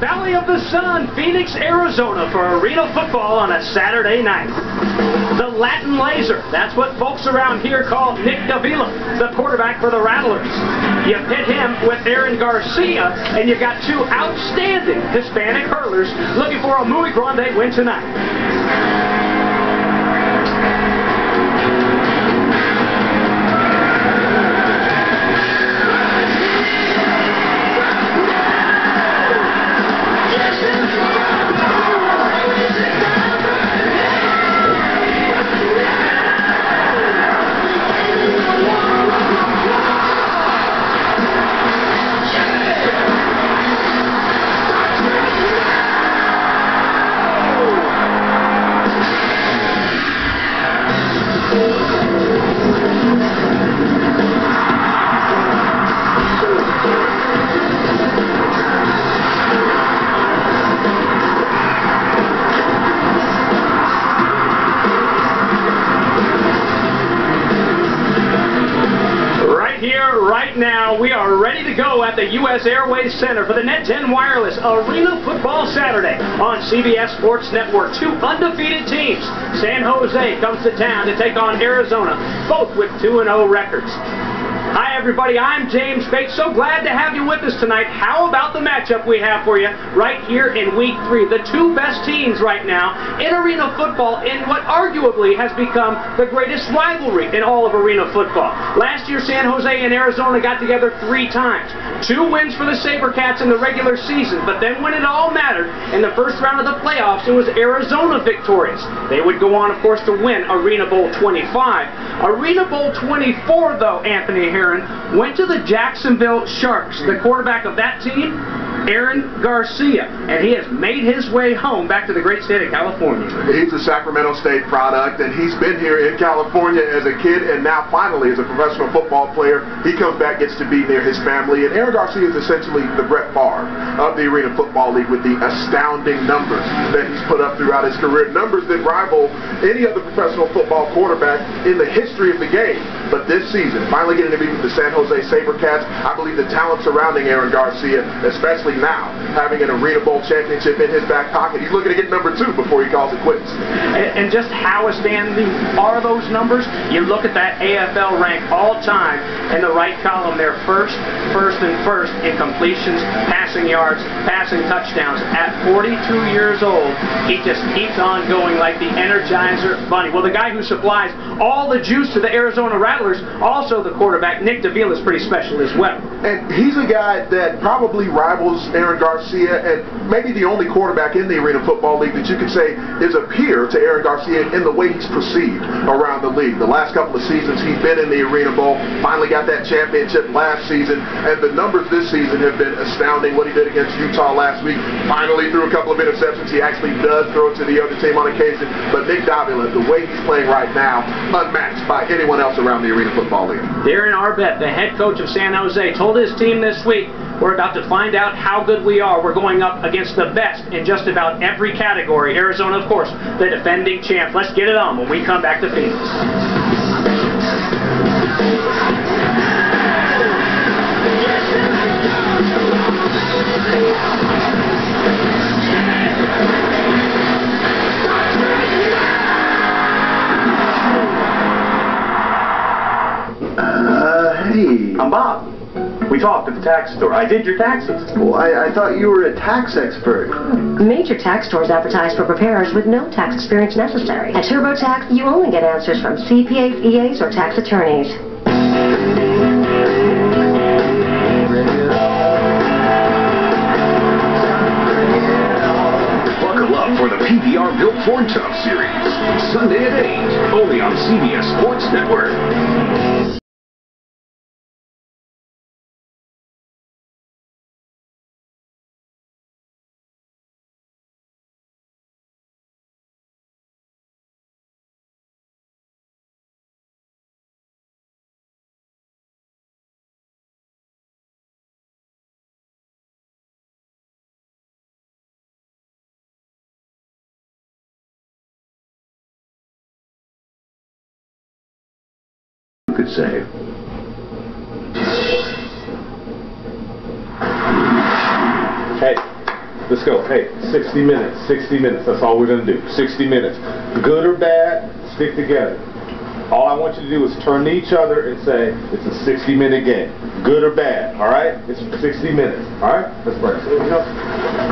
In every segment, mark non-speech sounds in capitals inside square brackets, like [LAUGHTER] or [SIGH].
Valley of the Sun, Phoenix, Arizona for arena football on a Saturday night. The Latin Laser, that's what folks around here call Nick Davila, the quarterback for the Rattlers. You pit him with Aaron Garcia, and you got two outstanding Hispanic hurlers looking for a muy grande win tonight. U.S. Airways Center for the Net 10 Wireless Arena Football Saturday on CBS Sports Network. Two undefeated teams. San Jose comes to town to take on Arizona, both with 2-0 records. Hi, everybody. I'm James Bates. So glad to have you with us tonight. How about the matchup we have for you right here in Week 3? The two best teams right now in arena football in what arguably has become the greatest rivalry in all of arena football. Last year, San Jose and Arizona got together three times. Two wins for the SaberCats in the regular season, but then when it all mattered, in the first round of the playoffs, it was Arizona victorious. They would go on, of course, to win Arena Bowl 25. Arena Bowl 24, though, Anthony Herron, went to the Jacksonville Sharks. The quarterback of that team, Aaron Garcia, and he has made his way home back to the great state of California. He's a Sacramento State product, and he's been here in California as a kid, and now finally as a professional football player, he comes back, gets to be near his family. And Aaron Garcia is essentially the Brett Favre of the Arena Football League with the astounding numbers that he's put up throughout his career, numbers that rival any other professional football quarterback in the history of the game. But this season, finally getting to be with the San Jose SaberCats, I believe the talent surrounding Aaron Garcia, especially now, having an Arena Bowl championship in his back pocket, he's looking to get number two before he calls it quits. And, and just how astounding are those numbers? You look at that AFL rank all time in the right column there, first, first, and first in completions, passing yards, passing touchdowns. At 42 years old, he just keeps on going like the Energizer Bunny. Well, the guy who supplies all the juice to the Arizona Rattlers, also the quarterback, Nick Davila, is pretty special as well. And he's a guy that probably rivals Aaron Garcia and maybe the only quarterback in the Arena Football League that you could say is a peer to Aaron Garcia in the way he's perceived around the league. The last couple of seasons he's been in the Arena Bowl, finally got that championship last season, and the numbers this season have been astounding. What he did against Utah last week, finally threw a couple of interceptions. He actually does throw it to the other team on occasion, but Nick Davila, the way he's playing right now, unmatched by anyone else around the Arena Football League. Darren Arbet, the head coach of San Jose, told his team this week, we're about to find out how good we are. We're going up against the best in just about every category. Arizona, of course, the defending champ. Let's get it on when we come back to Phoenix. Uh, hey. I'm Bob. We talked at the tax store. I did your taxes. Well, I, I thought you were a tax expert. Major tax stores advertise for preparers with no tax experience necessary. At TurboTax, you only get answers from CPAs, EAs, or tax attorneys. Buckle up for the PBR Built Ford Tough series. Sunday at 8, only on CBS Sports Network. Could say. Hey, Let's go. Hey, 60 minutes. 60 minutes. That's all we're going to do. 60 minutes. Good or bad, stick together. All I want you to do is turn to each other and say, it's a 60 minute game. Good or bad, all right? It's 60 minutes, all right? Let's pray.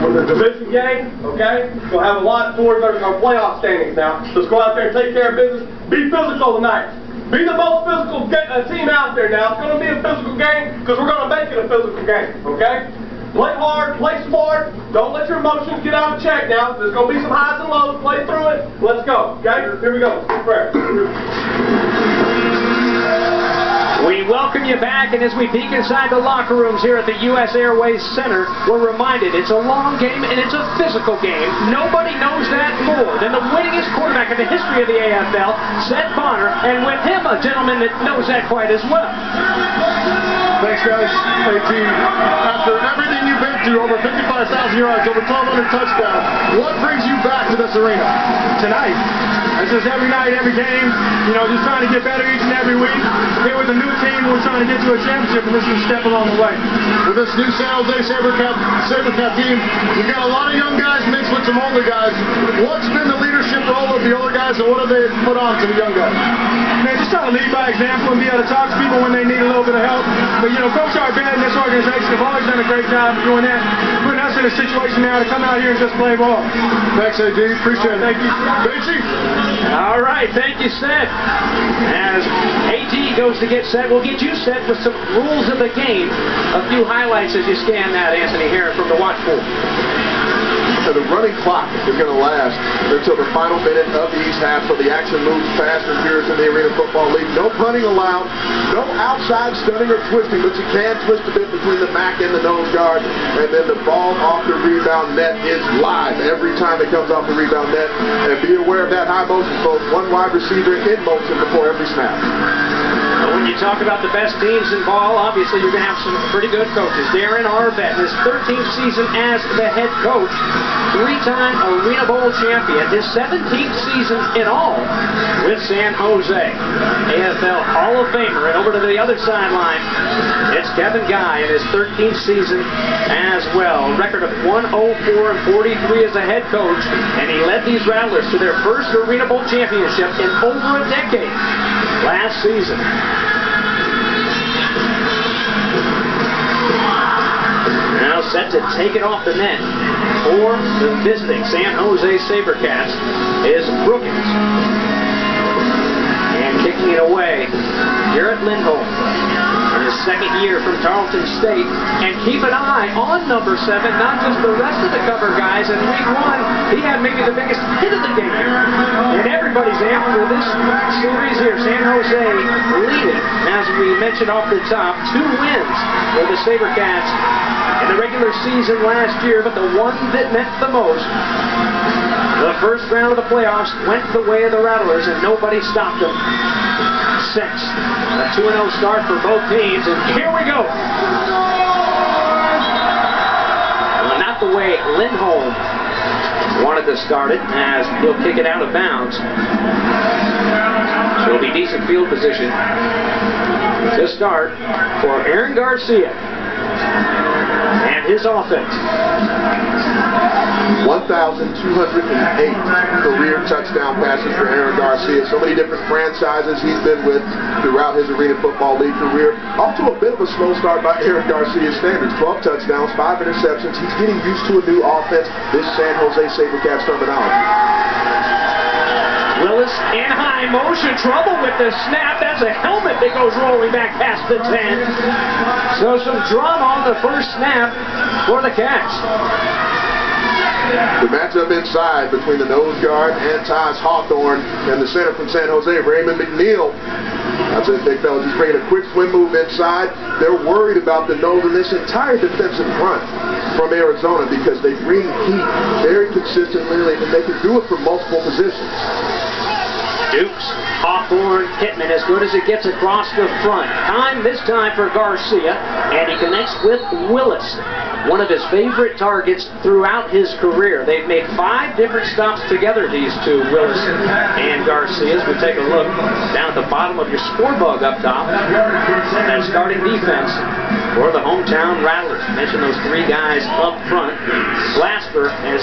With the division game, okay, we'll have a lot towards our, our playoff standings now. Let's go out there and take care of business. Be physical tonight. Be the most physical uh, team out there now. It's going to be a physical game because we're going to make it a physical game, okay? Play hard, play smart. Don't let your emotions get out of check now. There's going to be some highs and lows. Play through it. Let's go, okay? Here we go. Prayer. We welcome you back, and as we peek inside the locker rooms here at the U.S. Airways Center, we're reminded it's a long game and it's a physical game. Nobody knows that more than the winningest quarterback in the history of the AFL, Seth Bonner, and with him a gentleman that knows that quite as well. Thanks, guys. Hey, team. After everything you've been through, over 55,000 yards, over 1,200 touchdowns, what brings you back to this arena? tonight. It's just every night, every game, you know, just trying to get better each and every week. Here with a new team, we're trying to get to a championship, and this is a step along the way. With this new San Jose Sabercat, Sabercat team, you've got a lot of young guys mixed with some older guys. What's been the leadership role of the older guys, and what have they put on to the young guys? Man, just trying to lead by example and be able to talk to people when they need a little bit of help. But, you know, Coach Arbet and this organization have always done a great job doing that, putting us in a situation now to come out here and just play ball. Thanks, AD. Appreciate it. Thank you. Beachy. All right, thank you, Seth. As AT goes to get set, we'll get you set with some rules of the game. A few highlights as you scan that, Anthony Herron from the watch pool. And the running clock is going to last until the final minute of the East half, so the action moves fast and furious in the Arena Football League. No punting allowed, no outside stunning or twisting, but you can twist a bit between the back and the nose guard, and then the ball off the rebound net is live every time it comes off the rebound net. And be aware of that high motion, folks. One wide receiver in motion before every snap. When you talk about the best teams in ball, obviously you're going to have some pretty good coaches. Darren Arbet, in his 13th season as the head coach, three-time Arena Bowl champion, his 17th season in all with San Jose. AFL Hall of Famer. And over to the other sideline, it's Kevin Guy in his 13th season as well. Record of 104 and 43 as a head coach, and he led these Rattlers to their first Arena Bowl championship in over a decade last season. Now set to take it off the net for the visiting San Jose Sabercats is Brookins. And kicking it away, Garrett Lindholm in his second year from Tarleton State. And keep an eye on number seven, not just the rest of the cover guys. In week one, he had maybe the biggest hit of the game. And everybody's after this series here. San Jose leading, as we mentioned off the top, two wins for the Sabercats in the regular season last year, but the one that meant the most the first round of the playoffs went the way of the Rattlers, and nobody stopped them. A 2-0 start for both teams, and here we go. Well, not the way Lindholm wanted to start it, as he'll kick it out of bounds. So it'll be decent field position to start for Aaron Garcia and his offense. 1,208 career touchdown passes for Aaron Garcia. So many different franchises he's been with throughout his Arena Football League career. Off to a bit of a slow start by Aaron Garcia's standards. 12 touchdowns, 5 interceptions. He's getting used to a new offense. This San Jose Sabercats terminology. Willis in high motion, trouble with the snap. That's a helmet that goes rolling back past the 10. So some drama on the first snap for the Cats. The matchup inside between the nose guard and Tyus Hawthorne and the center from San Jose, Raymond McNeil. That's it, big fella. Just bringing a quick swim move inside. They're worried about the nose and this entire defensive front from Arizona because they bring heat very consistently and they can do it from multiple positions. Dukes, Hawthorne, Pittman as good as it gets across the front. Time this time for Garcia, and he connects with Willis, one of his favorite targets throughout his career. They've made five different stops together, these two, Willis and Garcia. As we take a look down at the bottom of your score bug up top, that starting defense for the hometown Rattlers. Mention those three guys up front. Glasper, as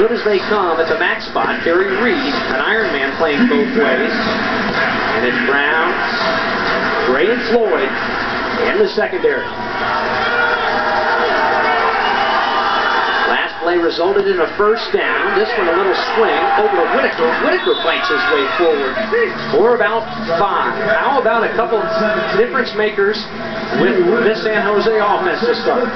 good as they come at the max spot. Kerry Reed, an Ironman playing both ways. And it's Brown, Gray, and Floyd in the secondary. Play resulted in a first down. This one a little swing over to Whitaker. Whitaker fights his way forward for about five. How about a couple difference makers with this San Jose offense to start?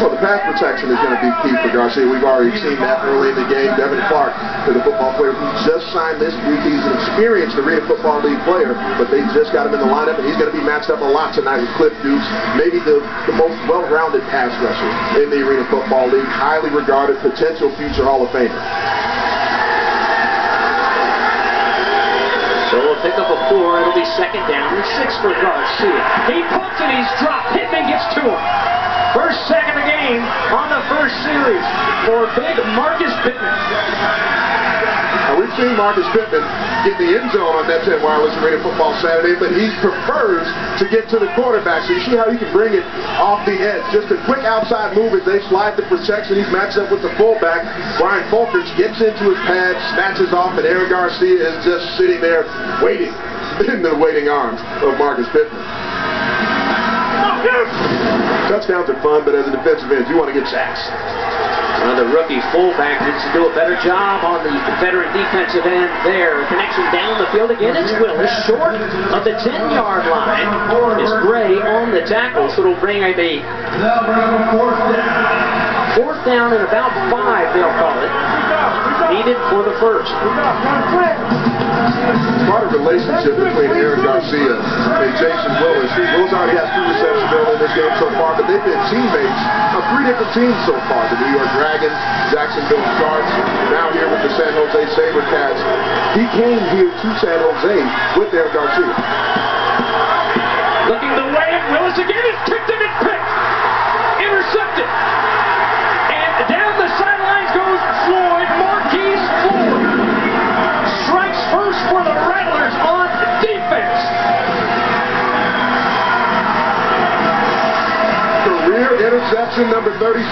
Well, the pass protection is going to be key for Garcia. We've already seen that early in the game. Devin Clark, the football player who just signed this week, he's an experienced Arena Football League player, but they just got him in the lineup, and he's going to be matched up a lot tonight with Cliff Dukes, maybe the, the most well-rounded pass rusher in the Arena Football League, highly regarded potential future Hall of Famer. So we'll pick up a four. It'll be second down and six for Garcia. He pumps and he's dropped. Pittman gets to him. First sack of the game on the first series for big Marcus Pittman. We've seen Marcus Pittman get the end zone on Net 10 Wireless Arena Football Saturday, but he prefers to get to the quarterback. So you see how he can bring it off the edge. Just a quick outside move as they slide the protection. He's matched up with the fullback. Brian Folkers gets into his pad, snatches off, and Aaron Garcia is just sitting there waiting [LAUGHS] in the waiting arms of Marcus Pittman. Touchdowns are fun, but as a defensive end, you want to get sacks. The rookie fullback needs to do a better job on the veteran defensive end there. Connection down the field again. It's Willis short of the 10-yard line. It's Gray on the tackle, so it'll bring a fourth down and about five, they'll call it. Needed for the first. Part of relationship between Aaron Garcia and Jason Willis. Willis already has two receptions early in this game so far, but they've been teammates of three different teams so far. The New York Dragons, Jacksonville Sharks, now here with the San Jose SaberCats. He came here to San Jose with Aaron Garcia. Looking the way of Willis again. He's kicked him and picked. Intercepted. And down the sidelines goes Floyd. Marquise interception number 36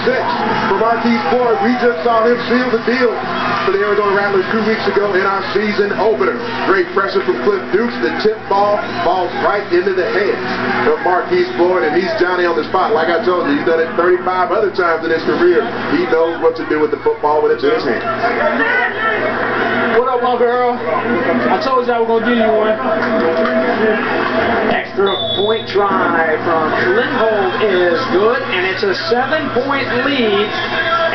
for Marquise Floyd. We just saw him seal the deal for the Arizona Rattlers two weeks ago in our season opener. Great pressure from Cliff Dukes. The tip ball falls right into the hands of Marquise Floyd, and he's Johnny on the spot. Like I told you, he's done it 35 other times in his career. He knows what to do with the football when it's in his hands. What up, my girl? I told you I was gonna give you one. Extra point try from Lindholm is good, and it's a seven-point lead,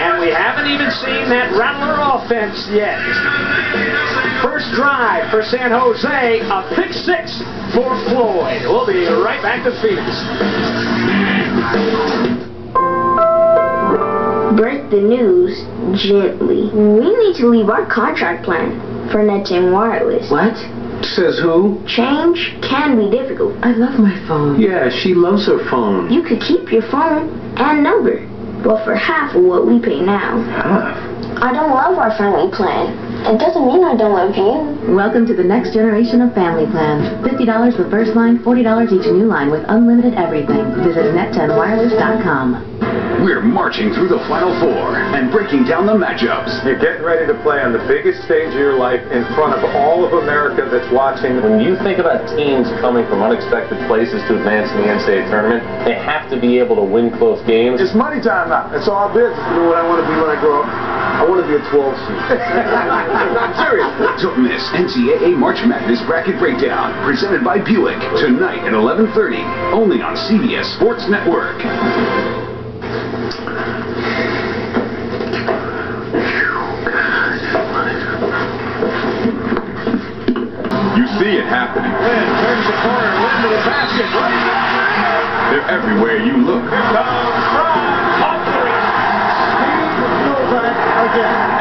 and we haven't even seen that Rattler offense yet. First drive for San Jose, a pick six for Floyd. We'll be right back to Phoenix. Break the news gently. We need to leave our contract plan for Net 10 Wireless. What? Says who? Change can be difficult. I love my phone. Yeah, she loves her phone. You could keep your phone and number, but for half of what we pay now. Half? I don't love our family plan. It doesn't mean I don't love you. Welcome to the next generation of family plans. $50 with first line, $40 each new line with unlimited everything. Visit net10wireless.com. We're marching through the Final Four and breaking down the matchups. You're getting ready to play on the biggest stage of your life in front of all of America that's watching. When you think about teams coming from unexpected places to advance in the NCAA tournament, they have to be able to win close games. It's money time now. It's all business. You know what I want to be when I grow up? I want to be a 12 seed. [LAUGHS] I'm serious. Don't miss NCAA March Madness Bracket Breakdown, presented by Buick, tonight at 11.30, only on CBS Sports Network. You see it happening. Lynn turns the corner, Lynn to the basket. They're everywhere you look.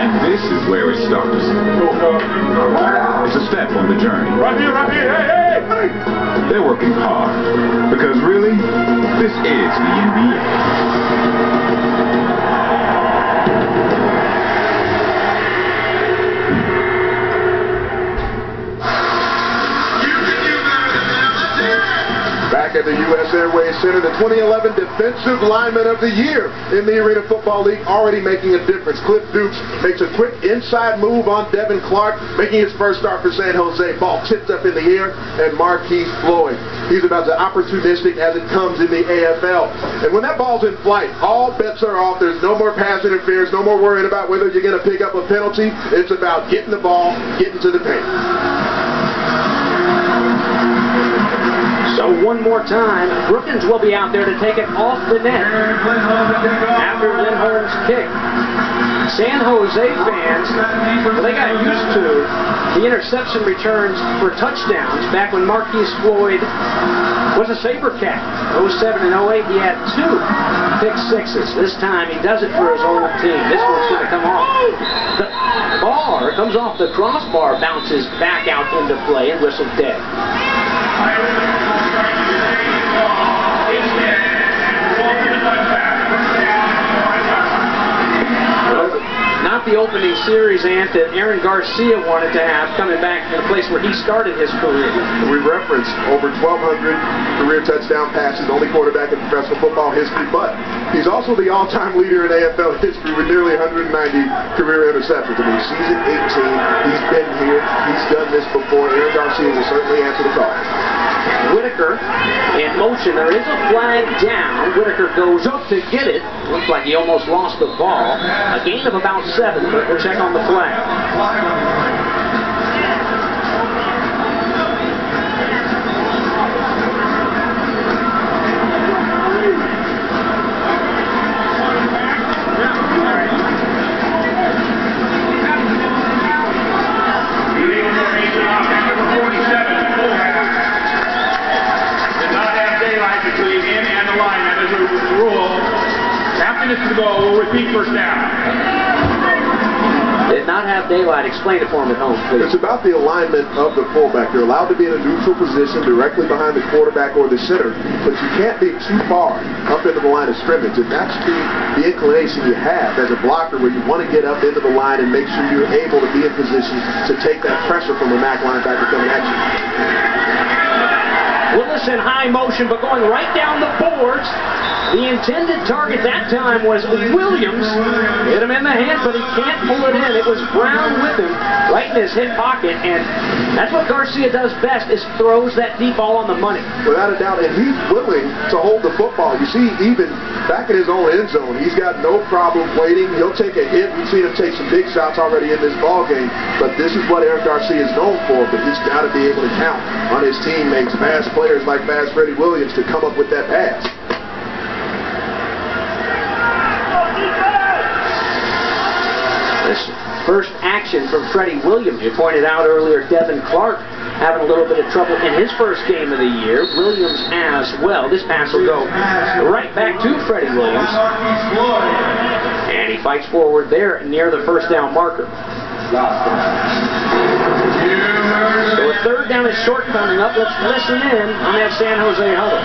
And this is where it starts. It's a step on the journey. Right here, right here, hey, hey! They're working hard. Because really, this is the NBA. Back at the U.S. Airways Center, the 2011 Defensive Lineman of the Year in the Arena Football League, already making a difference. Cliff Dukes makes a quick inside move on Devin Clark, making his first start for San Jose. Ball tipped up in the air, and Marquise Floyd. He's about as opportunistic as it comes in the AFL. And when that ball's in flight, all bets are off. There's no more pass interference, no more worrying about whether you're going to pick up a penalty. It's about getting the ball, getting to the paint. So one more time, Brookins will be out there to take it off the net after Lindholm's kick. San Jose fans, they got used to the interception returns for touchdowns back when Marquise Floyd was a SaberCat. 07 and 08, he had two pick sixes. This time he does it for his own team. This one's going to come off. The bar comes off the crossbar, bounces back out into play and whistled dead. Not the opening series, Ant, that Aaron Garcia wanted to have coming back to the place where he started his career. We referenced over 1,200 career touchdown passes, only quarterback in professional football history, but he's also the all-time leader in AFL history with nearly 190 career interceptions. I mean, season 18, he's been here, he's done this before. Aaron Garcia will certainly answer the call. Whitaker in motion. There is a flag down. Whitaker goes up to get it. Looks like he almost lost the ball. A gain of about seven, but we'll check on the flag. Minutes to go. We'll repeat first down. Did not have daylight. Explain it for him at home, please. It's about the alignment of the fullback. You're allowed to be in a neutral position directly behind the quarterback or the center, but you can't be too far up into the line of scrimmage. And that's the, the inclination you have as a blocker where you want to get up into the line and make sure you're able to be in position to take that pressure from the MAC linebacker coming at you. Willis in high motion, but going right down the boards. The intended target that time was Williams. Hit him in the hand, but he can't pull it in. It was Brown with him, right in his hip pocket, and that's what Garcia does best, is throws that deep ball on the money. Without a doubt, and he's willing to hold the football. You see, even back in his own end zone, he's got no problem waiting. He'll take a hit. We've seen him take some big shots already in this ball game, but this is what Aaron Garcia is known for, but he's got to be able to count on his teammates, fast players like Fast Freddie Williams, to come up with that pass. This first action from Freddie Williams. You pointed out earlier Devin Clark having a little bit of trouble in his first game of the year. Williams as well. This pass will go right back to Freddie Williams. And he fights forward there near the first down marker. So a third down is short coming up. Let's listen in on that San Jose huddle.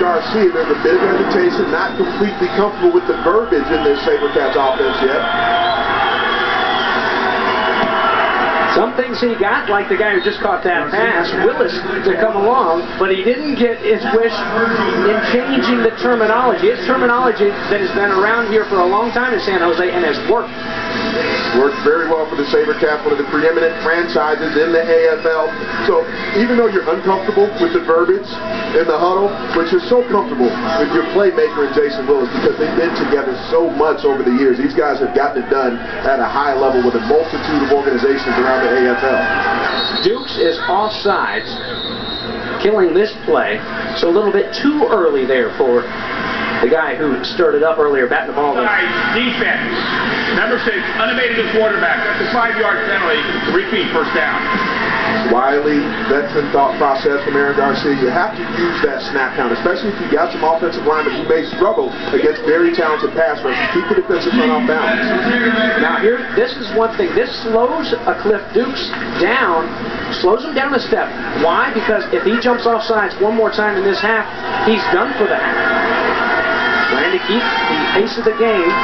Garcia, there's a bit of hesitation, not completely comfortable with the verbiage in this SaberCats offense yet. Things he got, like the guy who just caught that pass, Willis, to come along, but he didn't get his wish in changing the terminology. It's terminology that has been around here for a long time in San Jose and has worked. Worked very well for the SaberCats, one of the preeminent franchises in the AFL. So even though you're uncomfortable with the verbiage in the huddle, but you're so comfortable with your playmaker and Jason Willis because they've been together so much over the years. These guys have gotten it done at a high level with a multitude of organizations around the AFL. Dukes is offsides, killing this play. So a little bit too early there for the guy who stirred it up earlier, batting the ball. All right, defense. Number six, unabated to quarterback. That's a five-yard penalty. Repeat, first down. Wiley, veteran thought process from Aaron Garcia. You have to use that snap count, especially if you got some offensive linemen who may struggle against very talented pass rushers. Keep the defensive front off balance. Now here, this is one thing. This slows a Cliff Dukes down, slows him down a step. Why? Because if he jumps off sides one more time in this half, he's done for the half. To keep the pace of the game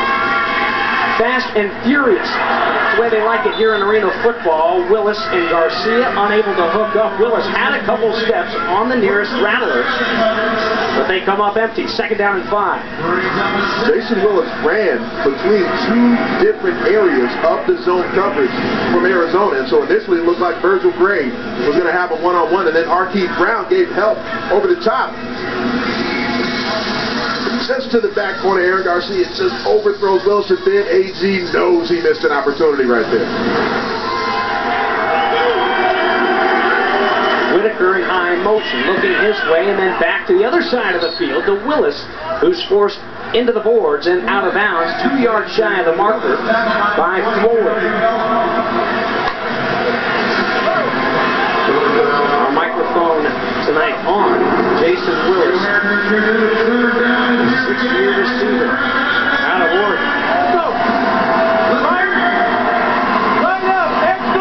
fast and furious. That's the way they like it here in arena football. Willis and Garcia unable to hook up. Willis had a couple steps on the nearest rattler, but they come up empty. Second down and five. Jason Willis ran between two different areas of the zone coverage from Arizona. And so initially it looked like Virgil Gray was going to have a one-on-one, and then Arkeith Brown gave help over the top. Just to the back corner, Aaron Garcia It just overthrows Wilson. Then AG knows he missed an opportunity right there. Whitaker in high motion, looking his way, and then back to the other side of the field to Willis, who's forced into the boards and out of bounds, two yards shy of the marker by Floyd. Our microphone tonight on Jason Willis, six-year receiver out of Oregon. Go! Line up, X2!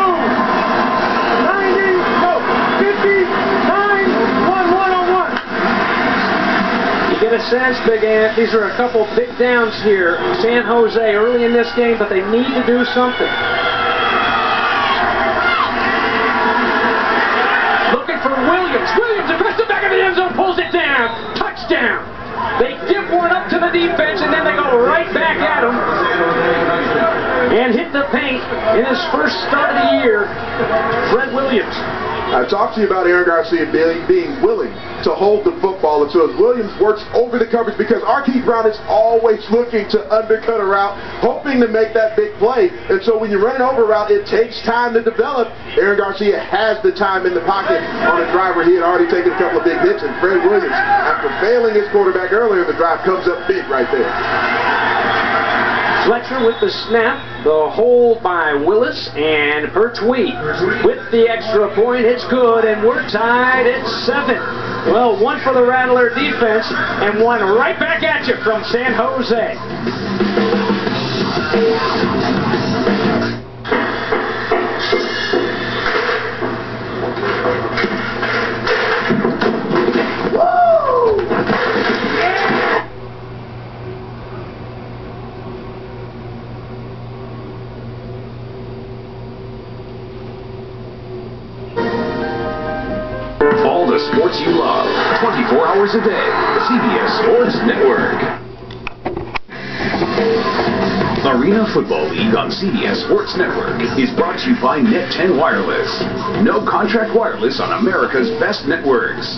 90, go! 59, 1101. You get a sense, Big Ant, these are a couple big downs here. San Jose early in this game, but they need to do something. Looking for Williams. Williams across the back of the end zone, pulls it down. Touchdown. Defense, and then they go right back at him and hit the paint in his first start of the year. Fred Williams. I talked to you about Aaron Garcia being, willing to hold the football. And so as Williams works over the coverage, because Arkeith Brown is always looking to undercut a route, hoping to make that big play. And so when you're running over route, it takes time to develop. Aaron Garcia has the time in the pocket on a driver. He had already taken a couple of big hits. And Fred Williams, after failing his quarterback earlier the drive, comes up big right there. Fletcher with the snap, the hold by Willis and Pertwee with the extra point. It's good, and we're tied at seven. Well, one for the Rattler defense, and one right back at you from San Jose. Hours a day. CBS Sports Network. Arena Football League on CBS Sports Network is brought to you by Net 10 Wireless. No contract wireless on America's best networks.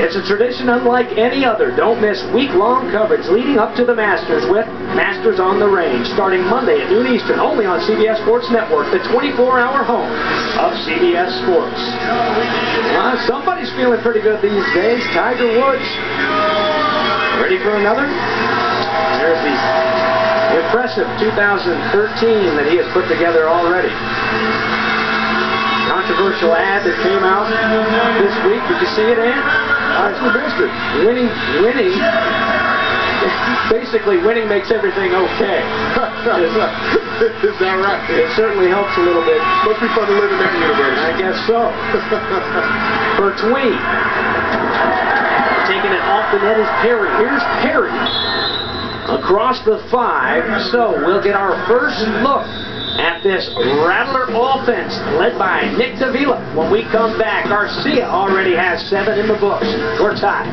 It's a tradition unlike any other. Don't miss week-long coverage leading up to the Masters with Masters on the Range, starting Monday at noon Eastern, only on CBS Sports Network, the 24-hour home of CBS Sports. Uh, somebody's feeling pretty good these days. Tiger Woods. Ready for another? There's the impressive 2013 that he has put together already. Controversial ad that came out this week. Did you see it, Ann? I missed it. Winning, winning. [LAUGHS] Basically, winning makes everything okay. [LAUGHS] Is that right? It certainly helps a little bit. Must be fun to live in that universe. I guess so. [LAUGHS] Pertwee. Taking it off the net is Perry. Here's Perry. Across the five. So we'll get our first look at this Rattler offense led by Nick Davila. When we come back, Garcia already has seven in the books. We're tied.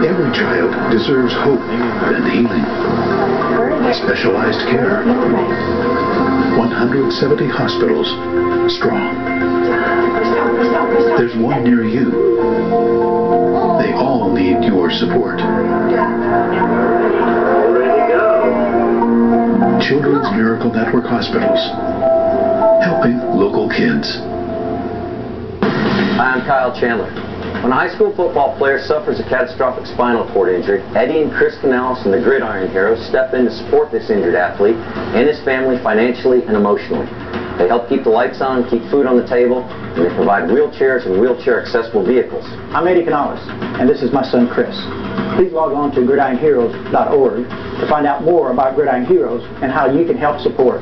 Every child deserves hope and healing. Specialized care. 170 hospitals strong. There's one near you. They all need your support. Children's Miracle Network Hospitals. Helping local kids. Hi, I'm Kyle Chandler. When a high school football player suffers a catastrophic spinal cord injury, Eddie and Chris Canales and the Gridiron Heroes step in to support this injured athlete and his family financially and emotionally. They help keep the lights on, keep food on the table, and they provide wheelchairs and wheelchair-accessible vehicles. I'm Eddie Canales, and this is my son Chris. Please log on to gridironheroes.org to find out more about Gridiron Heroes and how you can help support.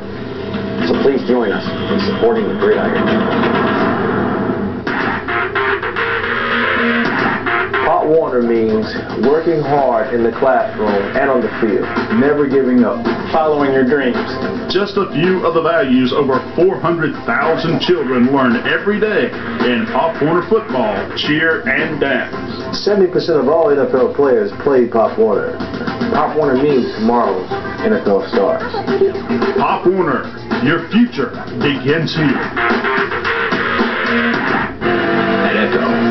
So please join us in supporting the gridiron. Warner means working hard in the classroom and on the field, never giving up, following your dreams. Just a few of the values over 400,000 children learn every day in Pop Warner football, cheer, and dance. 70% of all NFL players play Pop Warner. Pop Warner means tomorrow's NFL stars. Pop Warner, your future begins here. At Echo, we believe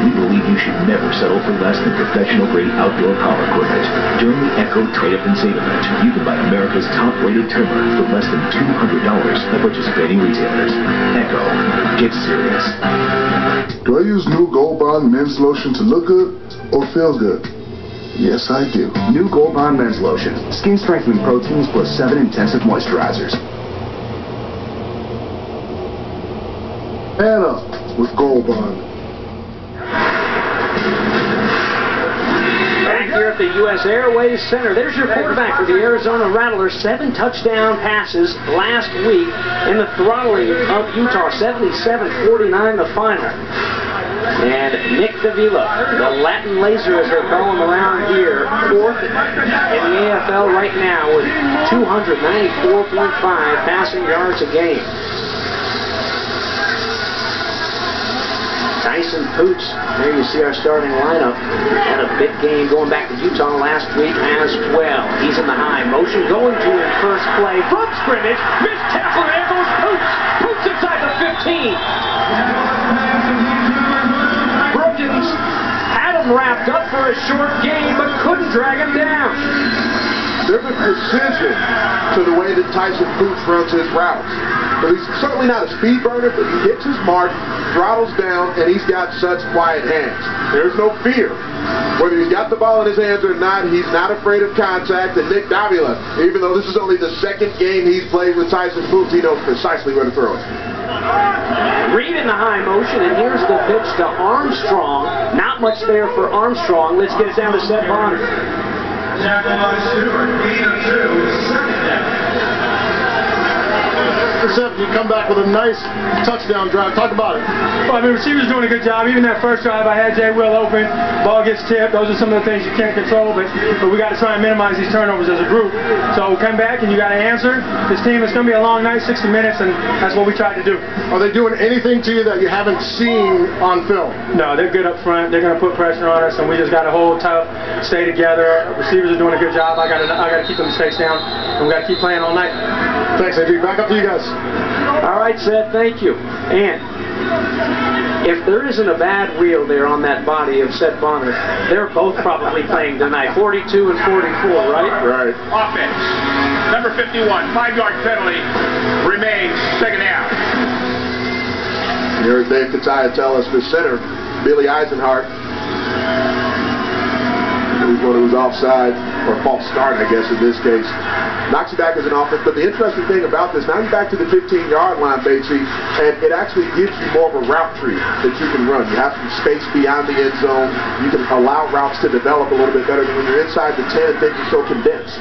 you should never settle for less than professional grade outdoor power equipment. During the Echo Trade Up and Save event, you can buy America's top rated trimmer for less than $200 at participating retailers. Echo, get serious. Do I use new Gold Bond men's lotion to look good or feel good? Yes, I do. New Gold Bond Men's Lotion. Skin strengthening proteins plus seven intensive moisturizers. Man up with Gold Bond. Back here at the U.S. Airways Center, there's your quarterback for the Arizona Rattlers. Seven touchdown passes last week in the throttling of Utah, 77-49 the final. And Nick Davila, the Latin laser as they call him around here, fourth in the AFL right now with 294.5 passing yards a game. Tyson Poots, there you see our starting lineup. Had a big game going back to Utah last week as well. He's in the high motion, going to his first play from scrimmage. Missed tackle, and there goes Poots. Poots inside the 15. Brookins had him wrapped up for a short game, but couldn't drag him down. There's a precision to the way that Tyson Poots runs his routes. But he's certainly not a speed burner, but he hits his mark, throttles down, and he's got such quiet hands. There's no fear. Whether he's got the ball in his hands or not, he's not afraid of contact. And Nick Davila, even though this is only the second game he's played with Tyson Poots, he knows precisely where to throw it. Reed in the high motion, and here's the pitch to Armstrong. Not much there for Armstrong. Let's get it down to Seth Bonner. Tackle by Stewart, gain of two, second down. Intercept, you come back with a nice touchdown drive. Talk about it. Well, I mean, receivers doing a good job. Even that first drive, I had Jay Will open. Ball gets tipped. Those are some of the things you can't control, but, but we got to try and minimize these turnovers as a group. So come back and you got to answer. This team is going to be a long night, 60 minutes, and that's what we tried to do. Are they doing anything to you that you haven't seen on film? No, they're good up front. They're going to put pressure on us, and we just got to hold tough, stay together. Receivers are doing a good job. I got to I got to keep them mistakes down, and we got to keep playing all night. Thanks, AD. Back up to you guys. All right, Seth, thank you. And if there isn't a bad wheel there on that body of Seth Bonner, they're both probably playing tonight, 42 and 44, right? Right. Offense. Number 51, five-yard penalty, remains second half. You heard Dave Kataya tell us the center, Billy Eisenhart, who's one who's offside, or false start, I guess, in this case. Knocks you back as an offense, but the interesting thing about this, now you're back to the 15-yard line, Batesy, and it actually gives you more of a route tree that you can run. You have some space beyond the end zone. You can allow routes to develop a little bit better than when you're inside the 10, things are so condensed.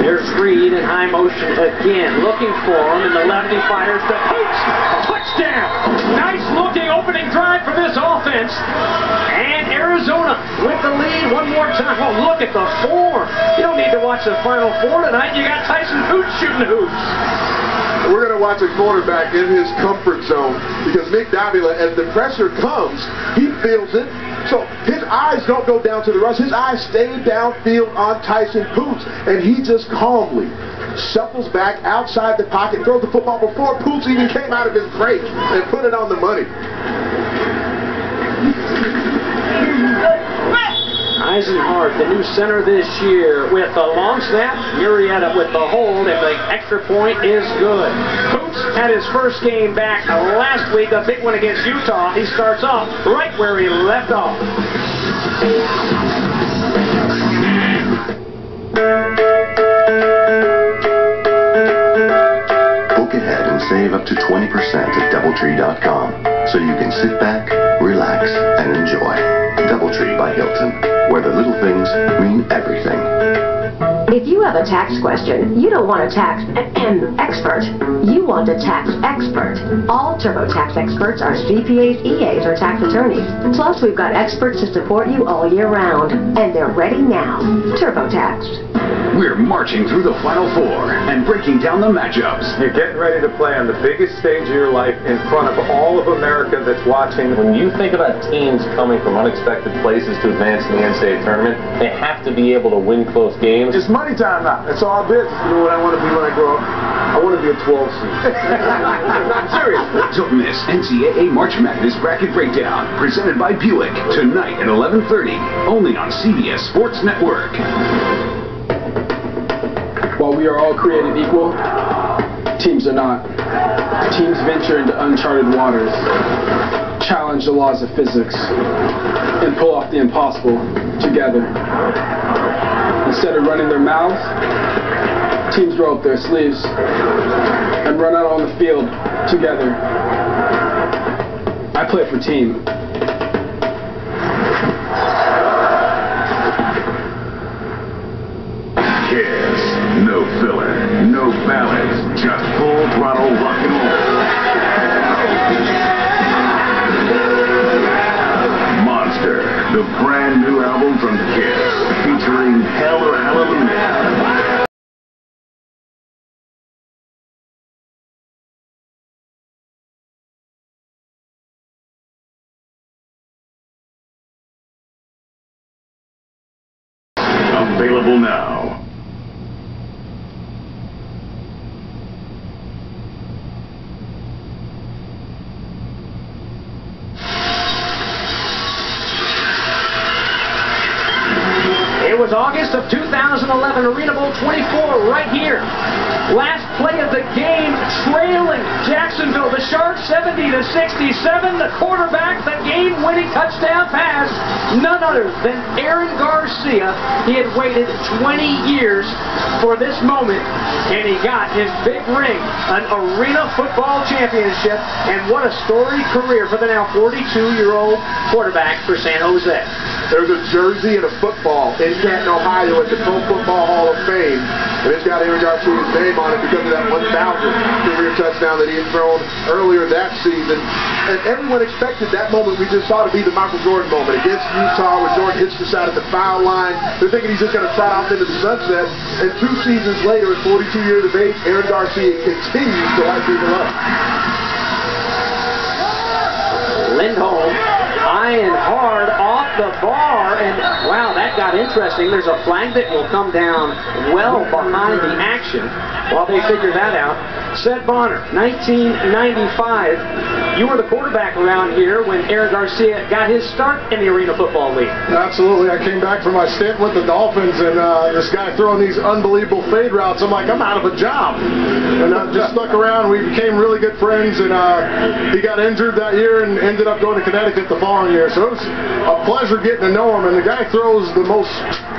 There's Reed in high motion again, looking for him, and the lefty fires the Poots. Touchdown! Nice looking opening drive for this offense. And Arizona with the lead one more time. Oh, look at the four. You don't need to watch the Final Four tonight. You got Tyson Poots shooting hoops. We're going to watch a quarterback in his comfort zone because Nick Davila, as the pressure comes, he feels it. So his eyes don't go down to the rush. His eyes stay downfield on Tyson Poots, and he just calmly shuffles back outside the pocket, throws the football before Poots even came out of his break and put it on the money. Eisenhart, the new center this year, with the long snap. Murrieta with the hold, and the extra point is good. Poots had his first game back last week, a big one against Utah. He starts off right where he left off. Book ahead and save up to 20% at Doubletree.com so you can sit back, relax, and enjoy. Doubletree by Hilton, where the little things mean everything. If you have a tax question, you don't want a tax [CLEARS THROAT] expert. You want a tax expert. All TurboTax experts are CPAs, EAs, or tax attorneys. Plus, we've got experts to support you all year round. And they're ready now. TurboTax. We're marching through the Final Four and breaking down the matchups. You're getting ready to play on the biggest stage of your life in front of all of America that's watching. When you think about teams coming from unexpected places to advance in the NCAA tournament, they have to be able to win close games. It's money time now. That's all business. You know what I want to be when I grow up? I want to be a 12 seed. [LAUGHS] Seriously. Don't miss NCAA March Madness Bracket Breakdown, presented by Buick, tonight at 11.30, only on CBS Sports Network. While we are all created equal, teams are not. Teams venture into uncharted waters, challenge the laws of physics, and pull off the impossible together. Instead of running their mouths, teams roll up their sleeves and run out on the field together. I play for team. Kiss, no filler, no ballads, just full throttle 2011, Arena Bowl 24, right here. Last play of the game, trailing Jacksonville, the Sharks 70 to 67. The quarterback, the game-winning touchdown pass, none other than Aaron Garcia. He had waited 20 years for this moment, and he got his big ring, an Arena Football Championship, and what a storied career for the now 42-year-old quarterback for San Jose. There's a jersey and a football in Canton, Ohio at the Pro Football Hall of Fame. And it's got Aaron Garcia's name on it because of that 1,000th career touchdown that he had thrown earlier that season. And everyone expected that moment we just saw to be the Michael Jordan moment against Utah when Jordan hits the side at the foul line. They're thinking he's just going to trot off into the sunset. And two seasons later, at 42 years of age, Aaron Garcia continues to light people up. Lindholm eyeing hard the bar, and wow, that got interesting. There's a flag that will come down well behind the action while they figure that out. Seth Bonner, 1995. You were the quarterback around here when Aaron Garcia got his start in the Arena Football League. Absolutely. I came back from my stint with the Dolphins, and uh, this guy throwing these unbelievable fade routes. I'm like, I'm out of a job. And I just stuck around. We became really good friends, and uh, he got injured that year and ended up going to Connecticut the following year. So it was a pleasure getting to know him. And the guy throws the most,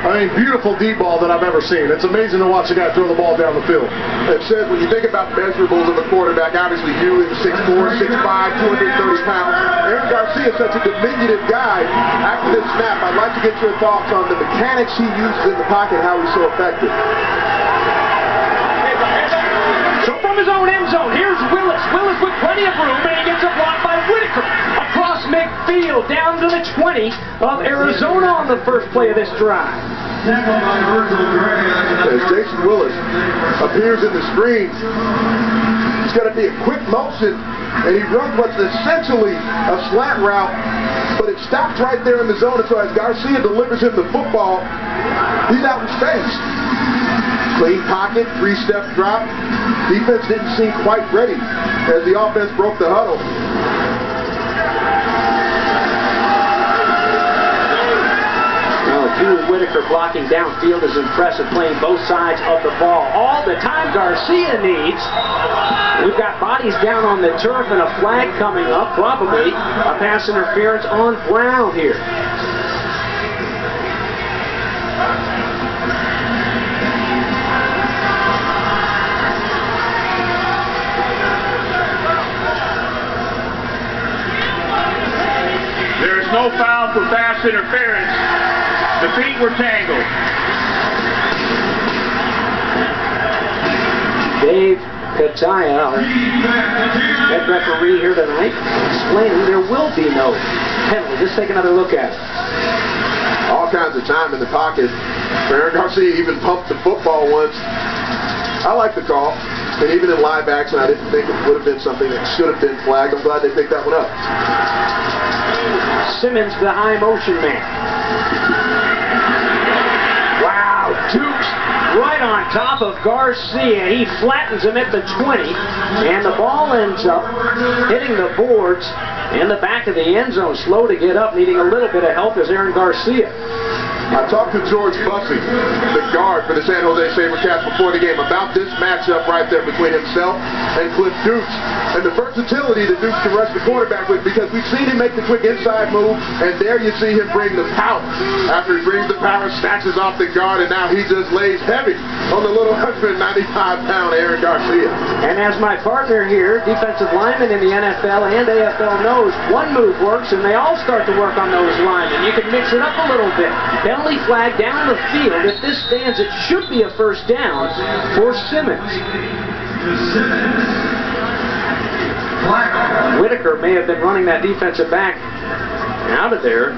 I mean, beautiful deep ball that I've ever seen. It's amazing to watch a guy throw the ball down the field. It says when you think about measurables of a quarterback, obviously you is 6'4", 6'5", 230 pounds. Aaron Garcia is such a diminutive guy. After this snap, I'd like to get your thoughts on the mechanics he uses in the pocket, how he's so effective. So from his own end zone, here's Willis. Willis with plenty of room, and he gets a block by Whitaker. Midfield, down to the 20 of Arizona on the first play of this drive. As Jason Willis appears in the screen, it's going to be a quick motion, and he runs what's essentially a slant route, but it stops right there in the zone, so as Garcia delivers him the football, he's out in space. Clean pocket, three-step drop. Defense didn't seem quite ready as the offense broke the huddle. Drew Whitaker blocking downfield is impressive, playing both sides of the ball. All the time Garcia needs. We've got bodies down on the turf and a flag coming up, probably a pass interference on Brown here. There is no foul for pass interference. The feet were tangled. Dave Kataya, our head referee here tonight, explaining there will be no penalty. Just take another look at it. All kinds of time in the pocket. Aaron Garcia even pumped the football once. I like the call. And even in live action, I didn't think it would have been something that should have been flagged. I'm glad they picked that one up. Simmons, the high motion man. Dukes right on top of Garcia. He flattens him at the 20, and the ball ends up hitting the boards in the back of the end zone. Slow to get up, needing a little bit of help is Aaron Garcia. I talked to George Bussey, the guard for the San Jose SaberCats before the game, about this matchup right there between himself and Cliff Dukes and the versatility that Dukes can rush the quarterback with because we've seen him make the quick inside move, and there you see him bring the power. After he brings the power, snatches off the guard, and now he just lays heavy on the little [LAUGHS] 195-pound Aaron Garcia. And as my partner here, defensive lineman in the NFL and AFL knows, one move works, and they all start to work on those linemen. You can mix it up a little bit. Penalty flag down the field. If this stands, it should be a first down for Simmons. Whitaker may have been running that defensive back out of there.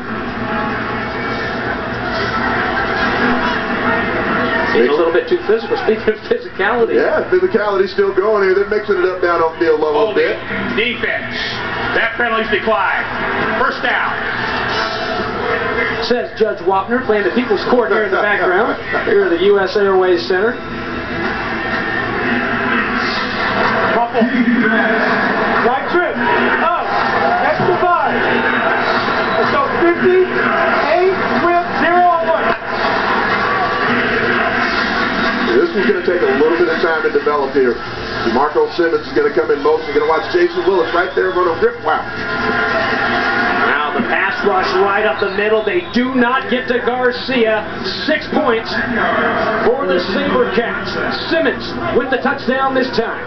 Being a little bit too physical. [LAUGHS] Speaking of physicality. Yeah, physicality's still going here. They're mixing it up down on field level a bit. Defense. That penalty's declined. First down. Says Judge Wapner, playing the People's Court here in the background, here at the U.S. Airways Center. Right trip. Up. Extra five. Let's go 50, 8, whip, 0 on 1. This one's going to take a little bit of time to develop here. DeMarco Simmons is going to come in motion. You're going to watch Jason Willis right there going to rip wow. Rush right up the middle. They do not get to Garcia. Six points for the SaberCats. Simmons with the touchdown this time.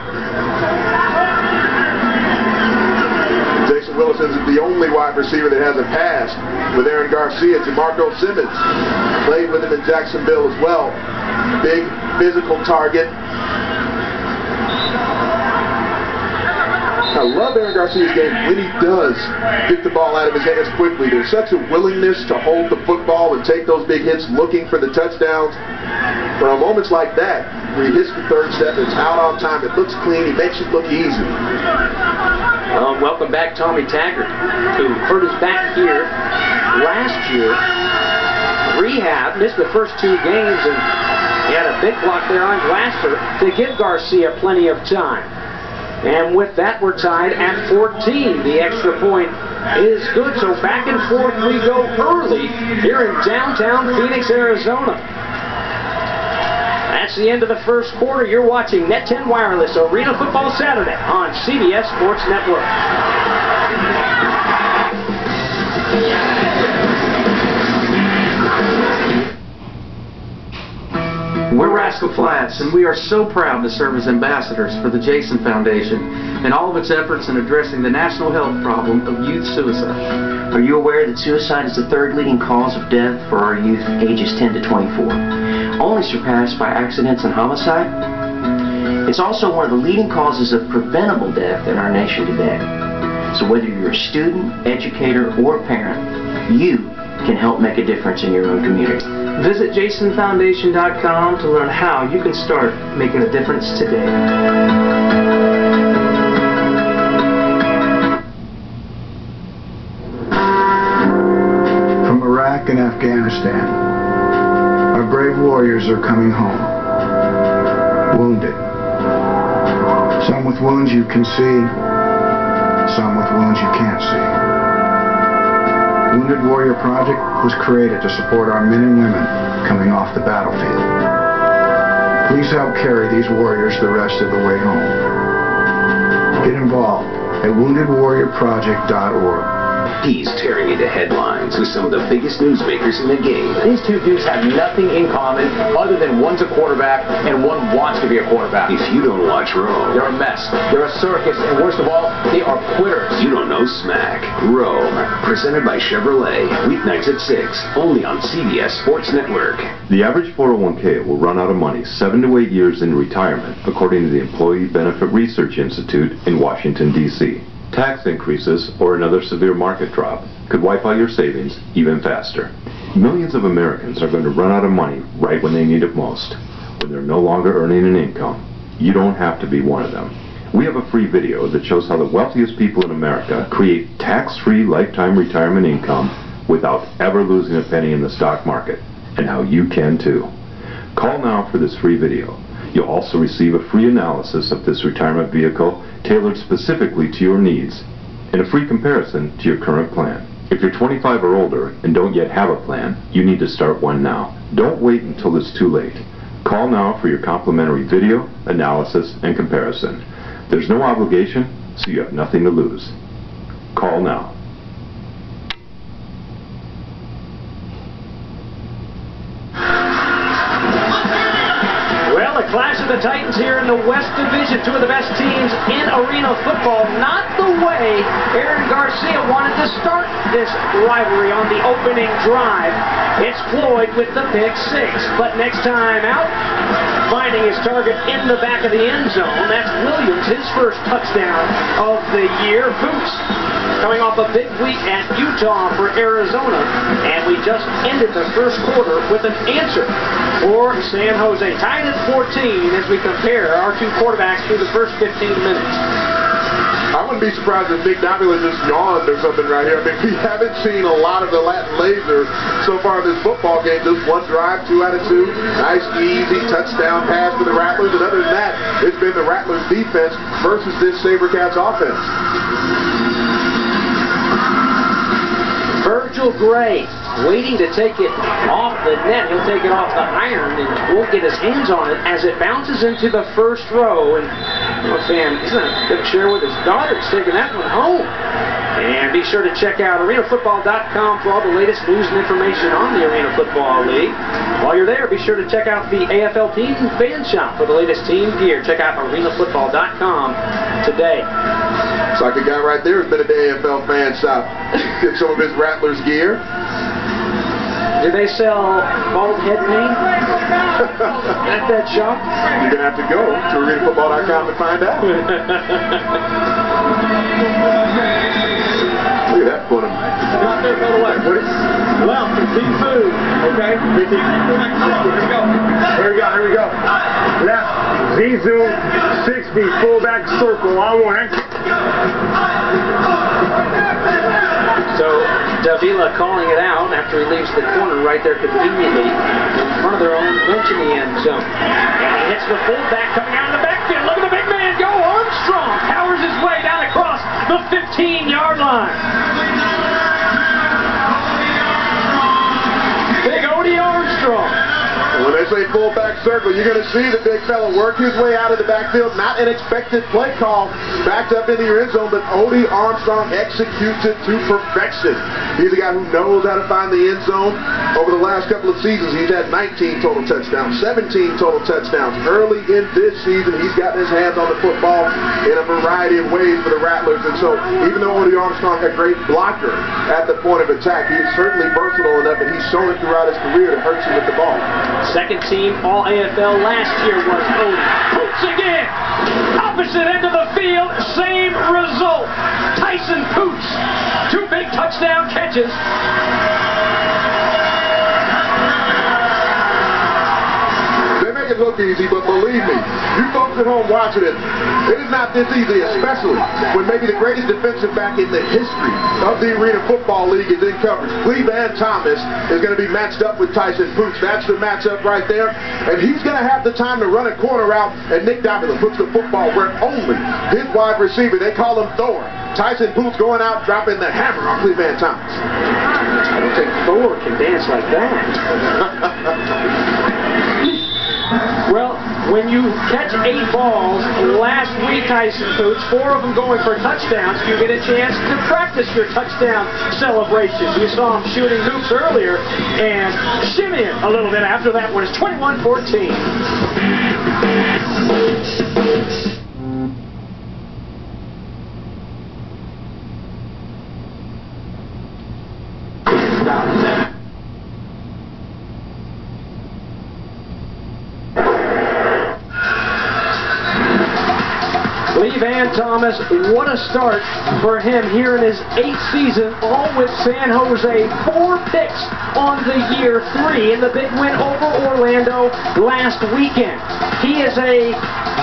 Jason Willis is the only wide receiver that hasn't passed with Aaron Garcia. DeMarco Simmons played with him in Jacksonville as well. Big physical target. I love Aaron Garcia's game when he does get the ball out of his hands quickly. There's such a willingness to hold the football and take those big hits looking for the touchdowns. But on moments like that, where he hits the third step, it's out on time, it looks clean, he makes it look easy. Well, welcome back Tommy Taggart, who hurt his back here last year. Rehab, missed the first two games, and he had a big block there on Glasper to give Garcia plenty of time. And with that, we're tied at 14. The extra point is good. So back and forth we go early here in downtown Phoenix, Arizona. That's the end of the first quarter. You're watching Net 10 Wireless Arena Football Saturday on CBS Sports Network. We're Rascal Flatts, and we are so proud to serve as ambassadors for the Jason Foundation and all of its efforts in addressing the national health problem of youth suicide. Are you aware that suicide is the third leading cause of death for our youth ages 10 to 24, only surpassed by accidents and homicide? It's also one of the leading causes of preventable death in our nation today. So whether you're a student, educator, or parent, you can help make a difference in your own community. Visit jasonfoundation.com to learn how you can start making a difference today. From Iraq and Afghanistan, our brave warriors are coming home. Wounded. Some with wounds you can see, some with wounds you can't see. Wounded Warrior Project was created to support our men and women coming off the battlefield. Please help carry these warriors the rest of the way home. Get involved at woundedwarriorproject.org He's tearing into headlines with some of the biggest newsmakers in the game. These two dudes have nothing in common other than one's a quarterback and one wants to be a quarterback. If you don't watch Rome, They're a mess. They're a circus, and worst of all, they are quitters. you don't know smack. Rome, presented by Chevrolet, weeknights at 6, only on CBS Sports Network. The average 401k will run out of money seven to eight years in retirement, according to the Employee Benefit Research Institute in Washington, D.C. Tax increases or another severe market drop could wipe out your savings even faster. Millions of Americans are going to run out of money right when they need it most, when they're no longer earning an income. You don't have to be one of them. We have a free video that shows how the wealthiest people in America create tax-free lifetime retirement income without ever losing a penny in the stock market, and how you can too. Call now for this free video. You'll also receive a free analysis of this retirement vehicle tailored specifically to your needs and a free comparison to your current plan. If you're 25 or older and don't yet have a plan, you need to start one now. Don't wait until it's too late. Call now for your complimentary video, analysis, and comparison. There's no obligation, so you have nothing to lose. Call now. Titans here in the West Division, two of the best teams in arena football. Not the way Aaron Garcia wanted to start this rivalry on the opening drive. It's Floyd with the pick six, but next time out, finding his target in the back of the end zone. That's Williams, his first touchdown of the year. Poots coming off a big week at Utah for Arizona, and we just ended the first quarter with an answer for San Jose. Tied at 14 as we compare our two quarterbacks through the first 15 minutes. I wouldn't be surprised if Nick Davila just yawned or something right here. I mean, [LAUGHS] we haven't seen a lot of the Latin laser so far in this football game. Just one drive, two out of two. Nice, easy touchdown pass for the Rattlers. And other than that, it's been the Rattlers defense versus this SaberCats offense. Virgil Gray waiting to take it off the net. He'll take it off the iron and won't get his hands on it as it bounces into the first row. And a fan. He's going to share with his daughter. He's taking that one home. And be sure to check out arenafootball.com for all the latest news and information on the Arena Football League. While you're there, be sure to check out the AFL Team Fan Shop for the latest team gear. Check out arenafootball.com today. Looks like the guy right there has been at the AFL fan shop. Get some of his Rattlers gear. Do they sell bald head paint at that shop? You're going to have to go to arenafootball.com to find out. Look at that for him. Not there, by the way. What is, well, big food, okay? Big Here we go. Here we go, here we go. Left, Zizou, 60, fullback circle, I want it. So Davila calling it out after he leaves the corner right there conveniently in front of their own bench in the end zone. And he hits the fullback coming out of the backfield. Look at the big man go. Armstrong powers his way down across the 15-yard line. And a fullback circle, you're going to see the big fella work his way out of the backfield. Not an expected play call. Backed up into your end zone, but Odie Armstrong executes it to perfection. He's a guy who knows how to find the end zone. Over the last couple of seasons, he's had 19 total touchdowns, 17 total touchdowns. Early in this season, he's gotten his hands on the football in a variety of ways for the Rattlers. And so, even though Odie Armstrong a great blocker at the point of attack, he is certainly versatile enough, and he's shown it throughout his career to hurt you with the ball. Second team All AFL last year was Odie. Poots again. Opposite end of the field, same result. Tyson Poots. Two big touchdown catches. It look easy, but believe me, you folks at home watching it, it is not this easy, especially when maybe the greatest defensive back in the history of the Arena Football League is in coverage. Clevan Thomas is going to be matched up with Tyson Poots. That's the matchup right there. And he's going to have the time to run a corner out, and Nick Davila puts the football where only his wide receiver, they call him Thor. Tyson Poots going out, dropping the hammer on Clevan Thomas. I don't think Thor can dance like that. [LAUGHS] well, when you catch eight balls, last week, Tyson Poots, four of them going for touchdowns, you get a chance to practice your touchdown celebrations. You saw him shooting hoops earlier and shimmying a little bit after that one. It's 21-14. Lee Van Thomas, what a start for him here in his eighth season, all with San Jose. Four picks on the year, three in the big win over Orlando last weekend. He is a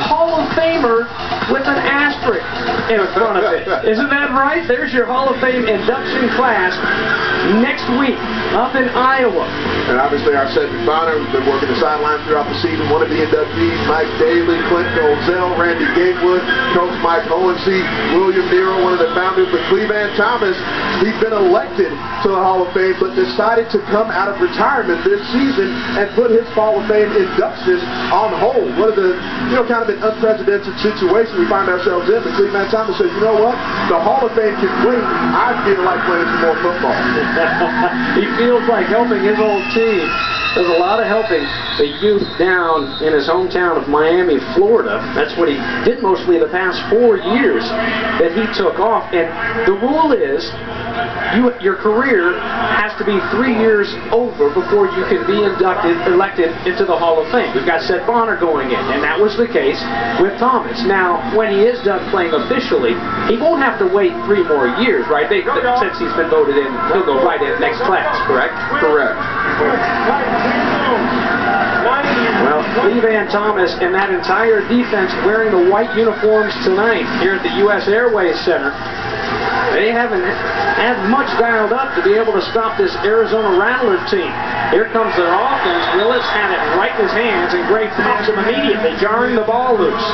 Hall of Famer with an asterisk in front of it. [LAUGHS] Isn't that right? There's your Hall of Fame induction class next week up in Iowa. And obviously our Sherdrick Bonner, who's been working the sideline throughout the season, one of the inductees, Mike Daly, Clint Ozell, Randy Gatewood, Coach Mike Hohensee, William Nero, one of the founders, but Clevan Thomas, he's been elected to the Hall of Fame, but decided to come out of retirement this season and put his Hall of Fame induction on hold. One of the, you know, kind of an unprecedented situation we find ourselves in, but Clevan Thomas says, you know what, the Hall of Fame can wait. I feel like playing some more football. [LAUGHS] he feels like helping his old team. There's a lot of helping the youth down in his hometown of Miami, Florida. That's what he did mostly in the past four years that he took off. And the rule is you, your career has to be three years over before you can be inducted, elected into the Hall of Fame. We've got Seth Bonner going in, and that was the case with Thomas. Now, when he is done playing officially, he won't have to wait three more years, right? They, since he's been voted in, he'll go right in next class, correct? Correct. Clevan Thomas and that entire defense wearing the white uniforms tonight here at the U.S. Airways Center. They haven't had much dialed up to be able to stop this Arizona Rattler team. Here comes their offense. Willis had it right in his hands, and Gray pops him immediately, jarring the ball loose.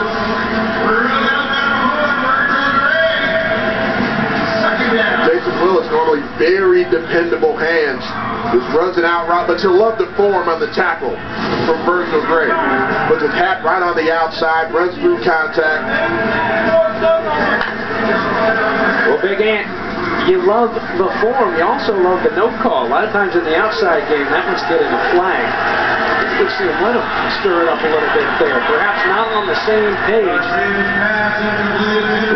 Jason Willis, normally very dependable hands, just runs an out route, but you'll love the form on the tackle from Virgil Gray. Puts his hat right on the outside, runs through contact. Well, Big Ant, you love the form. You also love the no call. A lot of times in the outside game, that one's getting a flag. We've seen let him stir it up a little bit there. Perhaps not on the same page.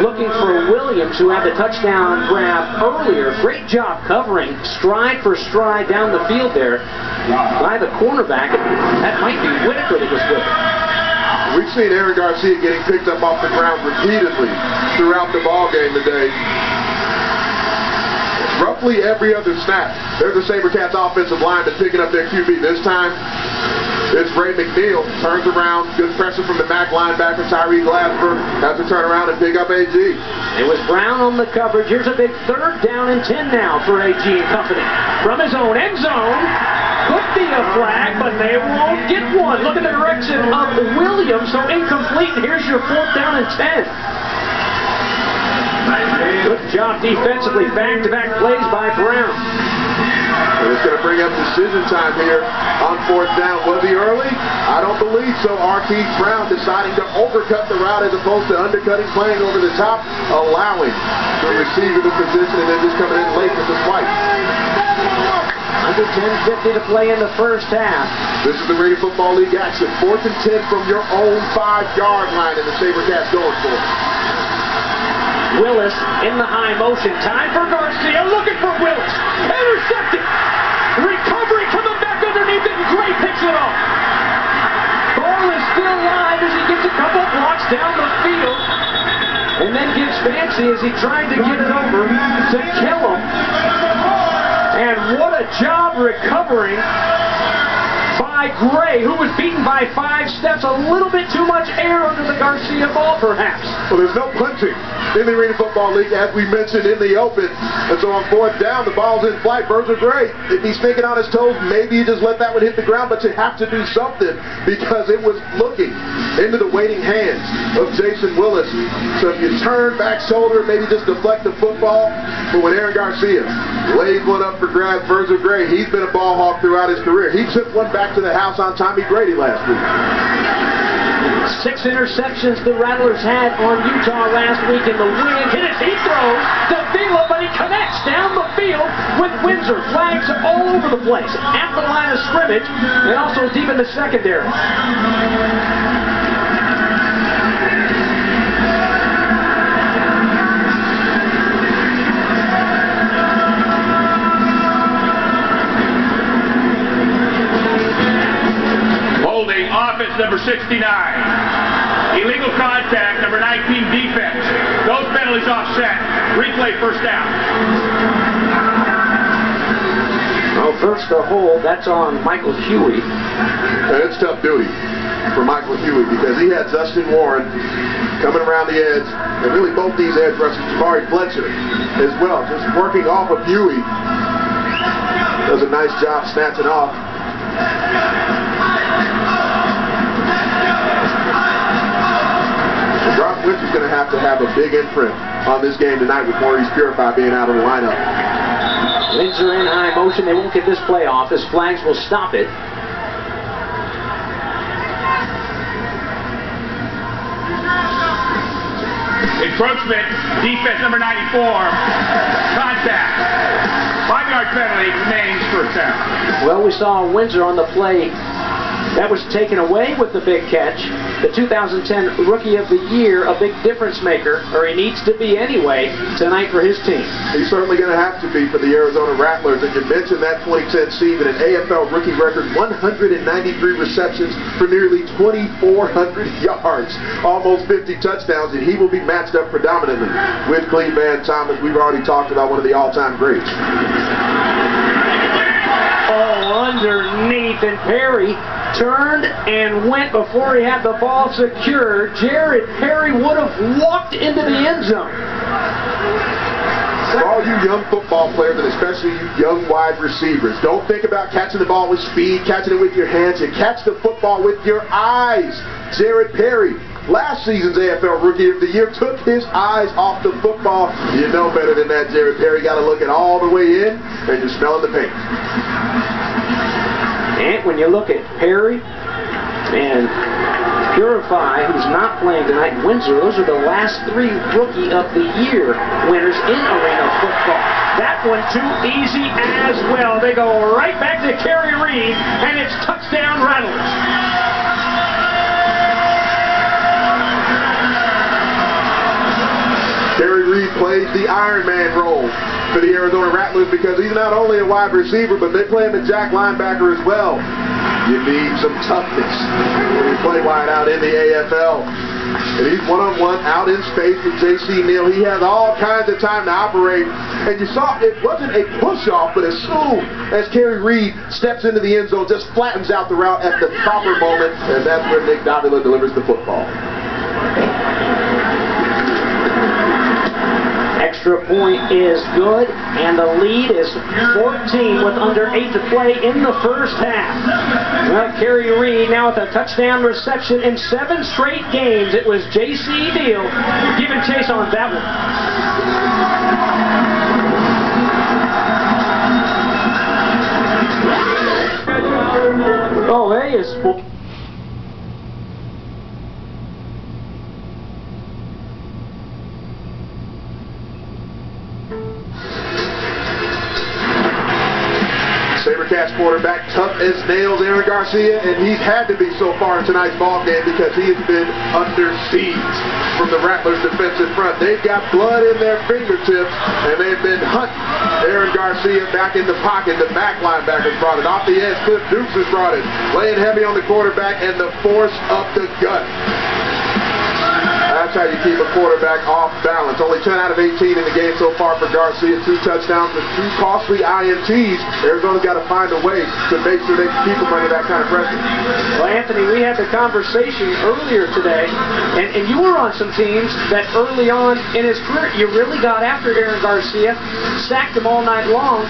Looking for Williams, who had the touchdown grab earlier. Great job covering stride for stride down the field there by the cornerback. That might be Whitaker that was with. We've seen Aaron Garcia getting picked up off the ground repeatedly throughout the ball game today. Roughly every other snap, there's a SaberCats offensive lineman picking up their QB. This time, it's Ray McNeil. Turns around, good pressure from the back linebacker, Tyree Glasper. Has to turn around and pick up AG. It was Brown on the coverage. Here's a big third down and 10 now for AG and company. From his own end zone, could be a flag, but they won't get one. Look at the direction of Williams, so incomplete. Here's your fourth down and 10. Good job defensively, back-to-back plays by Brown. And it's going to bring up decision time here on fourth down. Was he early? I don't believe so. Arquise Brown deciding to overcut the route as opposed to undercutting, playing over the top, allowing the receiver the position, and then just coming in late with the swipe. Under 10.50 to play in the first half. This is the Radiant Football League action. Fourth and 10 from your own five-yard line, and the SaberCats going for it. Willis in the high motion. Time for Garcia. Looking for Willis. Intercepted. Recovery coming back underneath it. and Gray picks it off. Ball is still alive as he gets a couple blocks down the field. And then gets fancy as he tried to get it over to kill him. And what a job recovering by Gray, who was beaten by five steps. A little bit too much air under the Garcia ball, perhaps. Well, there's no punching in the Arena Football League, as we mentioned in the open. And so on fourth down, the ball's in flight. Virgil Gray, if he's thinking on his toes, maybe you just let that one hit the ground, but you have to do something because it was looking into the waiting hands of Jason Willis. So if you turn back shoulder, maybe just deflect the football. But when Aaron Garcia lays one up for grabs, Virgil Gray, he's been a ball hawk throughout his career. He took one back to the house on Tommy Grady last week. six interceptions the Rattlers had on Utah last week in the win. Hit it, he throws to Vila, but he connects down the field with Windsor. Flags all over the place, at the line of scrimmage, and also deep in the secondary. Offense number 69. Illegal contact number 19 defense. Those penalties offset. Replay first down. Well, first the hold, that's on Michael Huey. And it's tough duty for Michael Huey because he had Dustin Warren coming around the edge, and really both these edge rushers, Jabari Fletcher as well, just working off of Huey. Does a nice job snatching off. Rob Witch is going to have to have a big imprint on this game tonight with Maurice Purify being out of the lineup. Windsor in high motion. They won't get this play off as flags will stop it. Encroachment, defense number 94. Contact. Five-yard penalty remains first down. Well, we saw Windsor on the play. That was taken away with the big catch. The 2010 Rookie of the Year, a big difference maker, or he needs to be anyway, tonight for his team. He's certainly going to have to be for the Arizona Rattlers. And you mentioned that 2010 season, an AFL rookie record, 193 receptions for nearly 2,400 yards, almost 50 touchdowns, and he will be matched up predominantly with Clevan Thomas. We've already talked about one of the all-time greats. Oh, underneath, and Perry turned and went before he had the ball secured. Jared Perry would have walked into the end zone. For all you young football players, and especially you young wide receivers, don't think about catching the ball with speed, catching it with your hands. You catch the football with your eyes. Jared Perry, last season's AFL Rookie of the Year, took his eyes off the football. You know better than that, Jerry Perry. Got to look it all the way in, and you're smelling the paint. And when you look at Perry and Purify, who's not playing tonight, Windsor, those are the last three Rookie of the Year winners in Arena football. That one too easy as well. They go right back to Kerry Reed, and it's touchdown Rattlers. Plays the Iron Man role for the Arizona Rattlers because he's not only a wide receiver, but they play him at jack linebacker as well. You need some toughness when you play wide out in the AFL. And he's one-on-one out in space with J.C. Neal. He has all kinds of time to operate. And you saw it wasn't a push-off, but as soon as Kerry Reed steps into the end zone, just flattens out the route at the proper moment, and that's where Nick Davila delivers the football. Extra point is good, and the lead is 14 with under 8 to play in the first half. Well, Kerry Reed now with a touchdown reception in seven straight games. It was J.C. Neal giving chase on that one. Oh, there is. Tough nails, Aaron Garcia, and he's had to be so far in tonight's ball game because he has been under siege from the Rattlers defensive front. They've got blood in their fingertips, and they've been hunting Aaron Garcia back in the pocket. The back linebackers brought it. Off the edge, Cliff Dukes has brought it. Laying heavy on the quarterback and the force of the gut. That's how you keep a quarterback off balance. Only 10 out of 18 in the game so far for Garcia. Two touchdowns with two costly INTs. Arizona's got to find a way to make sure they can keep him under that kind of pressure. Well, Anthony, we had the conversation earlier today, and, and you were on some teams that early on in his career, you really got after Aaron Garcia, sacked him all night long,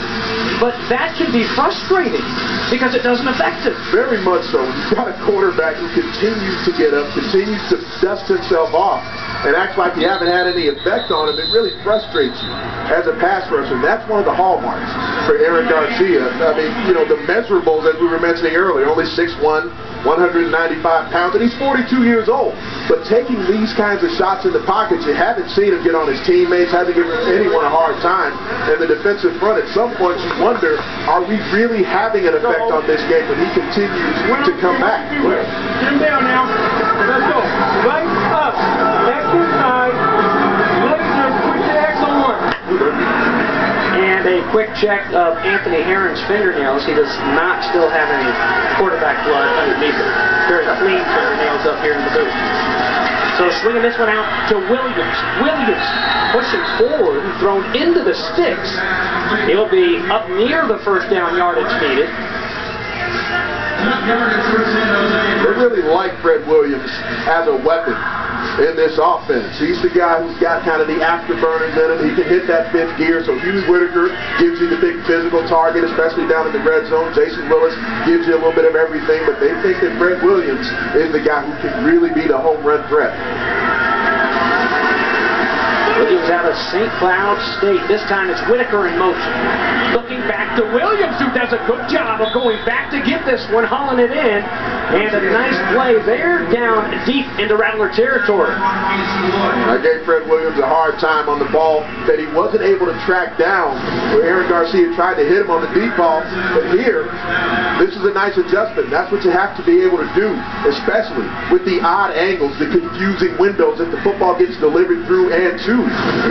but that can be frustrating because it doesn't affect him. Very much so. You've got a quarterback who continues to get up, continues to dust himself off, and acts like you haven't had any effect on him. It really frustrates you as a pass rusher. That's one of the hallmarks for Aaron Garcia. I mean, you know, the measurables, as we were mentioning earlier, only 6'1", 195 pounds, and he's 42 years old. But taking these kinds of shots in the pockets, you haven't seen him get on his teammates, haven't given anyone a hard time. And the defensive front, at some point, you wonder, are we really having an effect on this game when he continues to come back? Get him down now. Let's go. Right up. Quick to one. And a quick check of Anthony Herron's fingernails. He does not still have any quarterback blood underneath it. Very clean fingernails up here in the boot. So swinging this one out to Williams. Williams pushing forward and thrown into the sticks. He'll be up near the first down yardage needed. They really like Fred Williams as a weapon in this offense. He's the guy who's got kind of the afterburners in him. He can hit that fifth gear. So Huey Whitaker gives you the big physical target, especially down in the red zone. Jason Willis gives you a little bit of everything, but they think that Fred Williams is the guy who can really be the home run threat. Williams out of St. Cloud State. This time it's Whitaker in motion. Looking back to Williams, who does a good job of going back to get this one, hauling it in. And a nice play there down deep into Rattler territory. I gave Fred Williams a hard time on the ball that he wasn't able to track down where Aaron Garcia tried to hit him on the deep ball. But here, this is a nice adjustment. That's what you have to be able to do, especially with the odd angles, the confusing windows that the football gets delivered through and to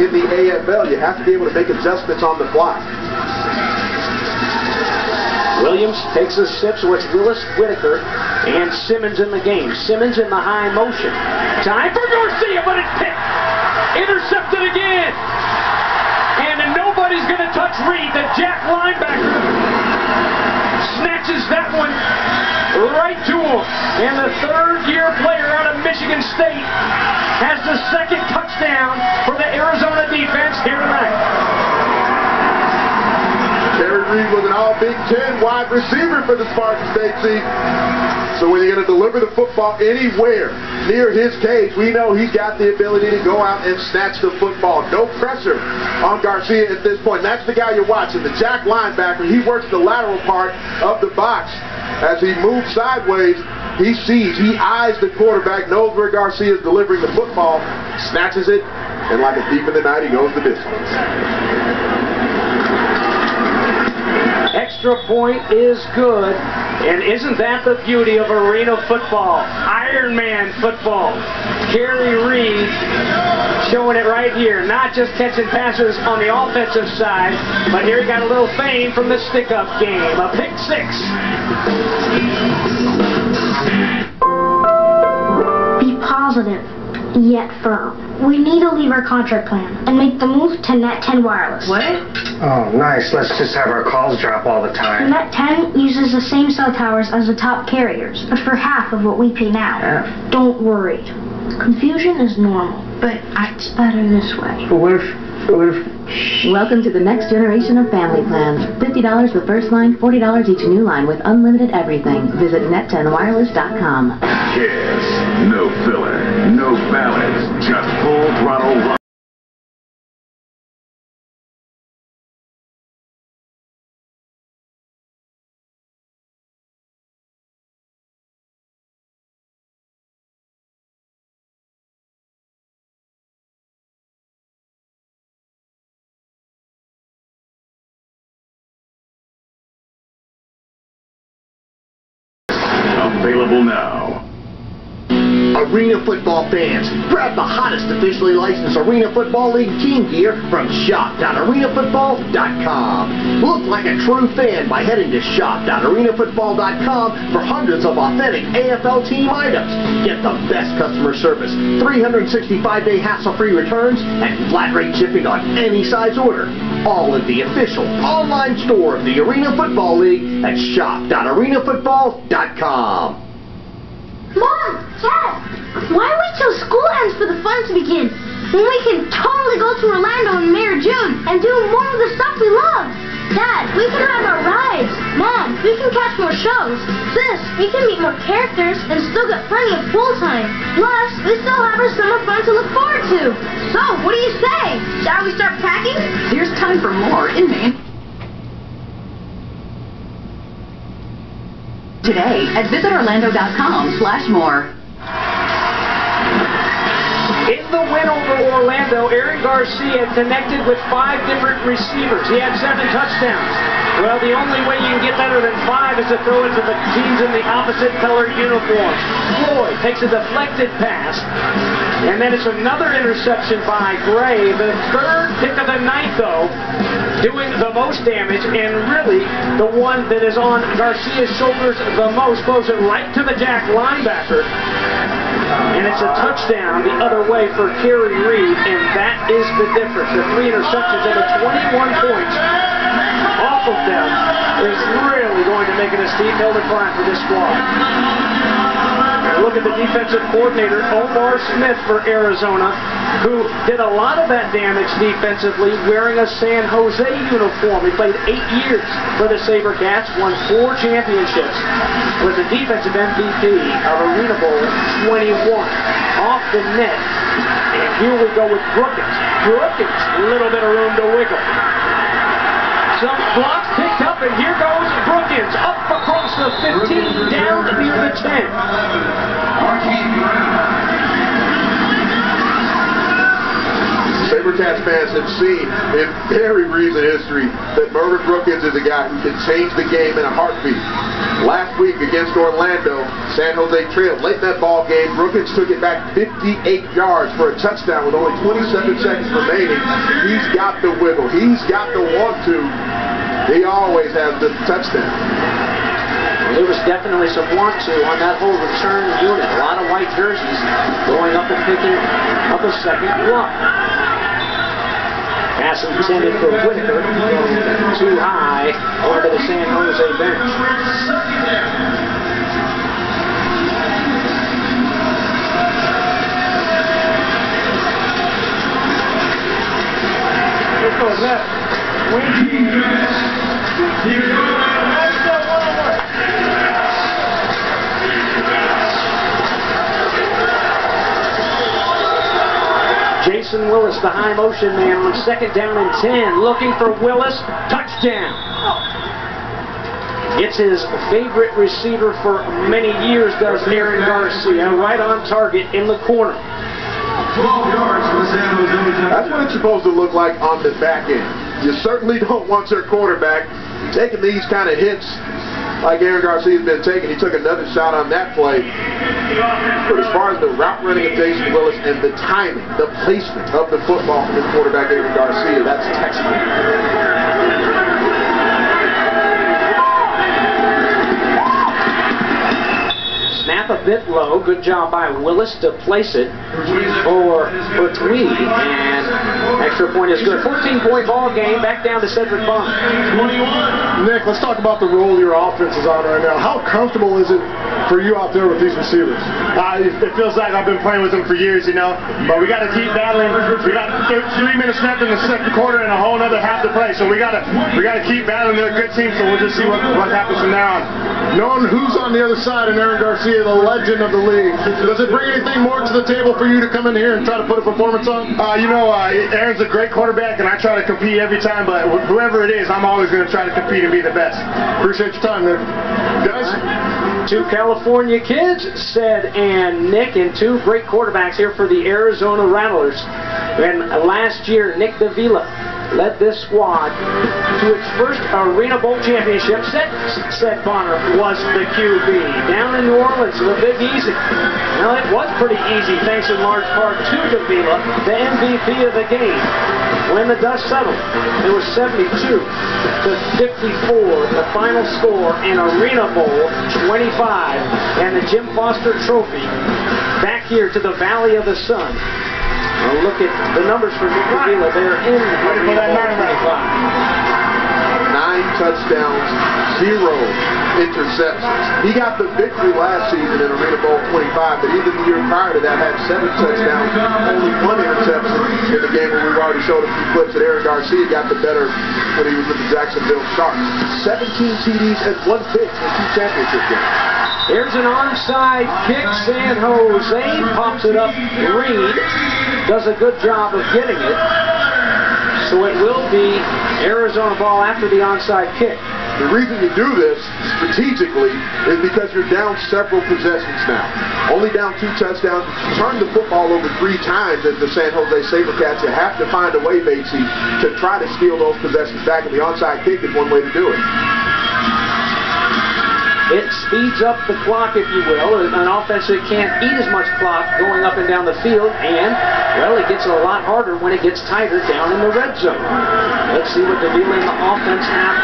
in the AFL. You have to be able to make adjustments on the fly. Williams takes a step, so it's Willis Whitaker and Simmons in the game. Simmons in the high motion. Time for Garcia, but it's picked. Intercepted again. And nobody's going to touch Reed, the Jack linebacker. Snatches that one right to him. And the third-year player out of Michigan State has the second touchdown for the Arizona defense here tonight. Terry Reed was an all Big Ten wide receiver for the Spartan State team. So when you're going to deliver the football anywhere near his cage, we know he's got the ability to go out and snatch the football. No pressure on Garcia at this point. That's the guy you're watching, the Jack linebacker. He works the lateral part of the box. As he moves sideways, he sees, he eyes the quarterback, knows where Garcia is delivering the football, snatches it, and like a thief in the night, he goes the distance. Extra point is good. And isn't that the beauty of arena football? Iron Man football. Kerry Reed showing it right here. Not just catching passes on the offensive side, but here he got a little fame from the stick-up game. A pick six. Be positive, yet firm. We need to leave our contract plan and make the move to Net 10 Wireless. What? Oh, nice. Let's just have our calls drop all the time. Net 10 uses the same cell towers as the top carriers, but for half of what we pay now. Don't worry. Confusion is normal, but it's better this way. But what what if Welcome to the next generation of family plans. $50 the first line, $40 each new line with unlimited everything. Visit net10wireless.com. Kiss. No filler. No balance. Just full throttle Arena football fans, grab the hottest officially licensed Arena Football League team gear from shop.arenafootball.com. Look like a true fan by heading to shop.arenafootball.com for hundreds of authentic AFL team items. Get the best customer service, 365-day hassle-free returns, and flat rate shipping on any size order. All at the official online store of the Arena Football League at shop.arenafootball.com. Mom! Dad! Why wait till school ends for the fun to begin? When we can totally go to Orlando in May or June and do more of the stuff we love. Dad, we can have our rides. Mom, we can catch more shows. Sis, we can meet more characters and still get plenty of pool time. Plus, we still have our summer fun to look forward to. So, what do you say? Shall we start packing? There's time for more in May. Today at visitorlando.com slash more. In the win over Orlando, Aaron Garcia connected with five different receivers. He had seven touchdowns. Well, the only way you can get better than five is to throw it to the teams in the opposite colored uniforms. Floyd takes a deflected pass, and then it's another interception by Gray. The third pick of the night, though, doing the most damage, and really the one that is on Garcia's shoulders the most, throws it right to the Jack linebacker. And it's a touchdown the other way for Kerry Reed, and that is the difference. The three interceptions and the 21 points off of them is really going to make it a steep hill to climb for this squad. Look at the defensive coordinator, Omar Smith for Arizona, who did a lot of that damage defensively wearing a San Jose uniform. He played eight years for the SaberCats, won four championships, was the defensive MVP of Arena Bowl 21. Off the net, and here we go with Brookins. Brookins, a little bit of room to wiggle. Some blocks picked up, and here goes Up across the 15, down near the 10. SaberCats fans have seen in very recent history that Mervyn Brookins is a guy who can change the game in a heartbeat. Last week against Orlando, San Jose trailed late that ball game. Brookins took it back 58 yards for a touchdown with only 27 seconds remaining. He's got the wiggle. He's got the want to. He always has the touchdown. There was definitely some want to on that whole return unit. A lot of white jerseys going up and picking up a second block. Pass intended for Whitaker. Too high over to the San Jose bench. Here goes that. Jason Willis, the high motion man on second down and 10, looking for Willis. Touchdown. It's his favorite receiver for many years, does Aaron Garcia, right on target in the corner. That's what it's supposed to look like on the back end. You certainly don't want your quarterback taking these kind of hits like Aaron Garcia's been taking. He took another shot on that play. But as far as the route running of Jason Willis and the timing, the placement of the football from his quarterback Aaron Garcia, that's textbook. Good job by Willis to place it for Betwee. And extra point is good. 14 point ball game. Back down to Sherdrick Bond. Nick, let's talk about the role your offense is on right now. How comfortable is it for you out there with these receivers? Uh, it, it feels like I've been playing with them for years, you know. But we got to keep battling. We got three minutes left in the second quarter and a whole other half to play. So we got to we got to keep battling. They're a good team, so we'll just see what, what happens from now on. Knowing who's on the other side and Aaron Garcia, the legend of the league, does it bring anything more to the table for you to come in here and try to put a performance on? Uh, you know, uh, Aaron's a great quarterback, and I try to compete every time. But whoever it is, I'm always going to try to compete and be the best. Appreciate your time, Nick. Guys. Two California kids, said and Nick, and two great quarterbacks here for the Arizona Rattlers. And last year, Nick Davila led this squad to its first Arena Bowl championship. Seth, Seth Bonner was the QB. Down in New Orleans, the Big Easy. Now, it was pretty easy, thanks in large part to Davila, the MVP of the game. When the dust settled, it was 72 to 54, the final score in Arena Bowl 25, and the Jim Foster Trophy back here to the Valley of the Sun. Now look at the numbers for Nick Davila. They're in Bowl 25. Touchdowns, zero interceptions. He got the victory last season in Arena Bowl 25, but even the year prior to that had seven touchdowns, only one interception in the game where we've already showed a few clips that Aaron Garcia got the better when he was with the Jacksonville Sharks. 17 TDs and one pick in two championship games. Here's an onside kick. San Jose pops it up. Reed does a good job of getting it. So it will be Arizona ball after the onside kick. The reason you do this strategically is because you're down several possessions now. Only down two touchdowns. Turn the football over three times as the San Jose SaberCats. You have to find a way, Batesy, to try to steal those possessions back, and the onside kick is one way to do it. It speeds up the clock, if you will. An offense that can't eat as much clock going up and down the field, and, well, it gets a lot harder when it gets tighter down in the red zone. Let's see what the deal in the offense have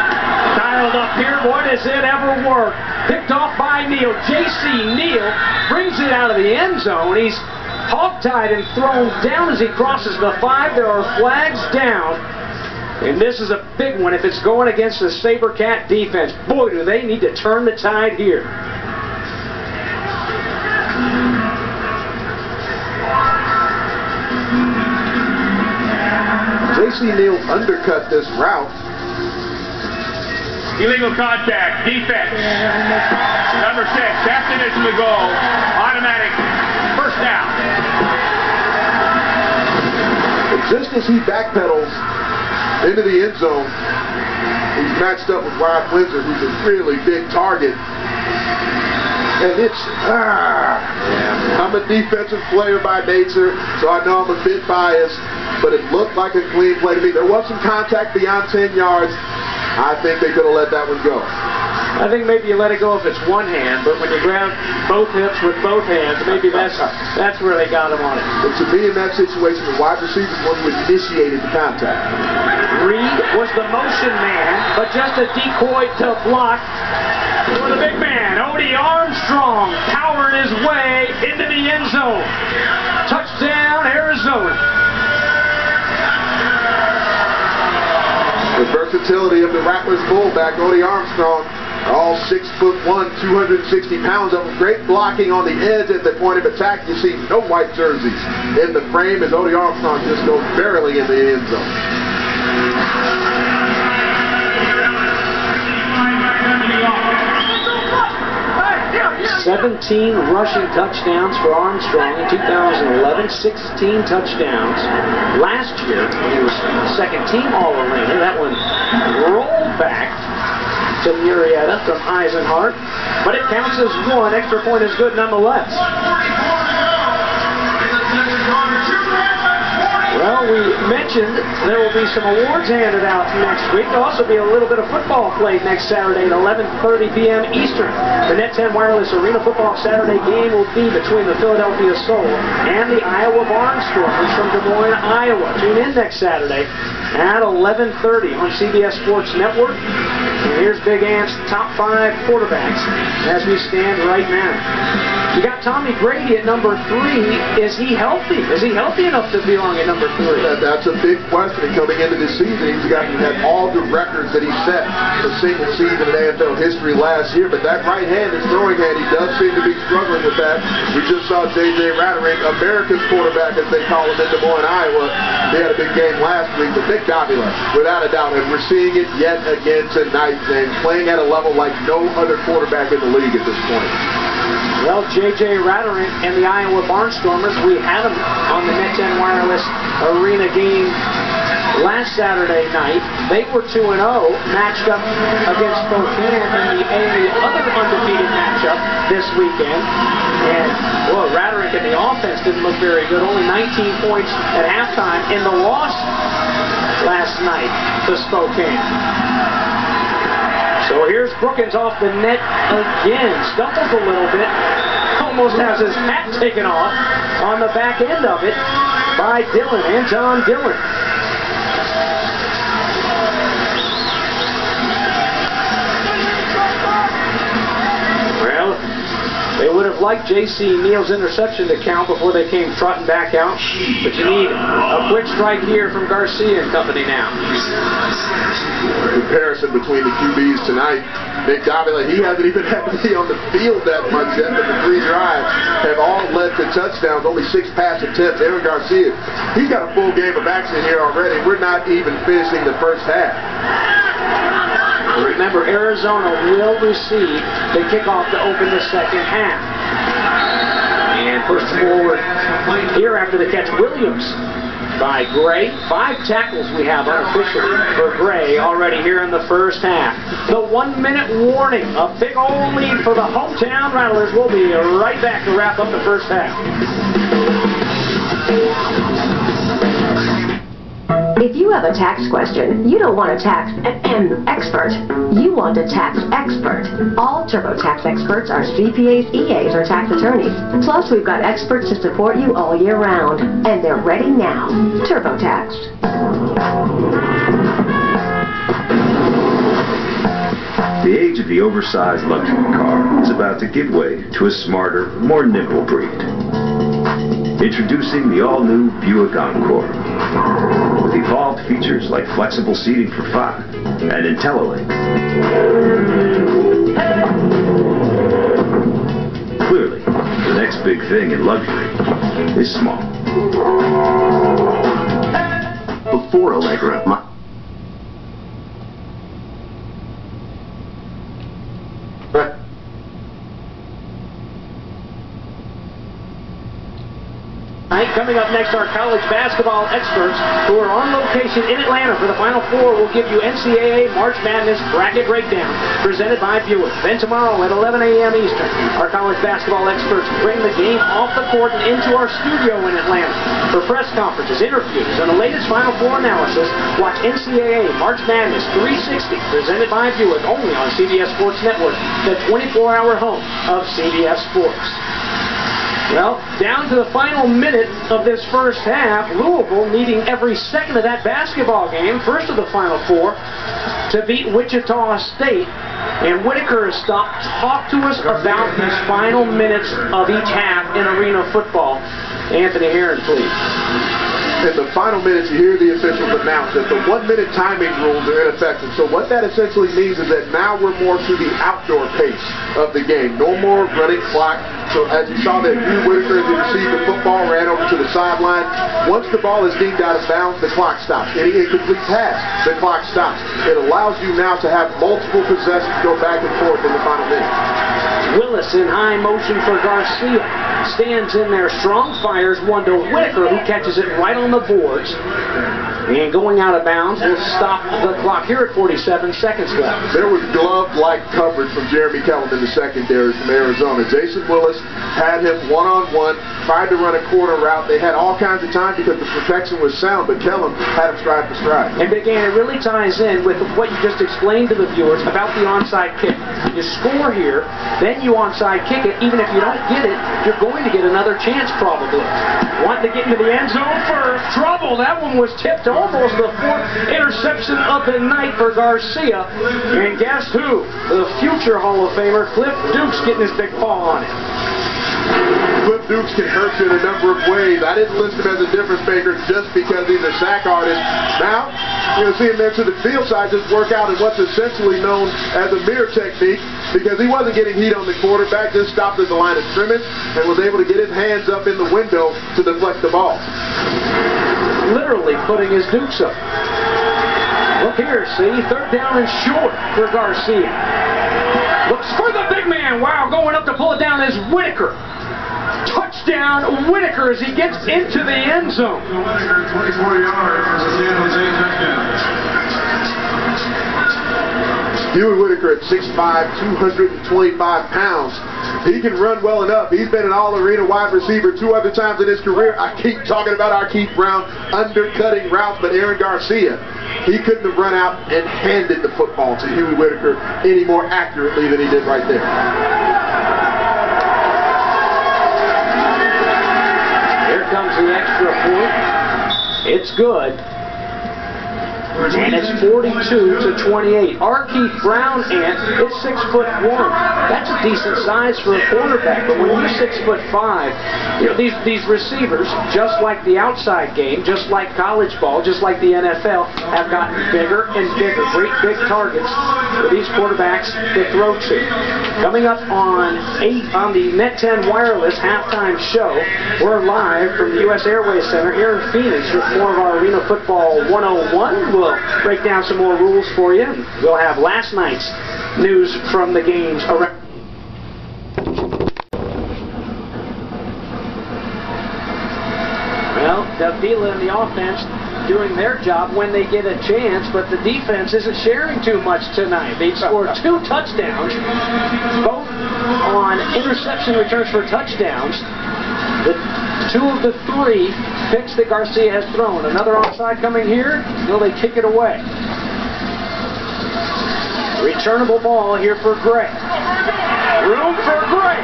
dialed up here. Boy, does it ever work. Picked off by Neal. J.C. Neal brings it out of the end zone. He's hog-tied and thrown down as he crosses the five. There are flags down. And this is a big one if it's going against the SaberCat defense. Boy, do they need to turn the tide here. J.C. Neal undercut this route. Illegal contact, defense. Number six, Captain is in the goal. Automatic first down. Just as he backpedals into the end zone, he's matched up with Rod Windsor, who's a really big target. And it's, ah, yeah. I'm a defensive player by nature, so I know I'm a bit biased, but it looked like a clean play to me. There was some contact beyond 10 yards. I think they could have let that one go. I think maybe you let it go if it's one hand, but when you grab both hips with both hands, maybe that's [LAUGHS] that's where they got him on it. But to me, in that situation, the wide receiver one who initiated the contact. Reed was the motion man, but just a decoy to block for the big man. Odie Armstrong powered his way into the end zone. Touchdown, Arizona. The versatility of the Rattlers fullback, Odie Armstrong, all six foot one, 260 pounds of. Great blocking on the edge at the point of attack. You see no white jerseys in the frame as Odie Armstrong just goes barely in the end zone. 17 rushing touchdowns for Armstrong in 2011, 16 touchdowns last year when he was second team All-Arena. That one rolled back to Murrieta from Eisenhart, but it counts as one. Extra point is good nonetheless. Well, we mentioned there will be some awards handed out next week. There'll also be a little bit of football played next Saturday at 11.30 p.m. Eastern. The Net 10 Wireless Arena Football Saturday game will be between the Philadelphia Soul and the Iowa Barnstormers from Des Moines, Iowa. Tune in next Saturday at 11.30 on CBS Sports Network. And here's Big Ant's top five quarterbacks as we stand right now. You got Tommy Grady at number three. Is he healthy? Is he healthy enough to belong at number? That, that's a big question coming into this season. He's got he had all the records that he set for single season in AFL history last year, but that right hand, his throwing hand, he does seem to be struggling with that. We just saw J.J. Raterink, America's quarterback, as they call him in Des Moines, Iowa. He had a big game last week, but Nick Davila, without a doubt, and we're seeing it yet again tonight, and playing at a level like no other quarterback in the league at this point. Well, J.J. Raterink and the Iowa Barnstormers, we had them on the Net 10 Wireless Arena game last Saturday night. They were 2-0, matched up against Spokane in the, other undefeated matchup this weekend. And, well, Raterink and the offense didn't look very good. Only 19 points at halftime in the loss last night to Spokane. So here's Brookins off the net again. Stumbles a little bit. Almost has his hat taken off on the back end of it by Dillon, Anton Dillon. They would have liked J.C. Neal's interception to count before they came trotting back out, but you need a quick strike here from Garcia and company now. Comparison between the QBs tonight. Nick Davila, he hasn't even had to be on the field that much yet, but the three drives have all led to touchdowns, only six pass attempts. Aaron Garcia, he's got a full game of action here already. We're not even finishing the first half. Remember, Arizona will receive the kickoff to open the second half. And pushed forward here after the catch, Williams by Gray. Five tackles we have unofficially for Gray already here in the first half. The one-minute warning, a big old lead for the hometown Rattlers. We'll be right back to wrap up the first half. If you have a tax question, you don't want a tax [CLEARS THROAT] expert. You want a tax expert. All TurboTax experts are CPAs, EAs, or tax attorneys. Plus, we've got experts to support you all year round. And they're ready now. TurboTax. The age of the oversized luxury car is about to give way to a smarter, more nimble breed. Introducing the all-new Buick Encore. Evolved features like flexible seating for five and IntelliLink. Clearly, the next big thing in luxury is small. Before Allegra, my Coming up next, our college basketball experts who are on location in Atlanta for the Final Four will give you NCAA March Madness bracket breakdown presented by Buick. Then tomorrow at 11 a.m. Eastern, our college basketball experts bring the game off the court and into our studio in Atlanta. For press conferences, interviews, and the latest Final Four analysis, watch NCAA March Madness 360 presented by Buick only on CBS Sports Network, the 24-hour home of CBS Sports. Well, down to the final minute of this first half, Louisville needing every second of that basketball game, first of the Final Four, to beat Wichita State. And Whitaker has stopped talk to us about these final minutes of each half in arena football. Anthony Herron, please. In the final minutes, you hear the officials announce that the one-minute timing rules are in effect. So what that essentially means is that now we're more to the outdoor pace of the game. No more running clock. So as you saw that Huey Whitaker, he received the football, ran over to the sideline. Once the ball is deemed out of bounds, the clock stops. Any incomplete pass, the clock stops. It allows you now to have multiple possessions go back and forth in the final minute. Willis in high motion for Garcia. Stands in there strong, fires one to Whitaker, who catches it right on the boards. And going out of bounds will stop the clock here at 47 seconds left. There was glove-like coverage from Jeremy Kellum in the secondary from Arizona. Jason Willis had him one-on-one, tried to run a corner route. They had all kinds of time because the protection was sound, but Kellum had him stride for stride. And again, it really ties in with what you just explained to the viewers about the onside kick. You score here, then you onside kick it. Even if you don't get it, you're going to get another chance probably. Wanting to get into the end zone first. Trouble. That one was tipped almost the fourth interception of the night for Garcia. And guess who? The future Hall of Famer, Cliff Dukes, getting his big paw on it. Cliff Dukes can hurt you in a number of ways. I didn't list him as a difference maker just because he's a sack artist. Now, you're going to see him enter the field side just work out in what's essentially known as a mirror technique because he wasn't getting heat on the quarterback, just stopped at the line of scrimmage and was able to get his hands up in the window to deflect the ball. Literally putting his dukes up. Look here, see? Third down and short for Garcia. Looks for the big man. Wow, going up to pull it down is Whitaker. Touchdown, Whitaker as he gets into the end zone. 24 yards for the San Jose touchdown. Huey Whitaker at 6'5", 225 pounds. He can run well enough. He's been an all-arena wide receiver two other times in his career. I keep talking about our Keith Brown undercutting routes, but Aaron Garcia, he couldn't have run out and handed the football to Huey Whitaker any more accurately than he did right there. The extra point. It's good. And it's 42 to 28. Arkeith Brown ant is six foot one. That's a decent size for a quarterback. But when you're six foot five, you know these these receivers, just like the outside game, just like college ball, just like the NFL, have gotten bigger and bigger. Great big targets for these quarterbacks to throw to. Coming up on eight on the Net 10 Wireless halftime show, we're live from the U.S. Airways Center here in Phoenix with more of our Arena Football 101. We'll break down some more rules for you. We'll have last night's news from the games around. Well, Davila in the offense doing their job when they get a chance, but the defense isn't sharing too much tonight. They scored [LAUGHS] two touchdowns, both on interception returns for touchdowns. The two of the three picks that Garcia has thrown. Another onside coming here. Will they kick it away? Returnable ball here for Gray. Room for Gray.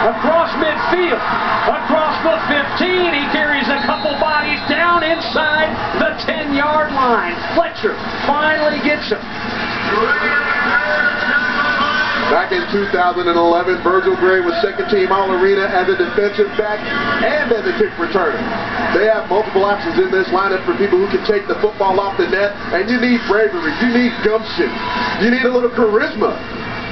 Across midfield. Across the 15. He carries a couple bodies down inside the 10-yard line. Fletcher finally gets him. Back in 2011, Virgil Gray was second team All-Arena as a defensive back and as a kick returner. They have multiple options in this lineup for people who can take the football off the net, and you need bravery, you need gumption, you need a little charisma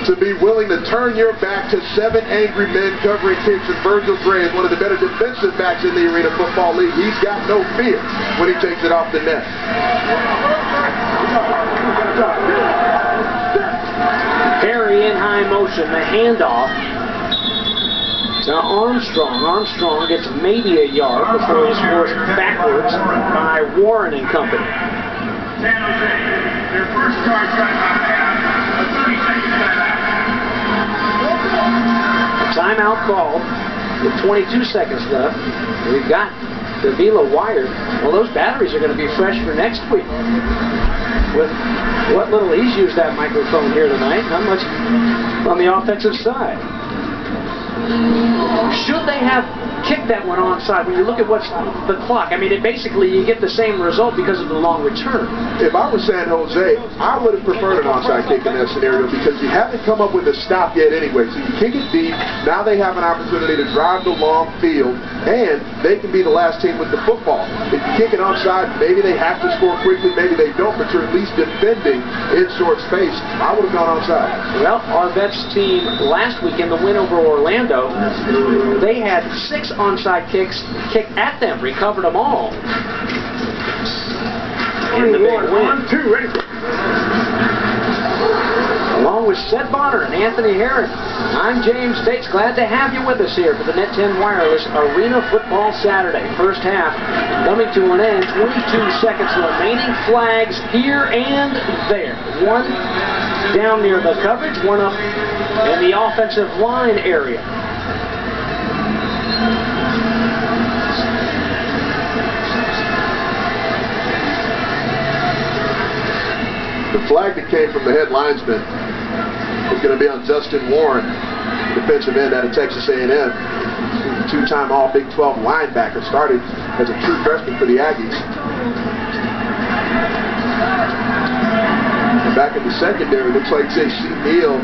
to be willing to turn your back to seven angry men covering kicks, and Virgil Gray is one of the better defensive backs in the Arena Football League. He's got no fear when he takes it off the net. Perry in high motion, the handoff to Armstrong. Armstrong gets maybe a yard before he's forced backwards by Warren and company. San Jose, their first charge timeout timeout. Called with 22 seconds left. We've got Davila wired. Well, those batteries are going to be fresh for next week. With what little he's used that microphone here tonight, not much on the offensive side. Should they have kicked that one onside? When you look at what's the clock, I mean, it basically you get the same result because of the long return. If I was San Jose, I would have preferred an onside kick in that scenario because you haven't come up with a stop yet anyway. So you kick it deep. Now they have an opportunity to drive the long field, and they can be the last team with the football. If you kick it onside, maybe they have to score quickly, maybe they don't, but you're at least defending in short space. I would have gone onside. Well, our Vets team last week in the win over Orlando, they had six onside kicks kicked at them, recovered them all. In the big win. One, two, ready. Along with Seth Bonner and Anthony Herron, I'm James Bates. Glad to have you with us here for the Net 10 Wireless Arena Football Saturday. First half coming to an end. 22 seconds remaining. Flags here and there. One down near the coverage, one up in the offensive line area. The flag that came from the head linesman is going to be on Justin Warren, defensive end out of Texas A&M. Two-time All Big 12 linebacker, started as a true freshman for the Aggies. And back in the secondary, looks like J.C. Neal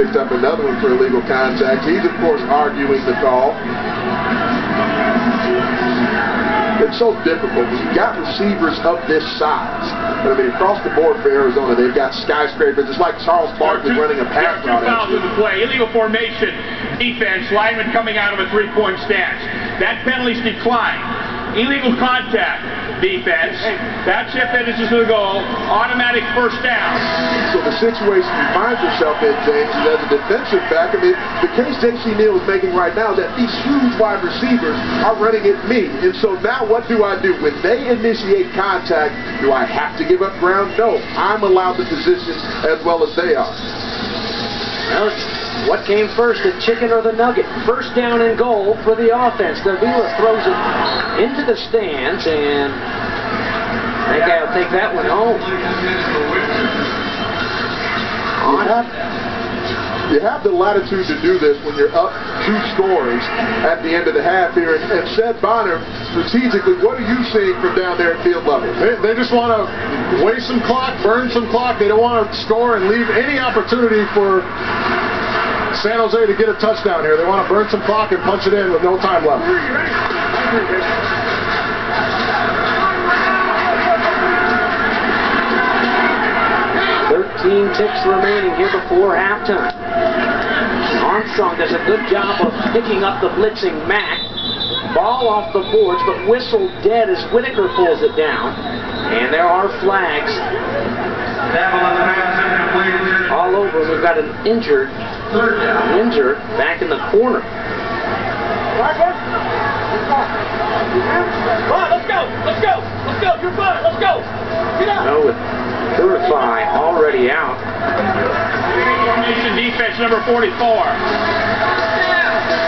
picked up another one for illegal contact. He's, of course, arguing the call. It's so difficult when you got receivers of this size. But I mean, across the board for Arizona, they've got skyscrapers. It's like Charles Barkley running a pass route fouls in the play. Illegal formation defense. Lineman coming out of a three-point stance. That penalty's declined. Illegal contact defense. That chip finishes to the goal. Automatic first down. So the situation he finds himself in, James, is as a defensive back. I mean, the case J.C. Neal is making right now is that these huge wide receivers are running at me. And so now what do I do? When they initiate contact, do I have to give up ground? No. I'm allowed the position as well as they are. Well, what came first, the chicken or the nugget? First down and goal for the offense. Davila throws it into the stands, and I think I'll take that one home. You have, you have the latitude to do this when you're up two scores at the end of the half here. And, and Seth Bonner, strategically, what are you seeing from down there at field level? They, they just want to waste some clock, burn some clock. They don't want to score and leave any opportunity for San Jose to get a touchdown here. They want to burn some clock and punch it in with no time left. 13 ticks remaining here before halftime. Armstrong does a good job of picking up the blitzing Mack. Ball off the boards, but whistled dead as Whitaker pulls it down. And there are flags all over. We've got an injured, Windsor back in the corner. Come on, let's go. Let's go. Let's go. You're fine. Let's go. Get up. No, with Purify already out. Formation defense number 44.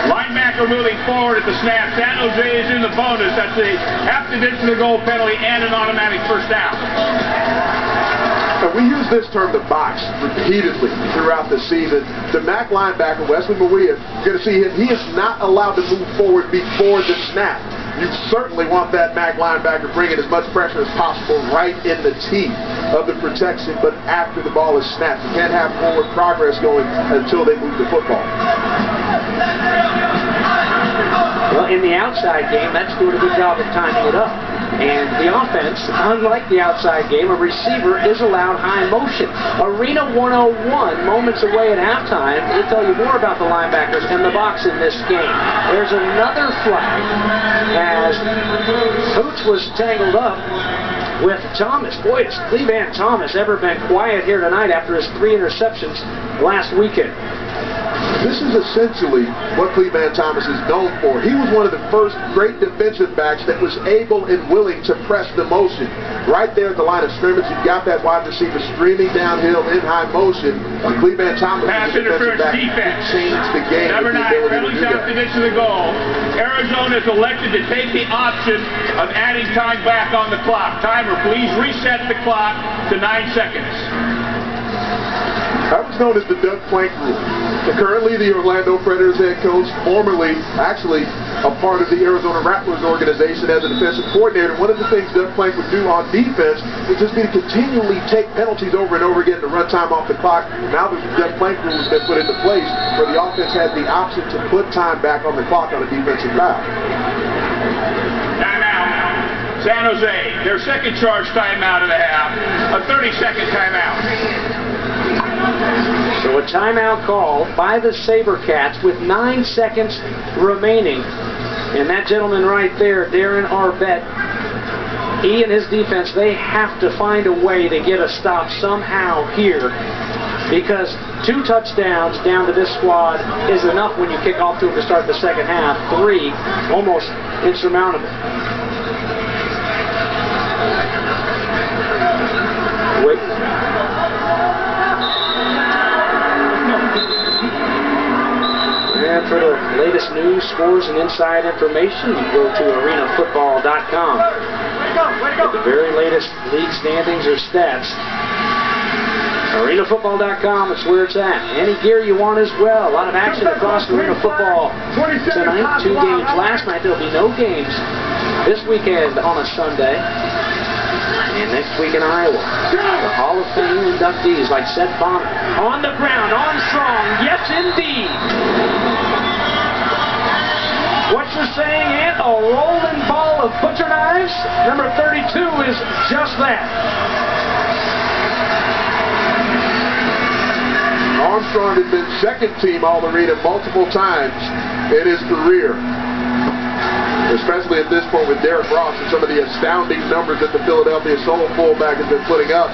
Linebacker moving forward at the snap. San Jose is in the bonus. That's a half the distance to the goal penalty and an automatic first down. We use this term, the box, repeatedly throughout the season. The MAC linebacker, Wesley Mawia, you're going to see him. He is not allowed to move forward before the snap. You certainly want that MAC linebacker bringing as much pressure as possible right in the teeth of the protection, but after the ball is snapped. You can't have forward progress going until they move the football. Well, in the outside game, that's doing a good job of timing it up. And the offense, unlike the outside game, a receiver is allowed high motion. Arena 101, moments away at halftime, will tell you more about the linebackers and the box in this game. There's another flag as Poots was tangled up with Thomas. Boy, has Clevan Thomas ever been quiet here tonight after his three interceptions last weekend. This is essentially what Clevan Thomas is known for. He was one of the first great defensive backs that was able and willing to press the motion. Right there at the line of scrimmage, you've got that wide receiver streaming downhill in high motion. And Clevan Thomas Pass is a defensive interference back defense. changed the game Number with the nine, ability to penalties do after that. this to the goal. Arizona has elected to take the option of adding time back on the clock. Timer, please reset the clock to nine seconds. That was known as the Doug Plank rule. Currently the Orlando Predators head coach, formerly actually a part of the Arizona Rattlers organization as a defensive coordinator. One of the things Doug Plank would do on defense would just be to continually take penalties over and over again to run time off the clock. Now the Doug Plank rule has been put into place where the offense has the option to put time back on the clock on a defensive foul. San Jose, their second charge timeout of the half. A 30-second timeout. So a timeout call by the Sabercats with nine seconds remaining. And that gentleman right there, Darren Arbet, he and his defense, they have to find a way to get a stop somehow here because two touchdowns down to this squad is enough when you kick off to them to start the second half. Three, almost insurmountable. Wait. And for the latest news, scores, and inside information, you go to arenafootball.com. Get the very latest league standings or stats. ArenaFootball.com, it's where it's at. Any gear you want as well. A lot of action across Arena Football tonight. Two games last night. There'll be no games this weekend on a Sunday. And next week in Iowa. The Hall of Fame inductees like Seth Bonner. On the ground, Armstrong. Yes, indeed. What's the saying, Ant? A rolling ball of butcher knives? Number 32 is just that. Armstrong has been second team All-Arena multiple times in his career. Especially at this point with Derek Ross and some of the astounding numbers that the Philadelphia Soul fullback has been putting up.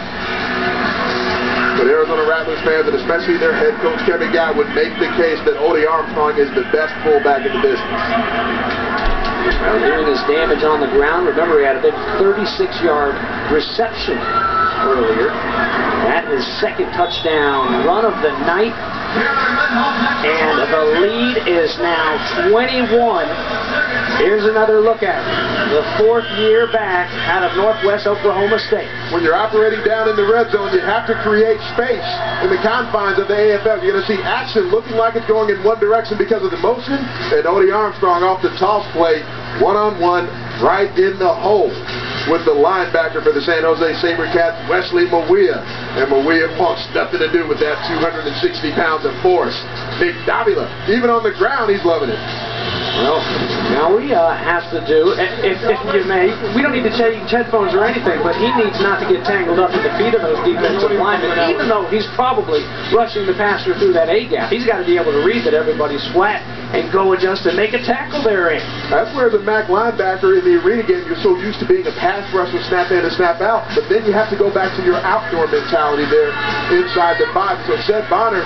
But Arizona Rattlers fans, and especially their head coach Kevin Guy, would make the case that Odie Armstrong is the best fullback in the business. Well, doing his damage on the ground. Remember, he had a big 36-yard reception earlier. That is second touchdown run of the night. And the lead is now 21. Here's another look at it. The fourth year back out of Northwest Oklahoma State. When you're operating down in the red zone, you have to create space in the confines of the AFL. You're going to see action looking like it's going in one direction because of the motion, and Odie Armstrong off the toss play, one-on-one, right in the hole with the linebacker for the San Jose SaberCats, Wesley Mawia. And Mawia wants nothing to do with that 260 pounds of force. Nick Davila, even on the ground, he's loving it. Well, now we uh, has to do, if, if you may, we don't need to change headphones or anything, but he needs not to get tangled up at the feet of those defensive linemen, even though he's probably rushing the passer through that A gap. He's got to be able to read that everybody's flat and go adjust and make a tackle there. In. That's where the MAC linebacker in the arena game, you're so used to being a pass rusher, snap in and snap out, but then you have to go back to your outdoor mentality there inside the box. So Seth Bonner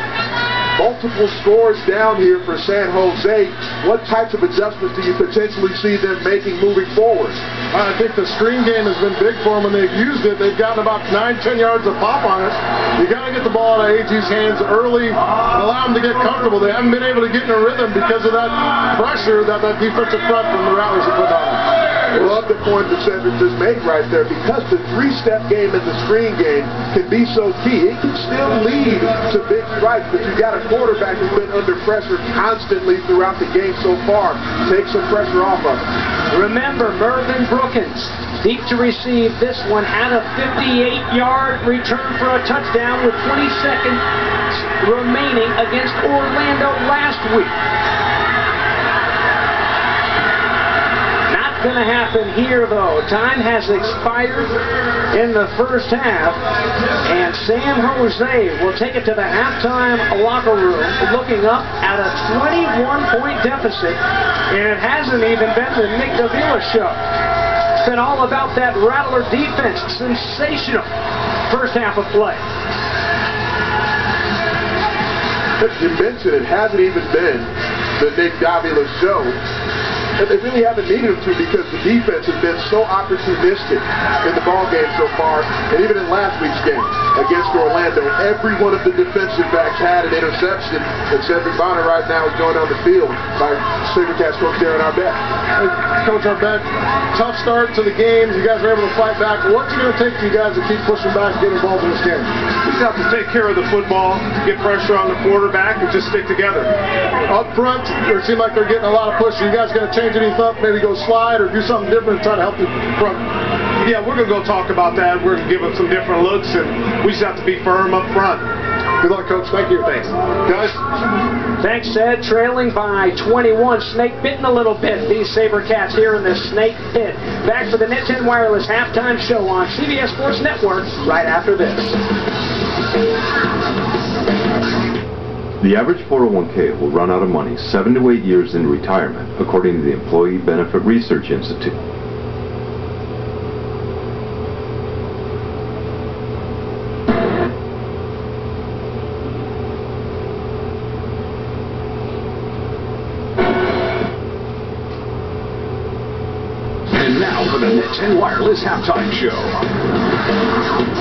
multiple scores down here for San Jose. What types of adjustments do you potentially see them making moving forward? I think the screen game has been big for them when they've used it. They've gotten about 9, 10 yards of pop on it. You got to get the ball out of AG's hands early and allow them to get comfortable. They haven't been able to get in a rhythm because of that pressure that that defensive front from the Rattlers have put on them. I love the point that Sherdrick just made right there because the three-step game and the screen game can be so key. It can still lead to big strikes, but you got a quarterback who's been under pressure constantly throughout the game so far. Take some pressure off of him. Remember, Mervyn Brookins, deep to receive this one at a 58-yard return for a touchdown with 20 seconds remaining against Orlando last week. Going to happen here, though. Time has expired in the first half, and San Jose will take it to the halftime locker room, looking up at a 21-point deficit, and it hasn't even been the Nick Davila show. It's been all about that Rattler defense. Sensational first half of play. You mentioned it hasn't even been the Nick Davila show and they really haven't needed him to because the defense has been so opportunistic in the ball game so far, and even in last week's game against Orlando, every one of the defensive backs had an interception, and Sherdrick Bonner right now is going on the field by SaberCats coach Darren Arbet. Hey, coach Arbet, tough start to the game. You guys were able to fight back. What's it going to take for you guys to keep pushing back and get involved in this game? We just have to take care of the football, get pressure on the quarterback, and just stick together. Up front, it seems like they're getting a lot of push. Are you guys going to change anything up, maybe go slide or do something different to try to help the front? Yeah, we're going to go talk about that. We're going to give them some different looks, and we just have to be firm up front. Good luck, Coach. Thank you. Thanks. Guys. Thanks, Ed. Trailing by 21. Snake bitten a little bit. These SaberCats here in the Snake Pit. Back for the Net 10 Wireless halftime show on CBS Sports Network right after this. The average 401k will run out of money seven to eight years into retirement, according to the Employee Benefit Research Institute. And now for the Net 10 Wireless Halftime Show.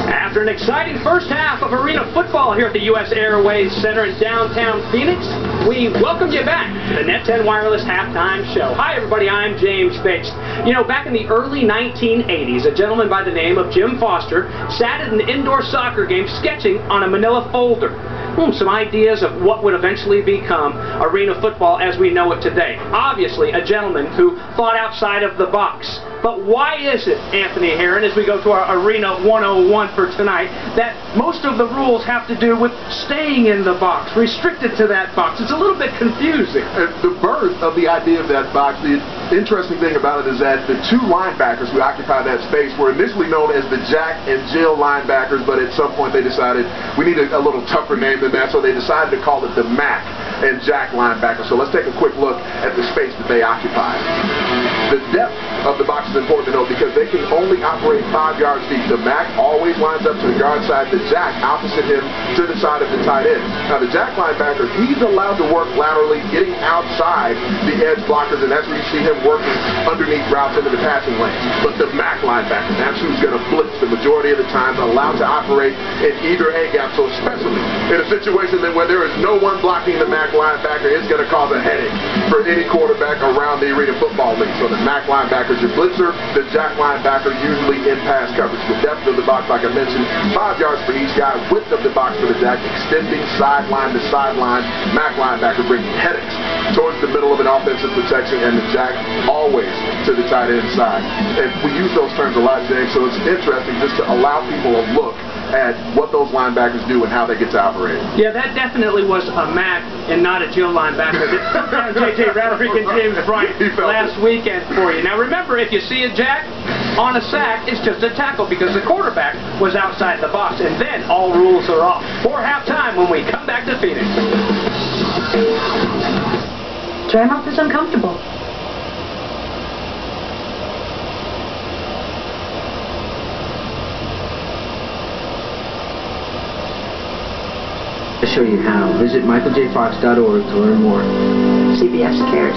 After an exciting first half of arena football here at the U.S. Airways Center in downtown Phoenix, we welcome you back to the Net 10 Wireless Halftime Show. Hi, everybody. I'm James Bates. You know, back in the early 1980s, a gentleman by the name of Jim Foster sat at an indoor soccer game sketching on a manila folder. Hmm, some ideas of what would eventually become arena football as we know it today. Obviously, a gentleman who thought outside of the box. But why is it, Anthony Herron, as we go to our Arena 101 for tonight, that most of the rules have to do with staying in the box, restricted to that box? It's a little bit confusing. The birth of the idea of that box, the interesting thing about it is that the two linebackers who occupy that space were initially known as the Jack and Jill linebackers, but at some point they decided we need a, a little tougher name than that, so they decided to call it the Mac and Jack linebackers. So let's take a quick look at the space that they occupy. The depth of the box is important to note because they can only operate five yards deep. The Mac always lines up to the guard side, the Jack opposite him to the side of the tight end. Now the Jack linebacker, he's allowed to work laterally, getting outside the edge blockers, and that's where you see him working underneath routes into the passing lane. But the Mac linebacker, that's who's going to blitz the majority of the time, allowed to operate in either A gap. So especially in a situation that where there is no one blocking the Mac linebacker, it's going to cause a headache for any quarterback around the Arena Football League. So the Mac linebacker is your blitzer, the Jack linebacker usually in pass coverage. The depth of the box, like I mentioned, five yards for each guy. Width of the box for the Jack, extending sideline to sideline. Mac linebacker bringing headaches towards the middle of an offensive protection, and the Jack always to the tight end side. And we use those terms a lot, James, so it's interesting just to allow people a look at what those linebackers do and how they get to operate. Yeah, that definitely was a Mac and not a Jill linebacker. [LAUGHS] JJ Raterink and James Bryant last weekend for you. Now remember, if you see a Jack on a sack, it's just a tackle because the quarterback was outside the box, and then all rules are off. For halftime when we come back to Phoenix. Draymond is uncomfortable. to show you how. Visit michaeljfox.org to learn more. CBS cares.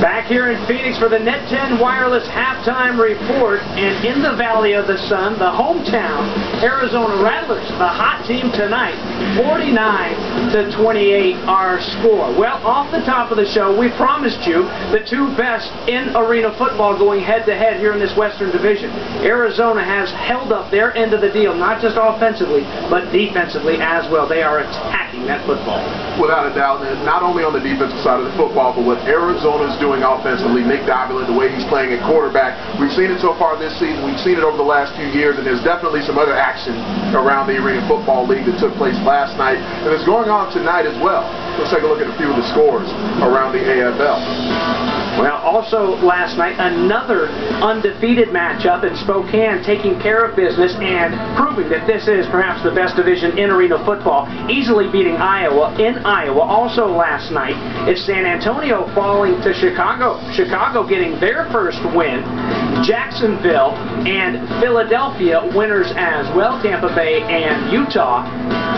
Back here in Phoenix for the Net 10 Wireless halftime report, and in the Valley of the Sun, the hometown Arizona Rattlers, the hot team tonight, 49 to 28 our score. Well, off the top of the show, we promised you the two best in arena football going head to head here in this Western Division. Arizona has held up their end of the deal, not just offensively, but defensively as well. They are attacking that football. Without a doubt, and not only on the defensive side of the football, but what Arizona's doing offensively, Nick Davila, the way he's playing at quarterback, we've seen it so far this season. We've seen it over the last few years, and there's definitely some other action around the Arena Football League that took place last night, and it's going on tonight as well. Let's take a look at a few of the scores around the AFL. Well, also last night, another undefeated matchup in Spokane taking care of business and proving that this is perhaps the best division in arena football, easily beating Iowa in Iowa. Also last night, it's San Antonio falling to Chicago. Chicago Chicago getting their first win. Jacksonville and Philadelphia winners as well. Tampa Bay and Utah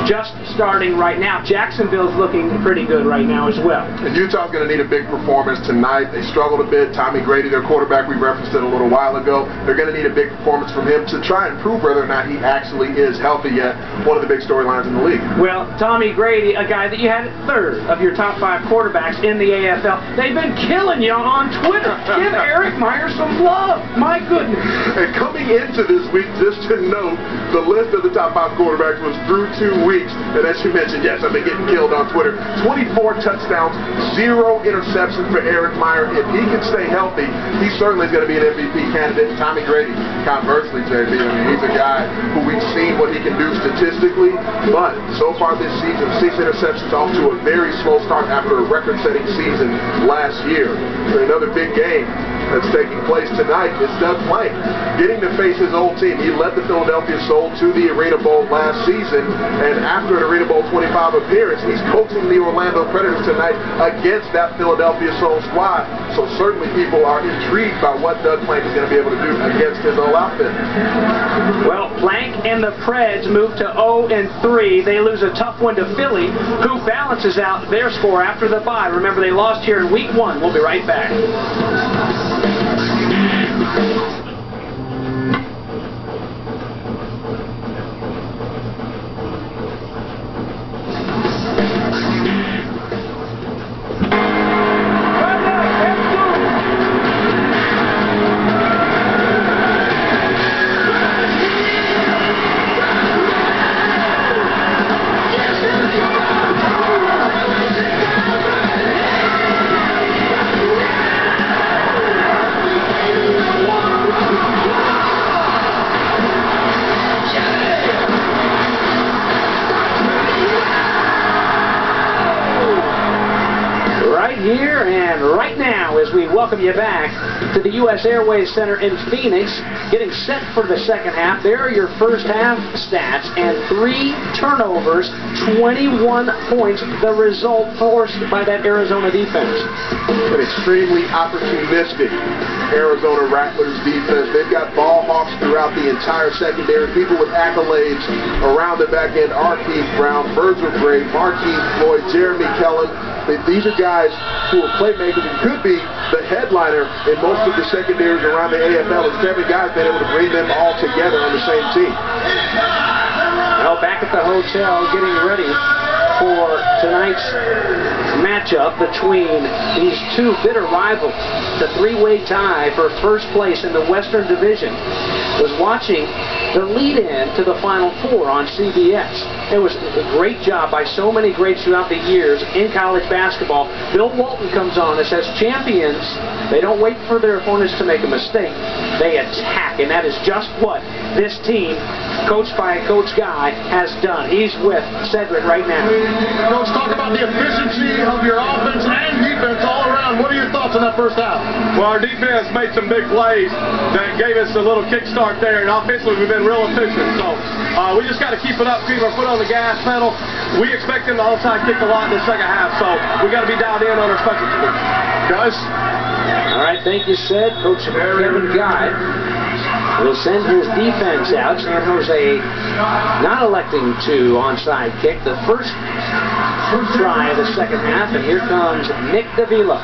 just starting right now. Jacksonville's looking pretty good right now as well. And Utah's going to need a big performance tonight. They struggled a bit. Tommy Grady, their quarterback, we referenced it a little while ago. They're going to need a big performance from him to try and prove whether or not he actually is healthy yet. One of the big storylines in the league. Well, Tommy Grady, a guy that you had third of your top five quarterbacks in the AFL, they've been killing you on Twitter. Give [LAUGHS] Eric Meyer some love. My goodness. And coming into this week, just to note, the list of the top five quarterbacks was through two weeks. And as you mentioned, yes, I've been getting killed on Twitter. 24 touchdowns, zero interceptions for Eric Meyer. If he can stay healthy, he certainly is going to be an MVP candidate. Tommy Grady, conversely, JB, I mean, he's a guy who we've seen what he can do statistically, but so far this season, six interceptions off to a very slow start after a record-setting season last year. For another big game that's taking place tonight is Doug Plank getting to face his old team. He led the Philadelphia Soul to the Arena Bowl last season, and after an Arena Bowl 25 appearance, he's coaching the Orlando Predators tonight against that Philadelphia Soul squad. So certainly people are intrigued by what Doug Plank is going to be able to do against his old outfit. Well, Plank and the Preds move to 0 and 3. They lose a tough one to Philly, who balances out their score after the bye. Remember, they lost here in week one. We'll be right back. U.S. Airways Center in Phoenix, getting set for the second half. There are your first half stats and three turnovers, 21 points, the result forced by that Arizona defense. An extremely opportunistic Arizona Rattlers defense. They've got ball hawks throughout the entire secondary, people with accolades around the back end. Arkeith Brown, Virgil Gray, Marquise Floyd, Jeremy Kellen. These are guys who are playmakers and could be the headliner in most of the secondaries around the AFL. And Kevin Guy's been able to bring them all together on the same team. Well, back at the hotel getting ready for tonight's matchup between these two bitter rivals. The three-way tie for first place in the Western Division was watching the lead-in to the Final Four on CBS. It was a great job by so many greats throughout the years in college basketball. Bill Walton comes on and says champions, they don't wait for their opponents to make a mistake. They attack, and that is just what this team, coached by a Coach Guy, has done. He's with Sherdrick right now. Coach, talk about the efficiency of your offense and defense all around. What are your thoughts on that first half? Well, our defense made some big plays that gave us a little kickstart there, and offensively we've been real efficient. So uh, we just got to keep it up, keep our foot on the gas pedal. We expect them to onside kick a lot in the second half, so we got to be dialed in on our special teams. Guys? All right, thank you, Sid. Coach Kevin Guy will send his defense out. San Jose not electing to onside kick the first try of the second half, and here comes Nick Davila.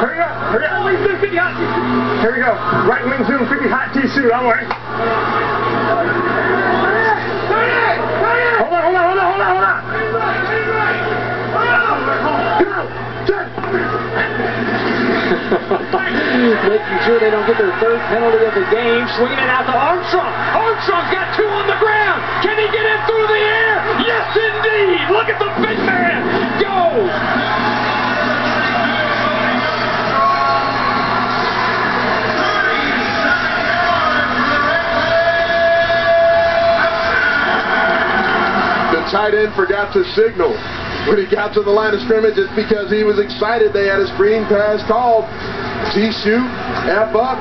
Hurry up, hurry up. Wing zoom 50 hot Here we go. Right wing zoom 50 hot T suit. I'm wearing. Making sure they don't get their third penalty of the game. Swinging it out to Armstrong. Armstrong's got two on the ground. Can he get it through the air? Yes, indeed. Look at the big man. Go. The tight end forgot to signal. When he got to the line of scrimmage, it's because he was excited they had a screen pass called. T shoot, F up.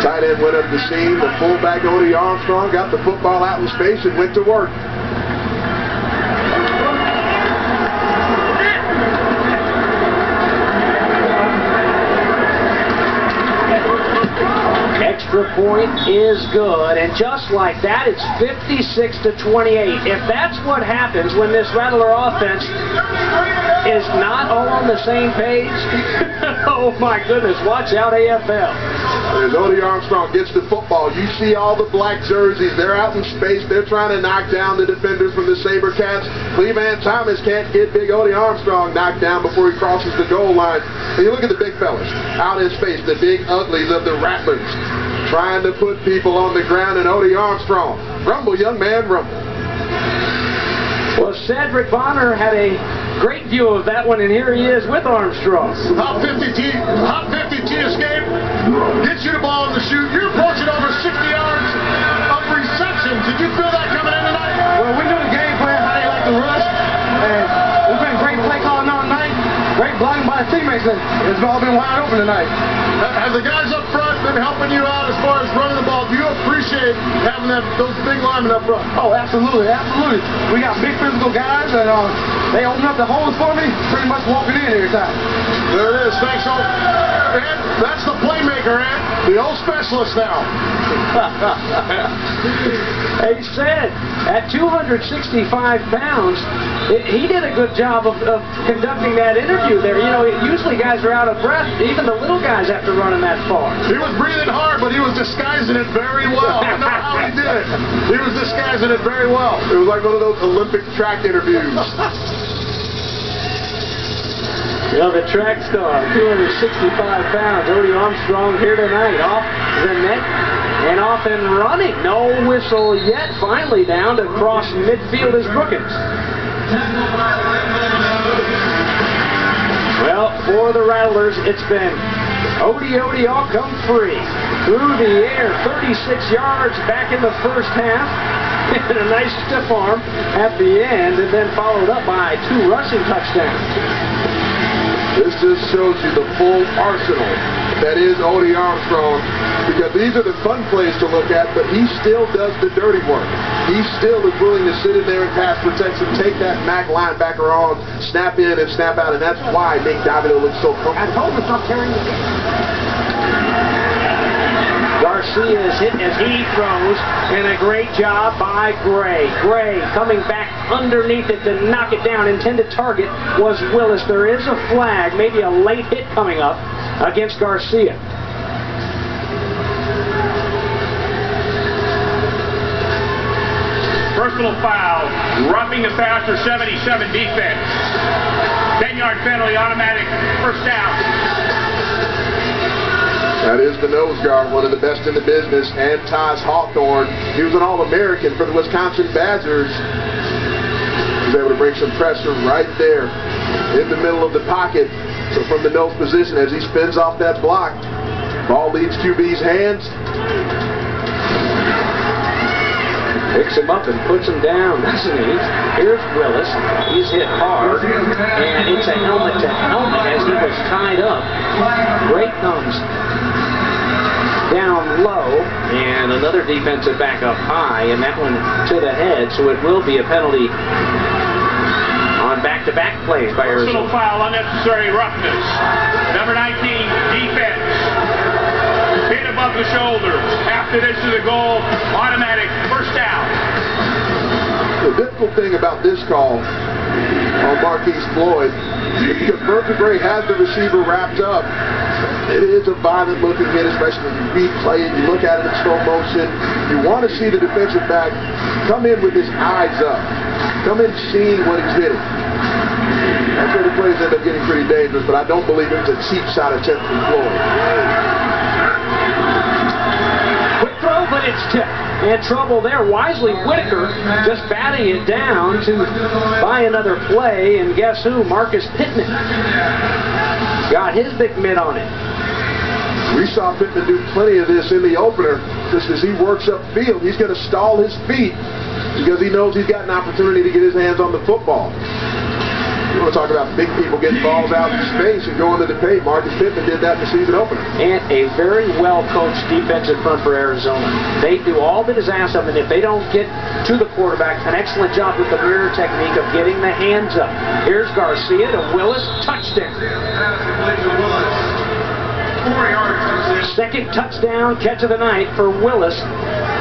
Tight end went up the seam. The fullback, Odie Armstrong, got the football out in space and went to work. Point is good, and just like that, it's 56 to 28. If that's what happens when this Rattler offense is not all on the same page, [LAUGHS] oh my goodness, watch out AFL. As Odie Armstrong gets the football, you see all the black jerseys. They're out in space. They're trying to knock down the defenders from the Sabercats. Clevan Thomas can't get big Odie Armstrong knocked down before he crosses the goal line. And you look at the big fellas out in space, the big uglies of the Rattlers, trying to put people on the ground. And Odie Armstrong, rumble, young man, rumble. Well, Sherdrick Bonner had a great view of that one, and here he is with Armstrong. Hot 50 T, hot 50 T escape. Gets you the ball in the shoot. You're approaching over 60 yards of reception. Did you feel that coming in tonight? Well, we knew the game plan, how they like to rush, and we've been great play calling all night, great blocking by the teammates, and it's all been wide open tonight. Have the guys up front been helping you out as far as running the ball? Do you appreciate having that those big linemen up front? Oh, absolutely, absolutely. We got big physical guys, and uh, they open up the holes for me, pretty much walking in every time. There it is. Thanks, all. Ant, that's the playmaker, Ant. The old specialist now. [LAUGHS] He said at 265 pounds, it, he did a good job of, of conducting that interview there. You know, usually guys are out of breath. Even the little guys after running that far. He was breathing hard, but he was disguising it very well. I know how he did it. He was disguising it very well. It was like one of those Olympic track interviews. You know, the track star, 265 pounds, Odie Armstrong here tonight, off the net and off and running. No whistle yet. Finally down to cross midfield is Brookins. Well, for the Rattlers, it's been Odie Odie all come free. Through the air, 36 yards back in the first half. [LAUGHS] And a nice stiff arm at the end, and then followed up by two rushing touchdowns. This just shows you the full arsenal that is Odie Armstrong because these are the fun plays to look at, but he still does the dirty work. He still is willing to sit in there and pass protection, take that MAC linebacker on, snap in and snap out, and that's why Nick Davila looks so comfortable. I told him stop carrying the game. Garcia is hit as he throws, and a great job by Gray. Gray coming back underneath it to knock it down. Intended target was Willis. There is a flag, maybe a late hit coming up against Garcia. Personal foul, roughing the passer, 77 defense. 10-yard penalty, automatic first down. That is the nose guard, one of the best in the business, and Taz Hawthorne. He was an All-American for the Wisconsin Badgers. He was able to bring some pressure right there in the middle of the pocket. So from the nose position, as he spins off that block, ball leaves QB's hands. Picks him up and puts him down, doesn't he? Here's Willis. He's hit hard, and it's a helmet to helmet as he was tied up. Great comes down low, and another defensive back up high, and that one to the head, so it will be a penalty on back-to-back plays by Personal Arizona. foul, unnecessary roughness. Number 19, defense. Hit above the shoulders. After this to the goal, automatic first down. The difficult thing about this call on Marquise Floyd [LAUGHS] because Murphy Gray has the receiver wrapped up. It is a violent looking hit, especially when you replay it, you look at it in slow motion. You want to see the defensive back come in with his eyes up, come in seeing what he's hitting. That's where the plays end up getting pretty dangerous, but I don't believe it was a cheap shot attempt from Floyd. It's trouble there. Wisely Whitaker just batting it down to buy another play, and guess who? Marcus Pittman got his big mitt on it. We saw Pittman do plenty of this in the opener. Just as he works upfield, he's going to stall his feet because he knows he's got an opportunity to get his hands on the football. To talk about big people getting balls out in space and going to the paint. Marcus Pittman did that in the season opener. And a very well-coached defensive front for Arizona. They do all that is asked of them, and if they don't get to the quarterback, an excellent job with the mirror technique of getting the hands up. Here's Garcia to Willis, touchdown. Second touchdown catch of the night for Willis.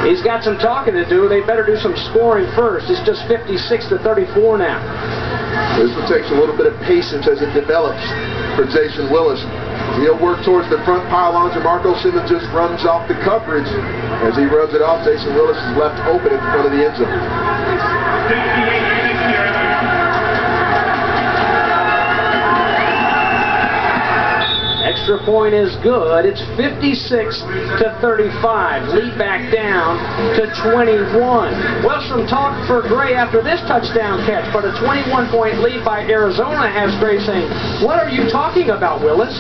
He's got some talking to do. They better do some scoring first. It's just 56 to 34 now. This one takes a little bit of patience as it develops for Jason Willis. He'll work towards the front pylons, and Marco Simmons just runs off the coverage. As he runs it off, Jason Willis is left open in front of the end zone. Extra point is good. It's 56 to 35. Lead back down to 21. Well, some talk for Gray after this touchdown catch, but a 21-point lead by Arizona has Gray saying, "What are you talking about, Willis?"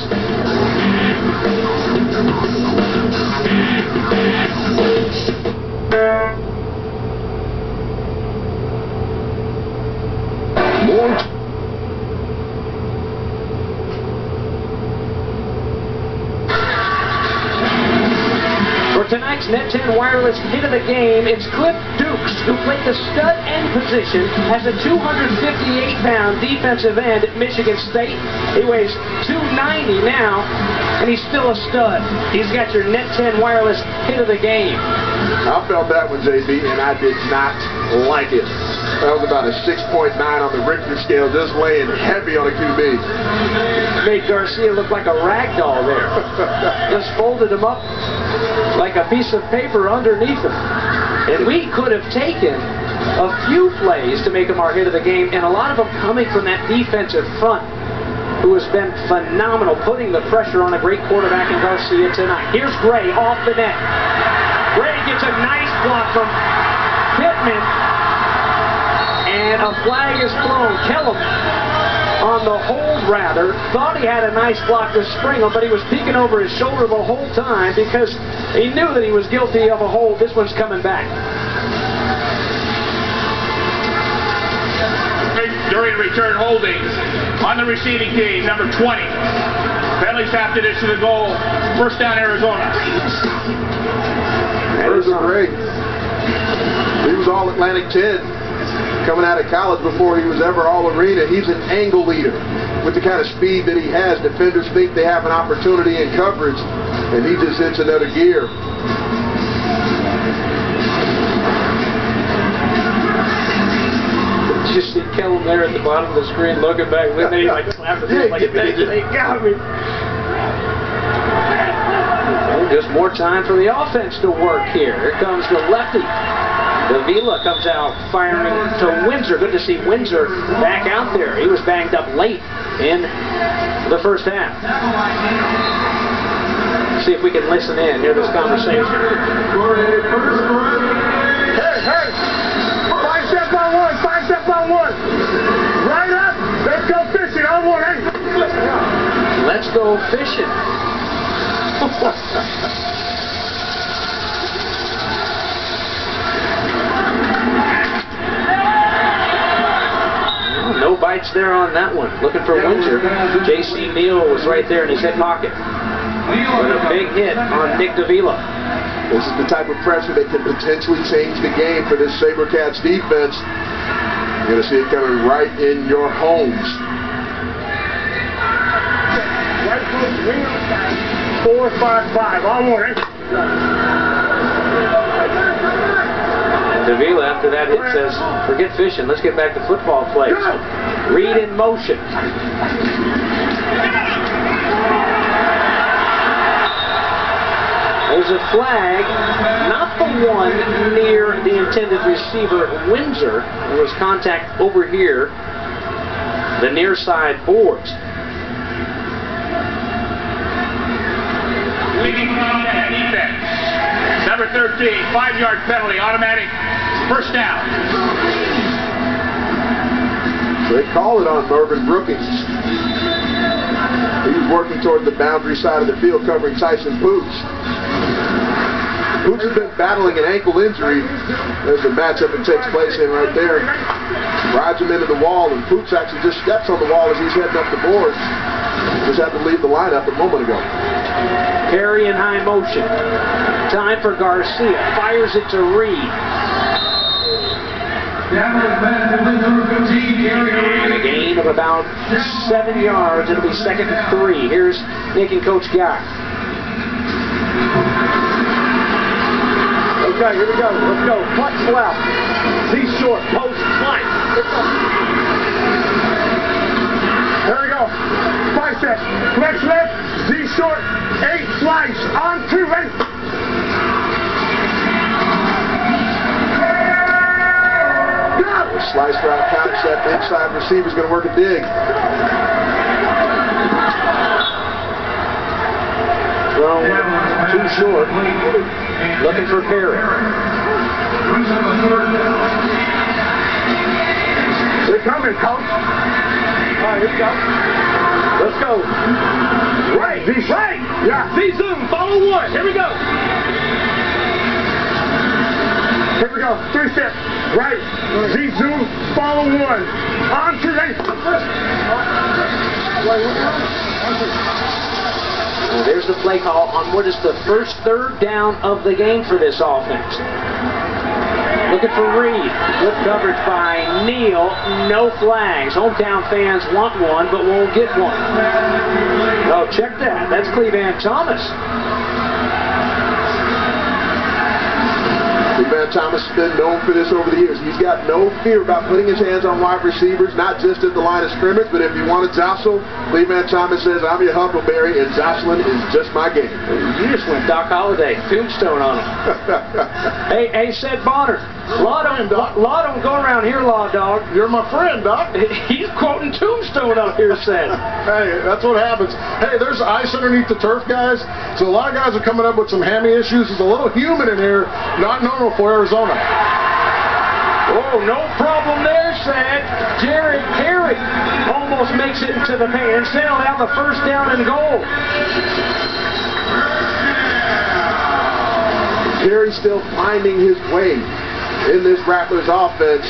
More Net 10 Wireless hit of the game, it's Cliff Dukes, who played the stud end position as a 258-pound defensive end at Michigan State. He weighs 290 now, and he's still a stud. He's got your Net 10 Wireless hit of the game. I felt that one, JB, and I did not like it. That was about a 6.9 on the Richter scale, just weighing heavy on a QB. Made Garcia look like a rag doll there. [LAUGHS] Just folded him up like a piece of paper underneath them. And we could have taken a few plays to make them our hit of the game, and a lot of them coming from that defensive front who has been phenomenal, putting the pressure on a great quarterback in Garcia tonight. Here's Gray off the net. Gray gets a nice block from Pittman, and a flag is thrown. Kellum on the hold rather thought he had a nice block to spring him, but he was peeking over his shoulder the whole time because he knew that he was guilty of a hold. This one's coming back. During return holding on the receiving team, number 20. Penalties after this to the goal. First down, Arizona. Virgil Gray. He was all Atlantic 10 coming out of college before he was ever all arena. He's an angle leader. With the kind of speed that he has, defenders think they have an opportunity in coverage, and he just hits another gear. Just see Kellum there at the bottom of the screen looking back, and then he like slapped his like, they, they got me. Just more time for the offense to work here. Here comes the lefty. Davila comes out firing to Windsor. Good to see Windsor back out there. He was banged up late in the first half. See if we can listen in, hear this conversation. Hey, hey! Five step on one, five step on one. Right up. Let's go fishing on one. Hey. Let's go fishing. [LAUGHS] Well, there on that one. Looking for Windsor. J.C. Neal was right there in his hip pocket. with a big hit on Nick Davila. This is the type of pressure that can potentially change the game for this SaberCats defense. You're going to see it coming right in your homes. Four, five, five. On one. Davila, after that hit, says, forget fishing, let's get back to football plays. Read in motion. There's a flag, not the one near the intended receiver, Windsor. There was contact over here, the near side boards. Leading contact defense. Number 13, five-yard penalty, automatic first down. They call it on Mervyn Brookins. He's working toward the boundary side of the field covering Tyson Poots. Poots has been battling an ankle injury. There's a matchup that takes place in right there. Rides him into the wall, and Poots actually just steps on the wall as he's heading up the boards. Just had to leave the lineup a moment ago. Carry in high motion. Time for Garcia. Fires it to Reed. A gain of about seven yards. It'll be second and three. Here's Nick and Coach Guy. Okay, here we go. Let's go. Flex left. Z short. Post slice. There we go. Bicep. Flex left. Z short. Eight slice. On two. Ready. The slice route concept. The inside receiver's going to work a dig. Thrown too short. Looking for Perry. They're coming, coach. All right, here we go. Let's go. Right, Z right. Yeah. Z zoom. Follow one. Here we go. Here we go. Three steps. Right. Z zoom. Follow one. On to right. Well, there's the play call on what is the first third down of the game for this offense. Looking for Reed. Good coverage by Neal. No flags. Hometown fans want one, but won't get one. Oh, check that. That's Clevan Thomas. Clevan Thomas has been known for this over the years. He's got no fear about putting his hands on wide receivers, not just at the line of scrimmage, but if you want to jostle, Clevan Thomas says, I'm your Huckleberry, and jostling is just my game. You just went Doc Holliday, tombstone on him. [LAUGHS] hey, hey, said Bonner. Law don't, law don't go around here, Law Dog. You're my friend, Doc. [LAUGHS] He's quoting Tombstone up here, said. hey, that's what happens. Hey, there's ice underneath the turf, guys. So a lot of guys are coming up with some hammy issues. There's a little humid in here, not for Arizona. Oh, no problem there, said Jared Perry. Almost makes it into the. Instead, he'll have the first down and goal. Perry still finding his way in this Rattlers offense.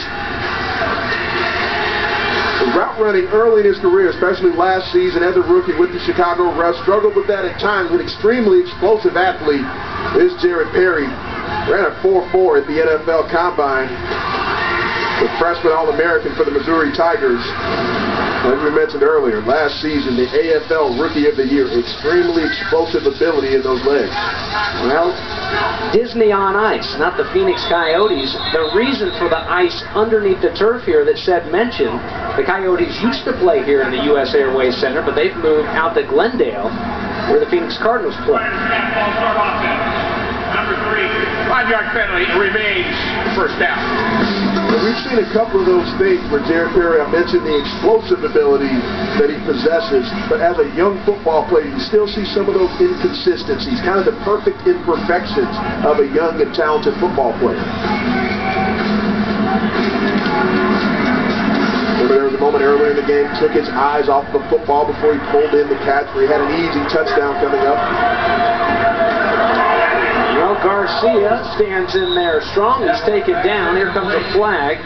Route running early in his career, especially last season as a rookie with the Chicago Rush, struggled with that at times. An extremely explosive athlete is Jared Perry. Ran a 4-4 at the NFL Combine. The freshman All-American for the Missouri Tigers. As we mentioned earlier, last season, the AFL Rookie of the Year. Extremely explosive ability in those legs. Well, Disney on ice, not the Phoenix Coyotes. The reason for the ice underneath the turf here that said mentioned, the Coyotes used to play here in the U.S. Airways Center, but they've moved out to Glendale, where the Phoenix Cardinals play. Five-yard penalty remains first down. We've seen a couple of those things where Jared Perry, I mentioned the explosive ability that he possesses, but as a young football player, you still see some of those inconsistencies, kind of the perfect imperfections of a young and talented football player. There was a moment earlier in the game, took his eyes off the football before he pulled in the catch where he had an easy touchdown coming up. Garcia stands in there strong. He's taken down. Here comes a flag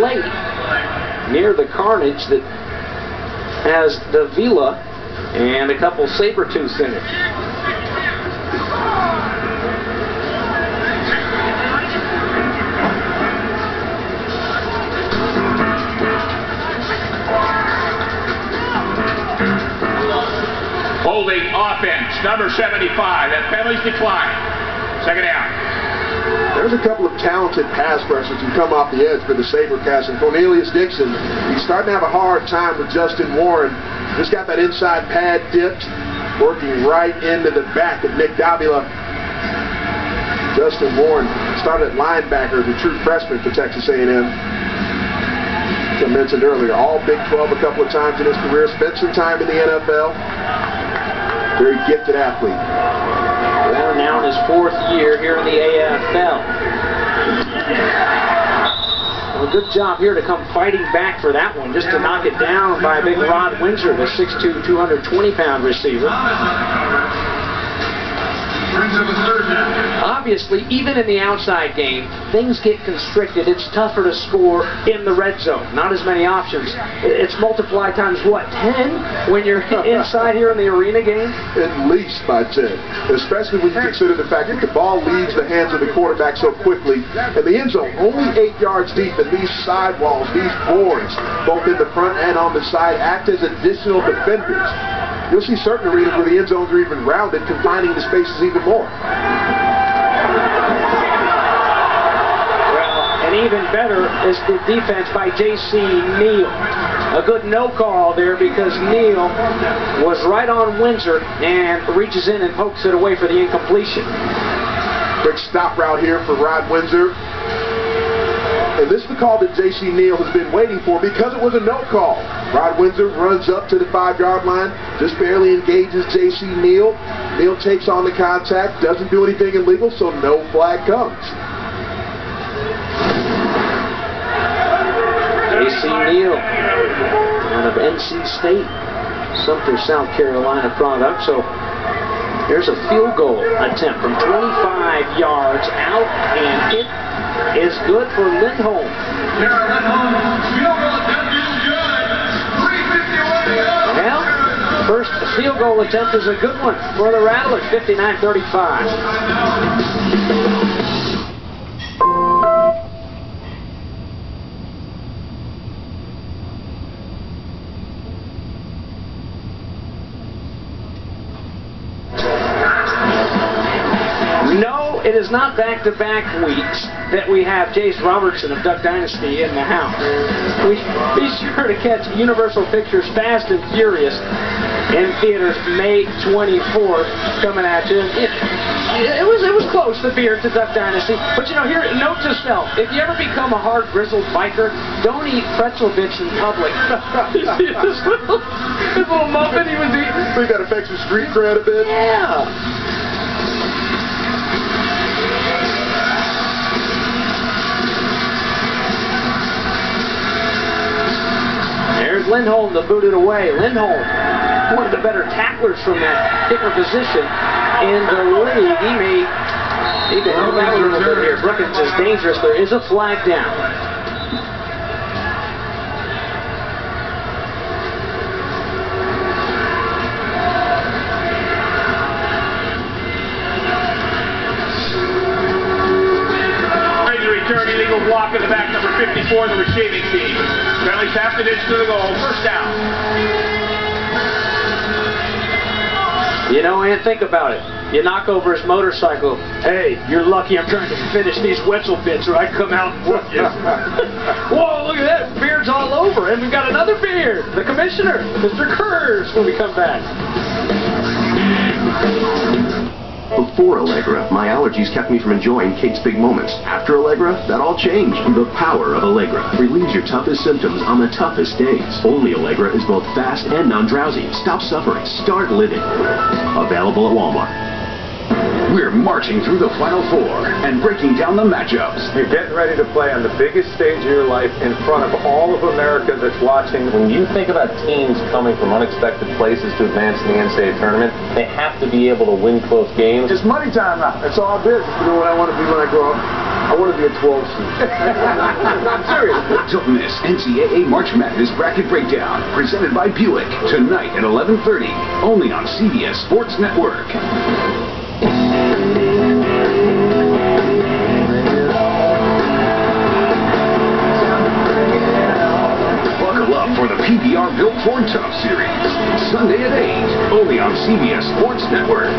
late near the carnage that has Davila and a couple saber tooths in it. Number 75. That penalties decline. Second down. There's a couple of talented pass rushers who come off the edge for the SaberCats. And Cornelius Dixon, he's starting to have a hard time with Justin Warren. Just got that inside pad dipped, working right into the back of Nick Davila. Justin Warren started at linebacker as a true freshman for Texas A&M. As I mentioned earlier, all Big 12 a couple of times in his career, spent some time in the NFL. Very gifted athlete. Warren now in his fourth year here in the AFL. Well, good job here to come fighting back for that one, just to knock it down by big Rod Windsor, the 6'2", 220-pound receiver. Obviously, even in the outside game, things get constricted. It's tougher to score in the red zone. Not as many options. It's multiplied times what, 10 when you're [LAUGHS] inside here in the arena game? At least by 10. Especially when you consider the fact that the ball leaves the hands of the quarterback so quickly. And the end zone, only eight yards deep, and these sidewalls, these boards, both in the front and on the side, act as additional defenders. You'll see certain arenas where the end zones are even rounded, confining the spaces even more. Well, and even better is the defense by J.C. Neal. A good no call there because Neal was right on Windsor and reaches in and pokes it away for the incompletion. Quick stop route here for Rod Windsor. And this is the call that J.C. Neal has been waiting for because it was a no call. Rod Windsor runs up to the five-yard line, just barely engages J.C. Neal. Neal takes on the contact, doesn't do anything illegal, so no flag comes. J.C. Neal out of NC State, Sumter, South Carolina product. So here's a field goal attempt from 25 yards out, and it is good for Lindholm. Well, first field goal attempt is a good one for the Rattlers, 59-35. It is not back-to-back weeks that we have Jase Robertson of Duck Dynasty in the house. We [LAUGHS] be sure to catch Universal Pictures Fast and Furious in theaters May 24th coming at you. It, it was it was close the beer to Duck Dynasty, but you know here note to self: if you ever become a hard grizzled biker, don't eat pretzel bits in public. [LAUGHS] you see this little this little muffin he was eating. We got to fix your street cred a bit. Yeah. There's Lindholm to boot it away. Lindholm, one of the better tacklers from that kicker position in the league. He may need to help out a little bit here. Brookins is dangerous. There is a flag down. Return illegal block in the back, number 54, the receiving team. Penalties half an inch to the goal. First down. You know, and think about it. You knock over his motorcycle. Hey, you're lucky I'm trying to finish these Wetzel bits or I'd come out and whoop you. [LAUGHS] Whoa, look at that. Beard's all over. And we've got another beard. The commissioner, Mr. Kurz, when we come back. Before Allegra, my allergies kept me from enjoying Kate's big moments. After Allegra, that all changed. The power of Allegra relieves your toughest symptoms on the toughest days. Only Allegra is both fast and non-drowsy. Stop suffering. Start living. Available at Walmart. We're marching through the Final Four and breaking down the matchups. You're getting ready to play on the biggest stage of your life in front of all of America that's watching. When you think about teams coming from unexpected places to advance in the NCAA tournament, they have to be able to win close games. It's money time now. That's all it is. You know what I want to be when I grow up? I want to be a 12 seed. I'm [LAUGHS] serious. Don't miss NCAA March Madness Bracket Breakdown, presented by Buick, tonight at 11:30, only on CBS Sports Network. For the PBR Built Ford Series, Sunday at 8, only on CBS Sports Network.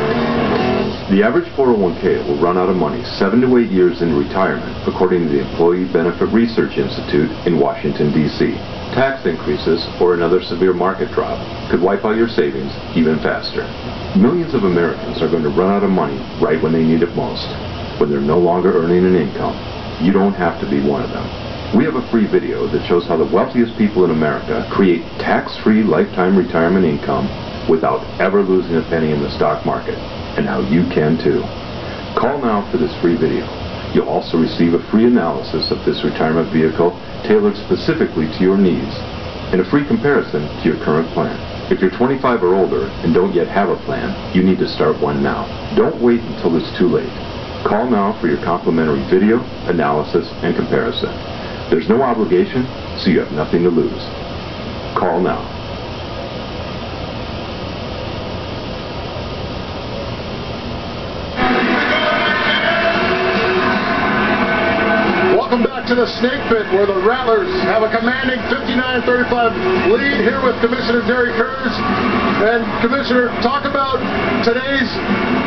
The average 401k will run out of money seven to eight years into retirement, according to the Employee Benefit Research Institute in Washington, D.C. Tax increases or another severe market drop could wipe out your savings even faster. Millions of Americans are going to run out of money right when they need it most, when they're no longer earning an income. You don't have to be one of them. We have a free video that shows how the wealthiest people in America create tax-free lifetime retirement income without ever losing a penny in the stock market, and how you can too. Call now for this free video. You'll also receive a free analysis of this retirement vehicle tailored specifically to your needs, and a free comparison to your current plan. If you're 25 or older and don't yet have a plan, you need to start one now. Don't wait until it's too late. Call now for your complimentary video, analysis, and comparison. There's no obligation, so you have nothing to lose. Call now. The Snake Pit, where the Rattlers have a commanding 59-35 lead here with Commissioner Jerry Kurz. And Commissioner, talk about today's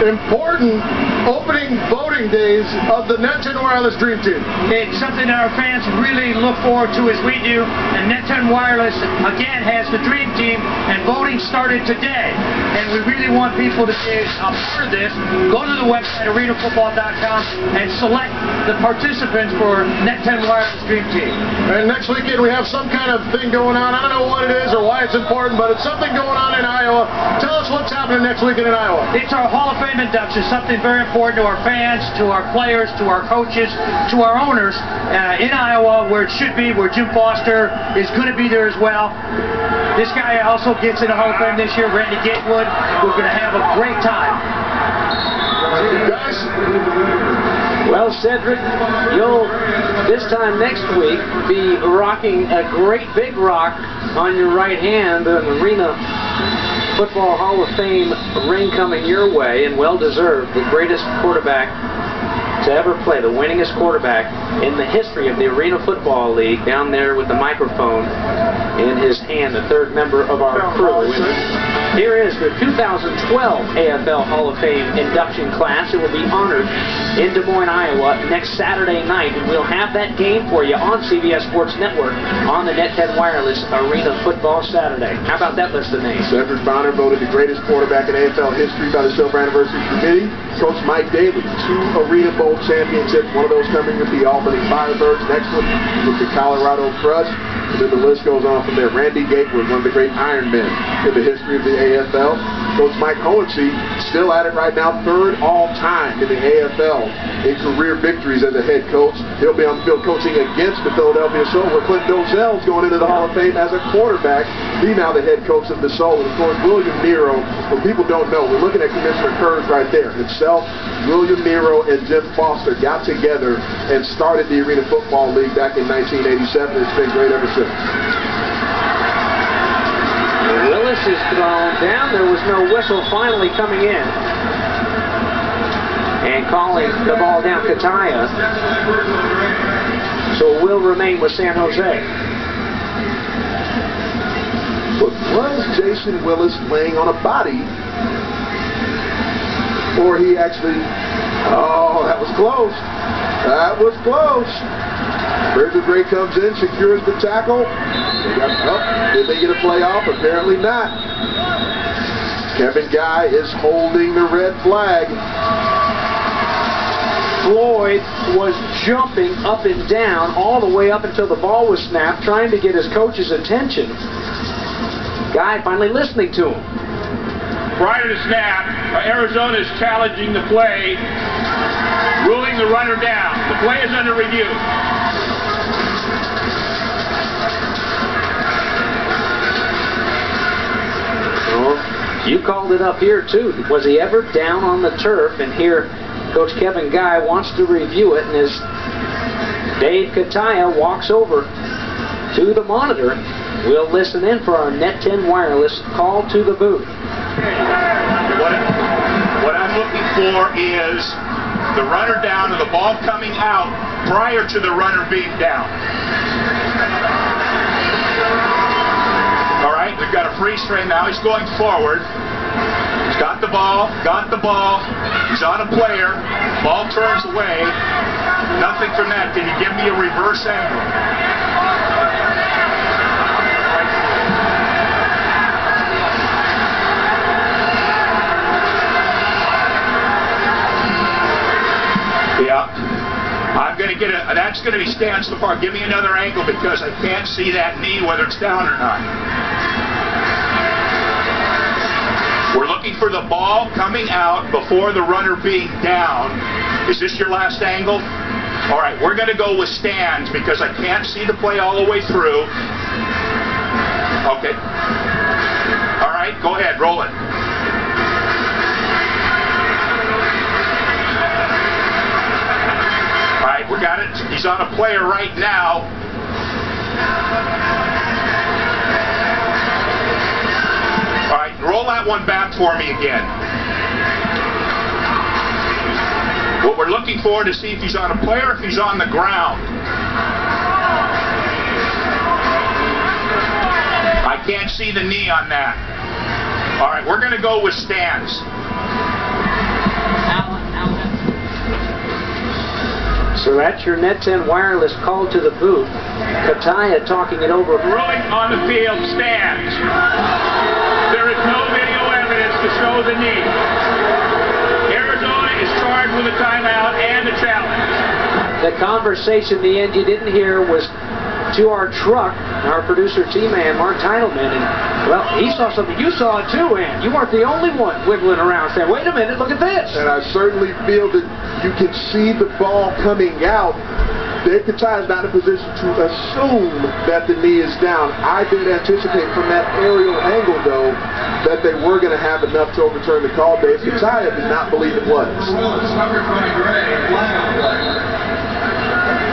important opening voting days of the Net 10 Wireless Dream Team. It's something our fans really look forward to as we do. And Net 10 Wireless, again, has the Dream Team, and voting started today. And we really want people to be a part of this. Go to the website, arenafootball.com, and select the participants for Net 10 Dream Team. And next weekend we have some kind of thing going on. I don't know what it is or why it's important, but it's something going on in Iowa. Tell us what's happening next weekend in Iowa. It's our Hall of Fame induction, something very important to our fans, to our players, to our coaches, to our owners uh, in Iowa, where it should be, where Jim Foster is going to be there as well. This guy also gets in the Hall of Fame this year, Randy Gatewood. We're going to have a great time. Sherdrick, you'll this time next week be rocking a great big rock on your right hand, an Arena Football Hall of Fame ring coming your way, and well deserved. The greatest quarterback to ever play, the winningest quarterback in the history of the Arena Football League, down there with the microphone in his hand, the third member of our crew. Here is the 2012 AFL Hall of Fame induction class. It will be honored in Des Moines, Iowa next Saturday night, and we'll have that game for you on CBS Sports Network on the Net 10 Wireless Arena Football Saturday. How about that list of names? Sherdrick Bonner voted the greatest quarterback in AFL history by the Silver Anniversary Committee. Coach Mike Dailey, two Arena Bowl championships, one of those coming with the Albany Firebirds, next one with the Colorado Crush. And then the list goes on from there. Randy Gatewood, one of the great Iron Men in the history of the AFL. Coach Mike Hohensee, still at it right now, third all time in the AFL in career victories as a head coach. He'll be on the field coaching against the Philadelphia Soul, where Clint Dolezel's going into the Hall of Fame as a quarterback. He now the head coach of the Soul. And of course, William Nero, what people don't know, we're looking at Commissioner Kurz right there. Himself, William Nero, and Jim Foster got together and started the Arena Football League back in 1987. It's been great ever since. Willis is thrown down. There was no whistle finally coming in. And calling the ball down Kataya. So will remain with San Jose. But was Jason Willis laying on a body? Or he actually... Oh, that was close. That was close. Bridget Gray comes in, secures the tackle. They got, oh, did they get a play off? Apparently not. Kevin Guy is holding the red flag. Floyd was jumping up and down all the way up until the ball was snapped, trying to get his coach's attention. Guy finally listening to him. Prior to the snap, Arizona is challenging the play, ruling the runner down. The play is under review. You called it up here too. Was he ever down on the turf? And here Coach Kevin Guy wants to review it, and as Dave Kataya walks over to the monitor, we'll listen in for our Net 10 wireless call to the booth. What, what I'm looking for is the runner down and the ball coming out prior to the runner being down. All right, we've got a free string now. He's going forward. He's got the ball, got the ball. He's on a player. Ball turns away. Nothing from that. Can you give me a reverse angle? That's going to be stand so far. Give me another angle because I can't see that knee whether it's down or not. We're looking for the ball coming out before the runner being down. Is this your last angle? All right, we're going to go with stands because I can't see the play all the way through. Okay. All right, go ahead, roll it. We got it. He's on a player right now. All right, roll that one back for me again. What we're looking for to see if he's on a player, if he's on the ground. I can't see the knee on that. All right, we're going to go with stands. So that's your Net 10 wireless call to the booth. Kataya talking it over. Throwing on the field stands. There is no video evidence to show the knee. Arizona is charged with a timeout and a challenge. The conversation, the end you didn't hear, was to our truck, our producer T-Man, Mark Titleman, and well, he saw something. You saw it too, and you weren't the only one wiggling around saying, wait a minute, look at this. And I certainly feel that you can see the ball coming out. Dave Kataya is not in a position to assume that the knee is down. I did anticipate from that aerial angle, though, that they were going to have enough to overturn the call. Dave Kataya did not believe it was.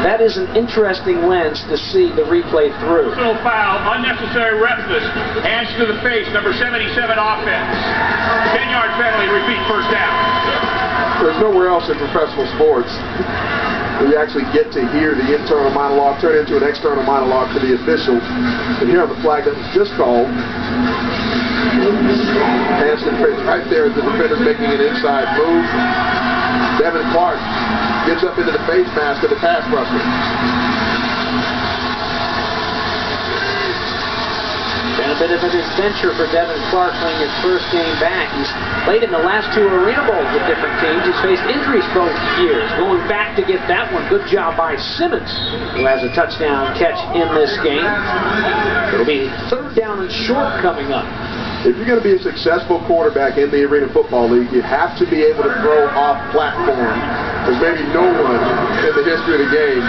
That is an interesting lens to see the replay through. Personal foul, unnecessary roughness, hands to the face, number 77 offense. 10-yard penalty, repeat first down. There's nowhere else in professional sports [LAUGHS] where you actually get to hear the internal monologue turn into an external monologue to the officials. And here on the flag that was just called, hands to the face right there as the defender's making an inside move. Devin Clark gets up into the face mask of the pass rusher. Been a bit of an adventure for Devin Clark playing his first game back. He's played in the last two Arena Bowls with different teams. He's faced injuries both years. Going back to get that one. Good job by Simmons, who has a touchdown catch in this game. It'll be third down and short coming up. If you're going to be a successful quarterback in the Arena Football League, you have to be able to throw off platform. There's maybe no one in the history of the game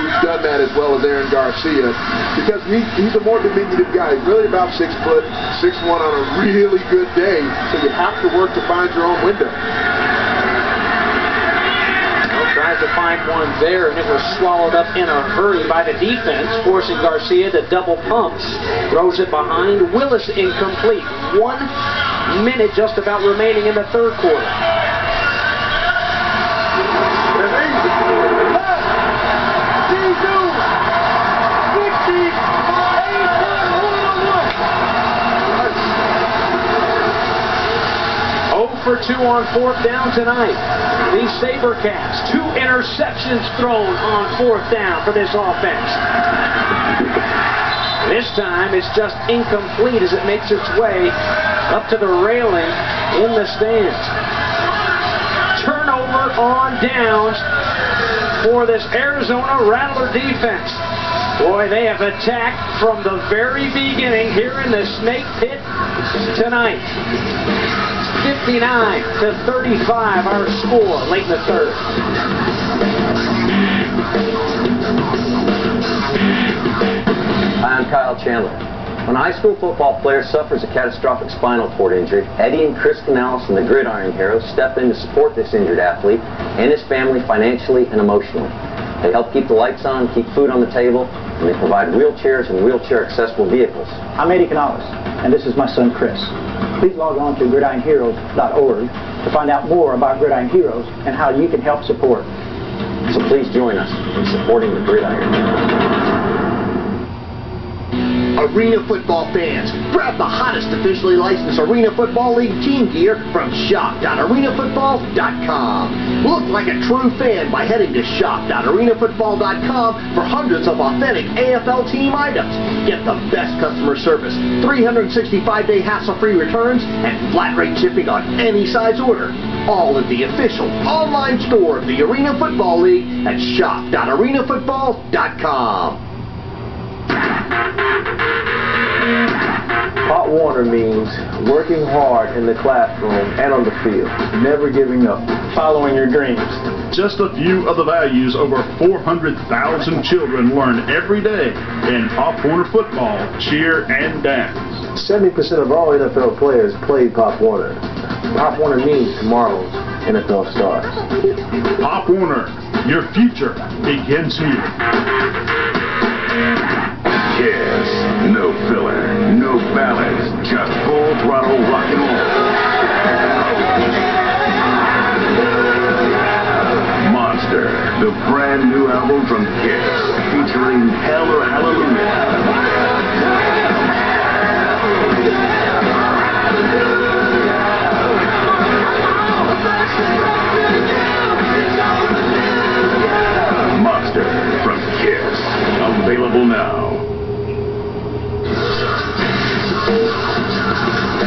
who's done that as well as Aaron Garcia because he, he's a more diminutive guy. He's really about six foot, six one on a really good day. So you have to work to find your own window. Tries to find one there, and it was swallowed up in a hurry by the defense, forcing Garcia to double pumps. Throws it behind. Willis incomplete. One minute just about remaining in the third quarter. Oh for 2 on fourth down tonight. The Sabercats, two interceptions thrown on fourth down for this offense. This time it's just incomplete as it makes its way up to the railing in the stands. Turnover on downs for this Arizona Rattler defense. Boy, they have attacked from the very beginning here in the Snake Pit tonight. 59 to 35 our score late in the third. Hi, I'm Kyle Chandler. When a high school football player suffers a catastrophic spinal cord injury, Eddie and Chris Canales and the Gridiron Heroes step in to support this injured athlete and his family financially and emotionally. They help keep the lights on, keep food on the table, and they provide wheelchairs and wheelchair-accessible vehicles. I'm Eddie Canales, and this is my son Chris. Please log on to gridironheroes.org to find out more about Gridiron Heroes and how you can help support. So please join us in supporting the Gridiron. Arena football fans, grab the hottest officially licensed Arena Football League team gear from shop.arenafootball.com. Look like a true fan by heading to shop.arenafootball.com for hundreds of authentic AFL team items. Get the best customer service, 365-day hassle-free returns, and flat rate shipping on any size order. All at the official online store of the Arena Football League at shop.arenafootball.com. Pop Warner means working hard in the classroom and on the field, never giving up, following your dreams. Just a few of the values over 400,000 children learn every day in Pop Warner football, cheer, and dance. 70% of all NFL players played Pop Warner. Pop Warner means tomorrow's NFL stars. Pop Warner, your future begins here. Yes, no filler, no ballads, just full throttle rock and roll. Monster, the brand new album from Kiss, featuring Hell or Hallelujah. Monster from Kiss, available now.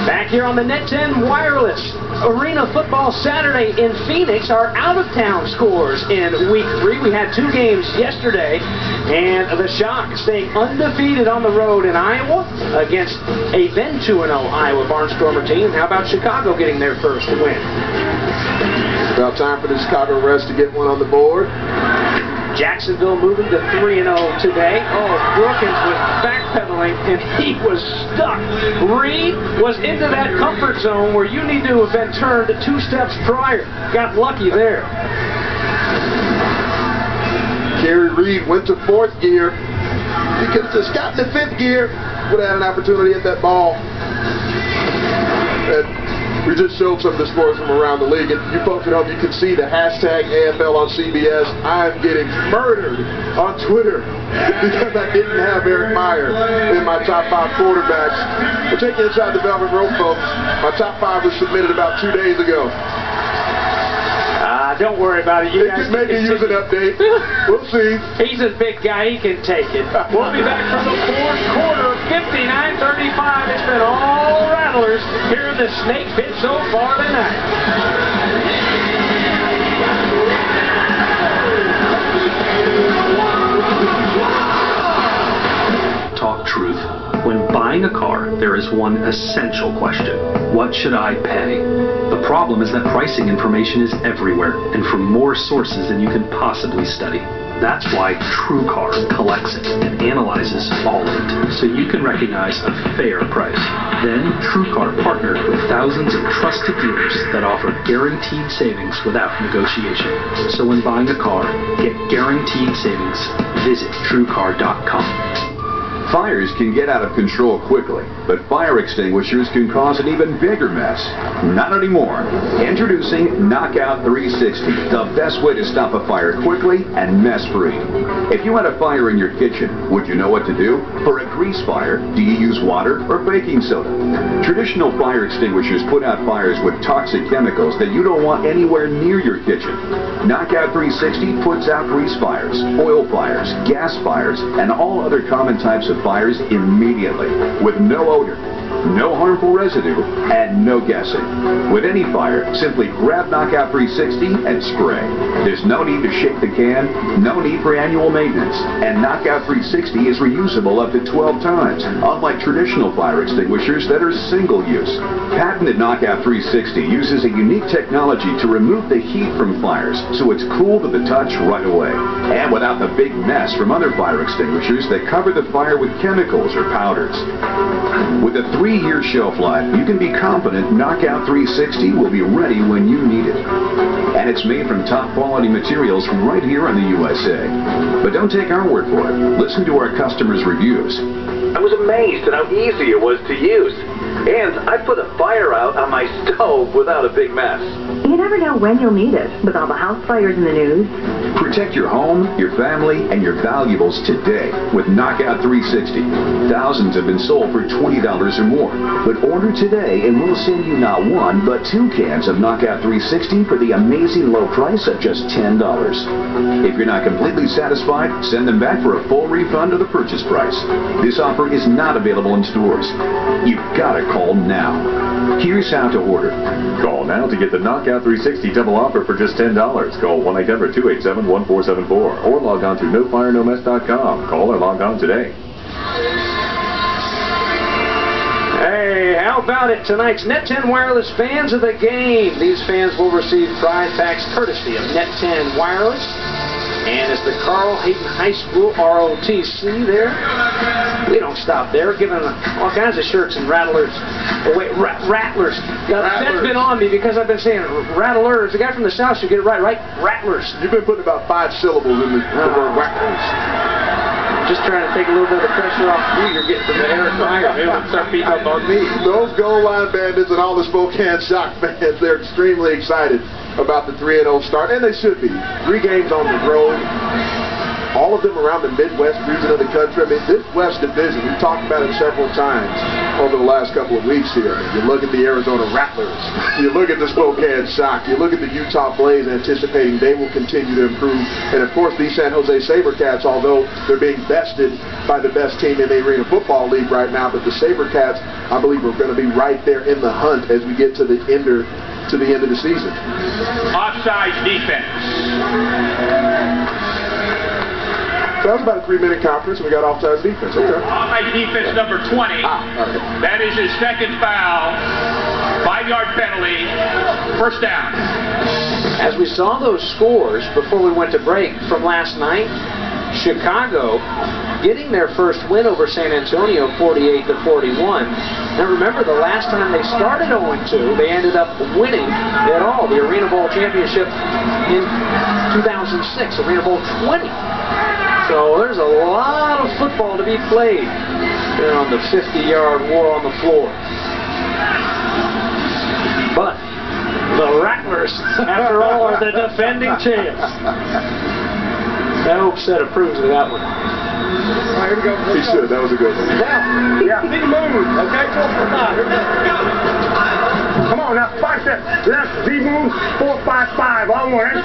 Back here on the Net 10 Wireless Arena Football Saturday in Phoenix, our out-of-town scores in Week 3. We had two games yesterday, and the Shock staying undefeated on the road in Iowa against a then 2-0 Iowa Barnstormer team. How about Chicago getting their first win? About time for the Chicago Rush to get one on the board. Jacksonville moving to 3-0 today. Oh, Brookins was backpedaling and he was stuck. Reed was into that comfort zone where you need to have been turned two steps prior. Got lucky there. Kerry Reed went to fourth gear. He could have just gotten to fifth gear. Would have had an opportunity at that ball. We just showed some of the scores from around the league. And you folks at home, you can see the hashtag AFL on CBS. I'm getting murdered on Twitter [LAUGHS] because I didn't have Erik Meyer in my top five quarterbacks. Take you inside the Velvet Rope, folks. My top five was submitted about two days ago. Don't worry about it. You guys maybe use an update. [LAUGHS] We'll see. He's a big guy. He can take it. [LAUGHS] We'll be back from the fourth quarter. 59-35. It's been all Rattlers here in the Snake Pit so far tonight. Talk truth. When buying a car, there is one essential question. What should I pay? The problem is that pricing information is everywhere and from more sources than you can possibly study. That's why TrueCar collects it and analyzes all of it so you can recognize a fair price. Then TrueCar partnered with thousands of trusted dealers that offer guaranteed savings without negotiation. So when buying a car, get guaranteed savings. Visit TrueCar.com. Fires can get out of control quickly, but fire extinguishers can cause an even bigger mess. Not anymore. Introducing Knockout 360, the best way to stop a fire quickly and mess-free. If you had a fire in your kitchen, would you know what to do? For a grease fire, do you use water or baking soda? Traditional fire extinguishers put out fires with toxic chemicals that you don't want anywhere near your kitchen. Knockout 360 puts out grease fires, oil fires, gas fires, and all other common types of fires immediately with no odor, no harmful residue, and no guessing. With any fire, simply grab Knockout 360 and spray. There's no need to shake the can, no need for annual maintenance, and Knockout 360 is reusable up to 12 times, unlike traditional fire extinguishers that are single use. Patented Knockout 360 uses a unique technology to remove the heat from fires so it's cool to the touch right away. And without the big mess from other fire extinguishers that cover the fire with chemicals or powders. With a three-year shelf life, you can be confident Knockout 360 will be ready when you need it. And it's made from top quality materials right here in the USA. But don't take our word for it. Listen to our customers' reviews. I was amazed at how easy it was to use. And I put a fire out on my stove without a big mess. You never know when you'll need it with all the house fires in the news. Protect your home, your family, and your valuables today with Knockout 360. Thousands have been sold for $20 or more. But order today and we'll send you not one, but two cans of Knockout 360 for the amazing low price of just $10. If you're not completely satisfied, send them back for a full refund of the purchase price. This offer is not available in stores. You've got to call now. Here's how to order. Call now to get the Knockout 360 double offer for just $10. Call 1-800-287-1474 or log on to nofirenomess.com. Call or log on today. Hey, how about it? Tonight's Net 10 Wireless fans of the game. These fans will receive prize packs courtesy of Net 10 Wireless. And it's the Carl Hayden High School ROTC there. We don't stop there, giving them all kinds of shirts and rattlers. Oh, wait, ra- rattlers. That's been on me because I've been saying rattlers. The guy from the South should get it right, right? Rattlers. You've been putting about five syllables in the, the uh-huh. word rattlers. Just trying to take a little bit of the pressure off you you're getting from the Erik Meyer. It'll start beating up on me. Those goal line bandits and all the Spokane Shock fans, they're extremely excited about the 3-0 start, and they should be. Three games on the road, all of them around the Midwest region of the country. I mean, this West Division, we've talked about it several times over the last couple of weeks here. You look at the Arizona Rattlers, [LAUGHS] you look at the Spokane Shock, you look at the Utah Blaze, anticipating they will continue to improve. And of course, the San Jose SaberCats, although they're being bested by the best team in the Arena Football League right now, but the SaberCats, I believe, are going to be right there in the hunt as we get to the end of, to the end of the season. Offside defense. So that was about a three-minute conference, and we got offside defense. Okay. Offside defense number 20. Ah. That is his second foul. Five-yard penalty. First down. As we saw those scores before we went to break from last night, Chicago getting their first win over San Antonio 48 to 41. Now remember the last time they started 0-2, they ended up winning at all, the Arena Bowl championship in 2006, Arena Bowl 20. So there's a lot of football to be played there on the 50-yard war on the floor. But the Rattlers, after all, are the defending champs. [LAUGHS] I hope Seth approves of that one. All right, here we go. He should. That was a good one. Now, yeah. big move, okay? Four, four, five. Here we go. Come on now, five steps. Left, Z move, four, five, five. On one.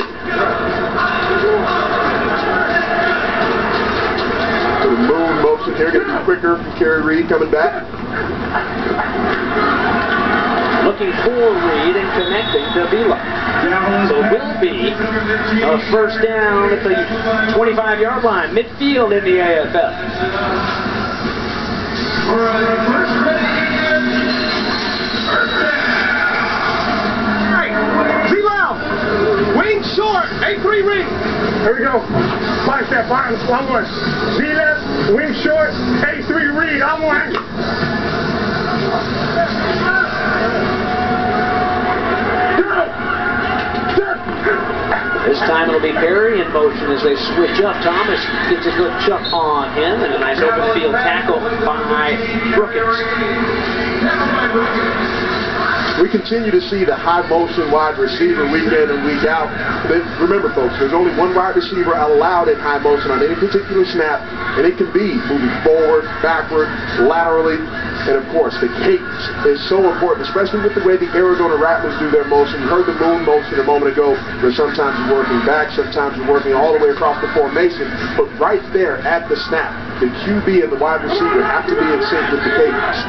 To the moon motion here, getting quicker from Kerry Reed coming back. Looking for Reed and connecting to Vila. So it will be a first down at the 25-yard line, midfield in the AFL. Z-Loud, wing short, A3 ring. Here we go. Five step, bottom, one. Z left, wing short, A3 read, on one. This time it'll be Perry in motion as they switch up. Thomas gets a good chuck on him and a nice open field tackle by Brookins. We continue to see the high motion wide receiver week in and week out. But remember, folks, there's only one wide receiver allowed in high motion on any particular snap, and it can be moving forward, backward, laterally. And of course, the cadence is so important, especially with the way the Arizona Rattlers do their motion. You heard the moon motion a moment ago, where sometimes you're working back, sometimes you're working all the way across the formation. But right there at the snap, the QB and the wide receiver have to be in sync with the cadence.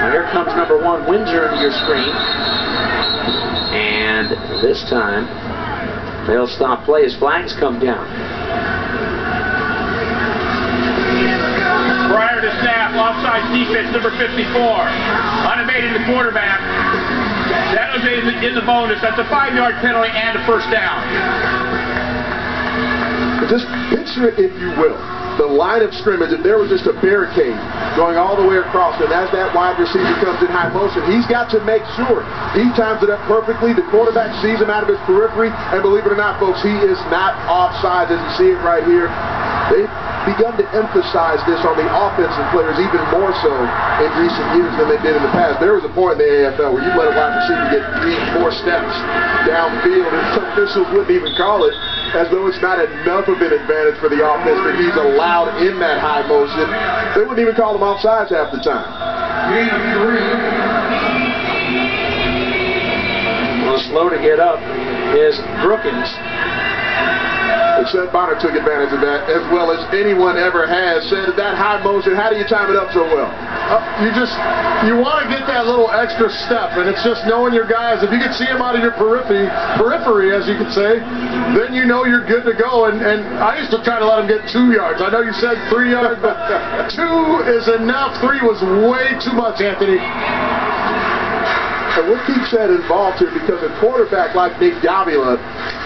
Well, here comes number one, Windsor, into your screen. And this time, they'll stop play as flags come down. Prior to snap, offside defense number 54. Unevaded the quarterback. San Jose in the, in the bonus. That's a five-yard penalty and a first down. Just picture it, if you will. The line of scrimmage, if there was just a barricade going all the way across, and as that wide receiver comes in high motion, he's got to make sure he times it up perfectly. The quarterback sees him out of his periphery, and believe it or not, folks, he is not offside as you see it right here. They've begun to emphasize this on the offensive players even more so in recent years than they did in the past. There was a point in the AFL where you let a wide receiver get three, four steps downfield, and officials wouldn't even call it as though it's not enough of an advantage for the offense that he's allowed in that high motion. They wouldn't even call him offsides half the time. Well, slow to get up is Brookins. And Seth Bonner took advantage of that as well as anyone ever has. Said that high motion, how do you time it up so well? Uh, you just you want to get that little extra step, and it's just knowing your guys. If you can see them out of your periphery, periphery, as you could say, then you know you're good to go. And, and I used to try to let them get two yards. I know you said three yards, but [LAUGHS] two is enough. Three was way too much, Anthony. And what keeps that involved here, because a quarterback like Nick Davila,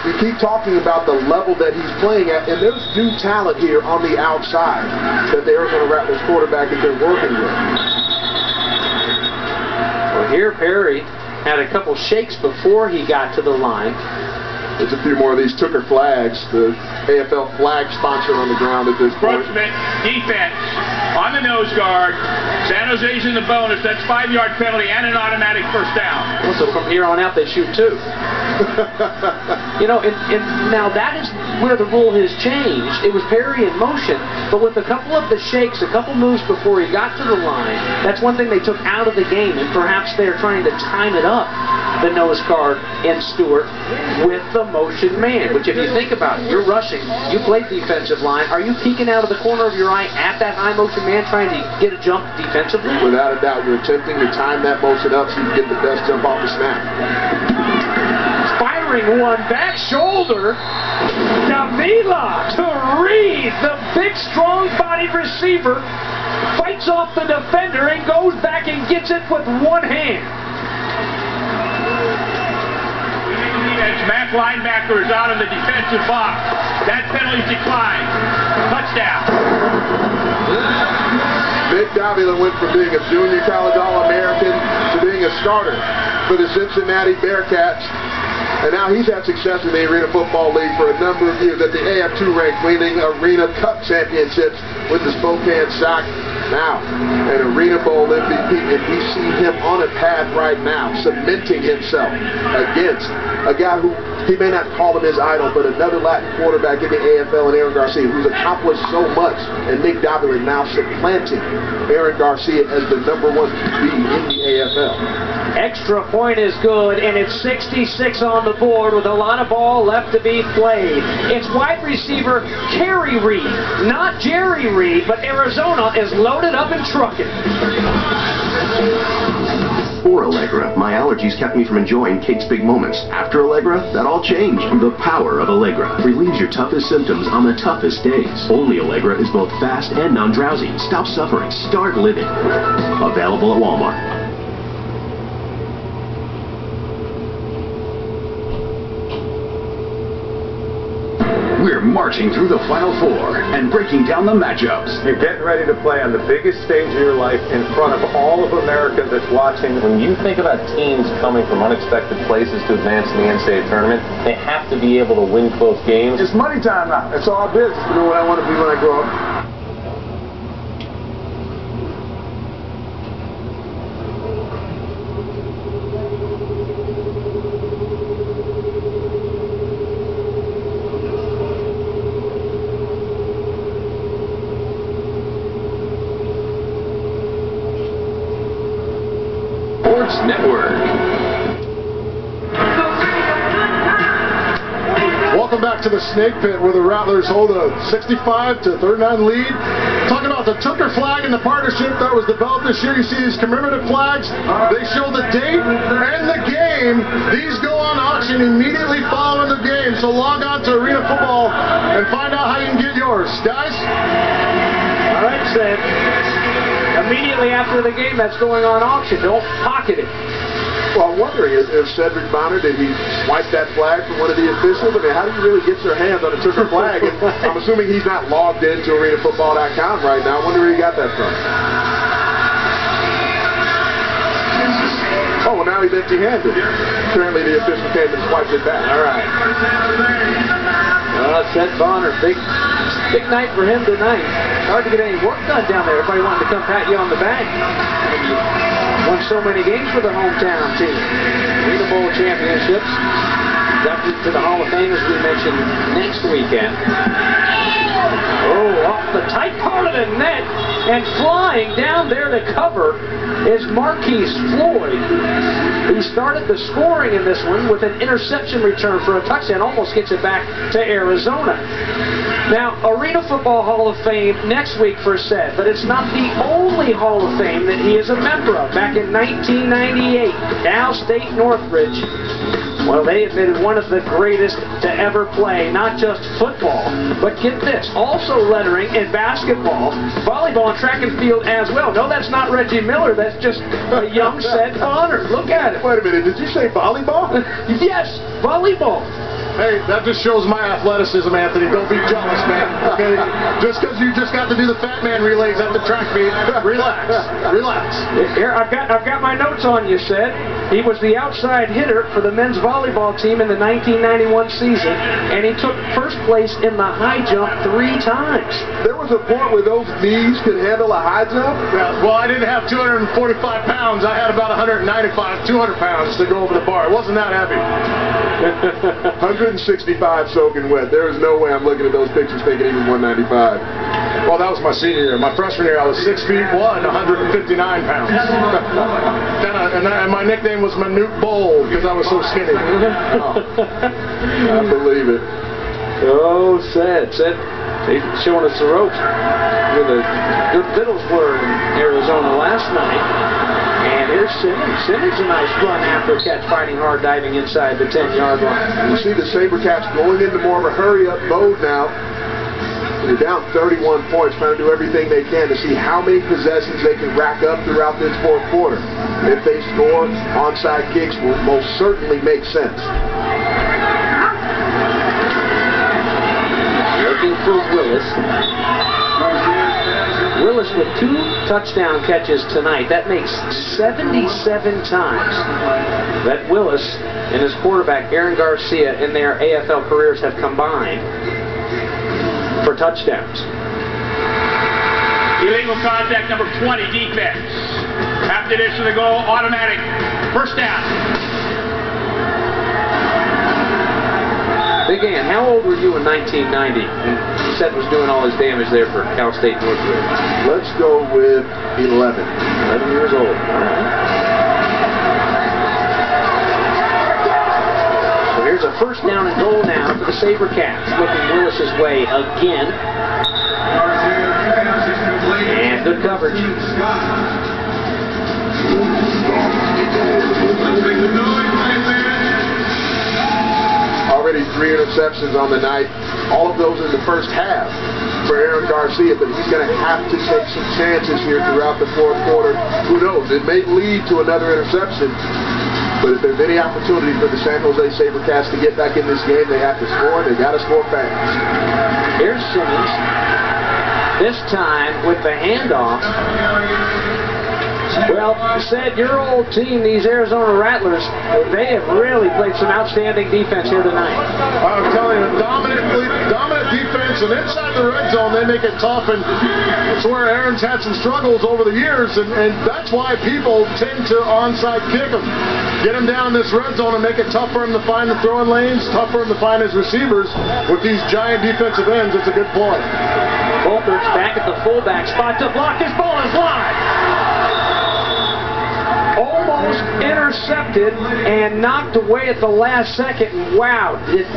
we keep talking about the level that he's playing at, and there's new talent here on the outside that the Arizona Rattlers quarterback has been working with. Well, here Perry had a couple shakes before he got to the line. There's a few more of these Tooker flags, the AFL flag sponsor on the ground at this point. Defense, on the nose guard. San Jose's in the bonus. That's five-yard penalty and an automatic first down. Well, so from here on out, they shoot two. You know, and, now that is where the rule has changed. It was Perry in motion, but with a couple of the shakes, a couple moves before he got to the line, that's one thing they took out of the game, and perhaps they're trying to time it up, the nose guard and Stewart, with the motion man. Which, if you think about it, you're rushing, you play defensive line. Are you peeking out of the corner of your eye at that high motion man trying to get a jump defensively? Without a doubt, you're attempting to time that motion up so you can get the best jump off the snap. Firing one back shoulder. Davila to Reed, the big, strong-bodied receiver, fights off the defender and goes back and gets it with one hand. Defense, Mac linebacker is out of the defensive box. That penalty's declined. Touchdown. Nick Davila went from being a junior college All-American to being a starter for the Cincinnati Bearcats. And now he's had success in the Arena Football League for a number of years at the AF2 rank, winning Arena Cup championships with the Spokane Shock. Now, an Arena Bowl MVP, and we see him on a path right now, cementing himself against a guy who he may not call him his idol, but another Latin quarterback in the AFL and Aaron Garcia, who's accomplished so much, and Nick Davila now supplanting Aaron Garcia as the number one QB in the AFL. Extra point is good, and it's 66 on the board with a lot of ball left to be played. It's wide receiver Kerry Reed, not Jerry Reed, but Arizona is loaded up and trucking. Before Allegra, my allergies kept me from enjoying Kate's Big Moments. After Allegra, that all changed. The power of Allegra relieves your toughest symptoms on the toughest days. Only Allegra is both fast and non-drowsy. Stop suffering. Start living. Available at Walmart. We're marching through the Final Four and breaking down the matchups. You're getting ready to play on the biggest stage of your life in front of all of America that's watching. When you think about teams coming from unexpected places to advance in the NCAA tournament, they have to be able to win close games. It's money time now. It's all business. You know what I want to be when I grow up? The Snake Pit where the Rattlers hold a 65 to 39 lead. Talking about the Tooker flag and the partnership that was developed this year. You see these commemorative flags. They show the date and the game. These go on auction immediately following the game. So log on to Arena Football and find out how you can get yours. Guys? All right, Sid. Immediately after the game, that's going on auction. Don't pocket it. I'm wondering if, if Sherdrick Bonner, did he swipe that flag from one of the officials? I mean, how do you really get your hands on a Tooker flag? And I'm assuming he's not logged into arenafootball.com right now. I wonder where he got that from. Oh, well, now he's empty-handed. Apparently the official came and swiped it back. All right. Well, Seth Bonner, big, big night for him tonight. Hard to get any work done down there. Everybody wanted to come pat you on the back. Won so many games for the hometown team. Arena Bowl championships. Inducted to the Hall of Fame, as we mentioned, next weekend. Oh, off the tight part of the net and flying down there to cover is Marquise Floyd, who started the scoring in this one with an interception return for a touchdown, almost gets it back to Arizona. Now, Arena Football Hall of Fame next week for Seth, but it's not the only Hall of Fame that he is a member of. Back in 1998, Cal State Northridge well, they admitted one of the greatest to ever play, not just football, but get this, also lettering in basketball, volleyball, and track and field as well. No, that's not Reggie Miller. That's just a young Seth [LAUGHS] Bonner. Look at it. Wait a minute. Did you say volleyball? [LAUGHS] yes, volleyball. Hey, that just shows my athleticism, Anthony. Don't be jealous, man. Okay? Just because you just got to do the fat man relays at the track meet, relax, relax. Here, I've got I've got my notes on you, Seth. He was the outside hitter for the men's volleyball team in the 1991 season, and he took first place in the high jump three times. There was a point where those knees could handle a high jump? Yeah, well, I didn't have 245 pounds. I had about 195, 200 pounds to go over the bar. It wasn't that heavy. [LAUGHS] 165 soaking wet. There is no way I'm looking at those pictures thinking he was 195. Well, that was my senior year. My freshman year, I was 6 feet 1, 159 pounds. [LAUGHS] and, I, and, I, and, my nickname was Manute Bol because I was so skinny. [LAUGHS] oh. I believe it. Oh, sad. Sad. They showing us the ropes where the good Vittles were in Arizona last night. And here's Simmons. Simmons a nice run after a catch, fighting hard, diving inside the 10-yard line. You see the Sabercats going into more of a hurry-up mode now. They're down 31 points, trying to do everything they can to see how many possessions they can rack up throughout this fourth quarter. If they score, onside kicks will most certainly make sense. Looking for Willis. Willis with two touchdown catches tonight. That makes 77 times that Willis and his quarterback, Aaron Garcia, in their AFL careers have combined for touchdowns. Illegal contact number 20, defense. After this to the goal, automatic. First down. Big Ann, how old were you in 1990 when Seth was doing all his damage there for Cal State Northridge? Let's go with 11. 11 years old. All right. So here's a first down and goal now for the Sabercats. Looking Willis's way again. And good coverage. Already three interceptions on the night. All of those in the first half for Aaron Garcia, but he's going to have to take some chances here throughout the fourth quarter. Who knows? It may lead to another interception. But if there's any opportunity for the San Jose Sabercats to get back in this game, they have to score. They got to score fast. Here's Simmons. This time with the handoff. Well, said your old team, these Arizona Rattlers, they have really played some outstanding defense here tonight. I'm telling you, dominant, dominant defense, and inside the red zone, they make it tough. And it's where Aaron's had some struggles over the years, and, and that's why people tend to onside kick him. Get him down in this red zone and make it tough for him to find the throwing lanes, tough for him to find his receivers. With these giant defensive ends, it's a good play. Bolter's back at the fullback spot to block. his ball is live. Almost intercepted and knocked away at the last second. Wow, did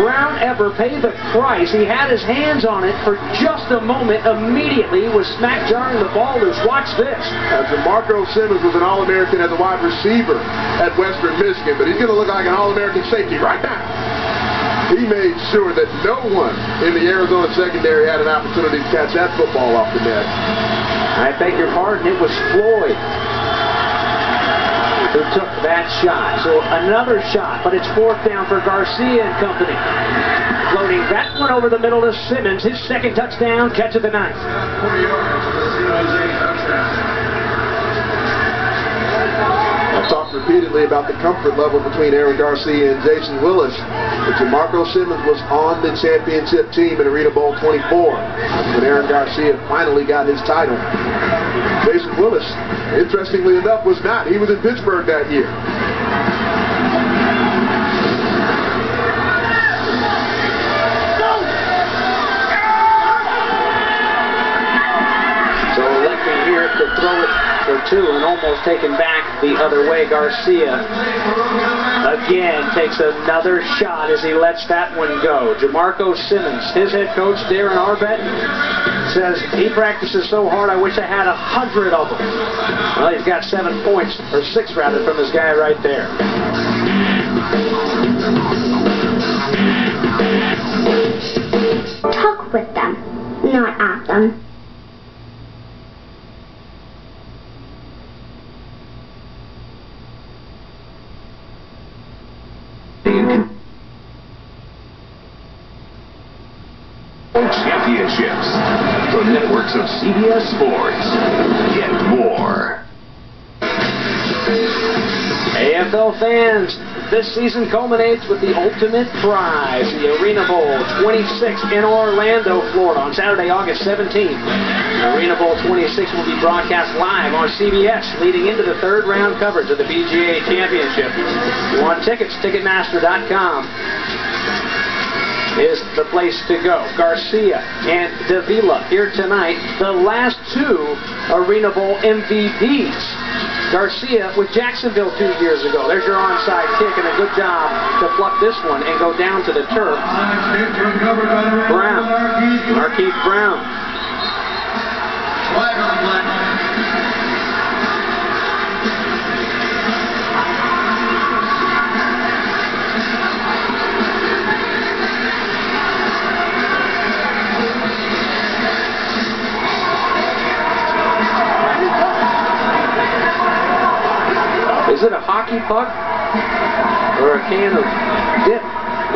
Brown ever pay the price? He had his hands on it for just a moment. Immediately, was smack jarring the ball loose. Watch this. Uh, DeMarco Simmons was an All-American as a wide receiver at Western Michigan, but he's going to look like an All-American safety right now. He made sure that no one in the Arizona secondary had an opportunity to catch that football off the net. I beg your pardon, it was Floyd who took that shot. So another shot, but it's fourth down for Garcia and company. Floating that one over the middle to Simmons, his second touchdown, catch of the night. Talked repeatedly about the comfort level between Aaron Garcia and Jason Willis. But DeMarco Simmons was on the championship team in Arena Bowl 24 when Aaron Garcia finally got his title. Jason Willis, interestingly enough, was not. He was in Pittsburgh that year. So electing here to throw it for two and almost taken back the other way. Garcia again takes another shot as he lets that one go. DeMarco Simmons, his head coach Darren Arbet, says he practices so hard I wish I had a hundred of them. Well, he's got seven points, or six rather, from this guy right there. Talk with them, not at them. Championships. The networks of CBS Sports. Get more. AFL fans, this season culminates with the ultimate prize, the Arena Bowl 26 in Orlando, Florida on Saturday, August 17th. Arena Bowl 26 will be broadcast live on CBS leading into the third round coverage of the PGA Championship. You want tickets, Ticketmaster.com is the place to go. Garcia and Davila here tonight, the last two Arena Bowl MVPs. Garcia with Jacksonville two years ago. There's your onside kick and a good job to pluck this one and go down to the turf. Brown, Arkeith Brown. Is it a hockey puck or a can of dip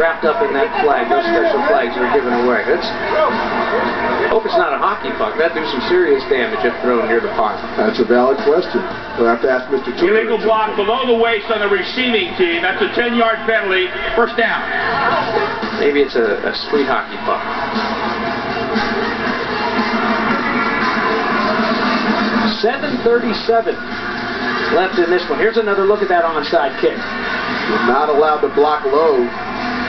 wrapped up in that flag? Those special flags are given away. That's, I hope it's not a hockey puck. That'd do some serious damage if thrown near the puck. That's a valid question. We'll have to ask Mr. Turner. Illegal block below the waist on the receiving team. That's a 10-yard penalty. First down. Maybe it's a, a street hockey puck. Seven thirty-seven left in this one. Here's another look at that onside kick. You're not allowed to block low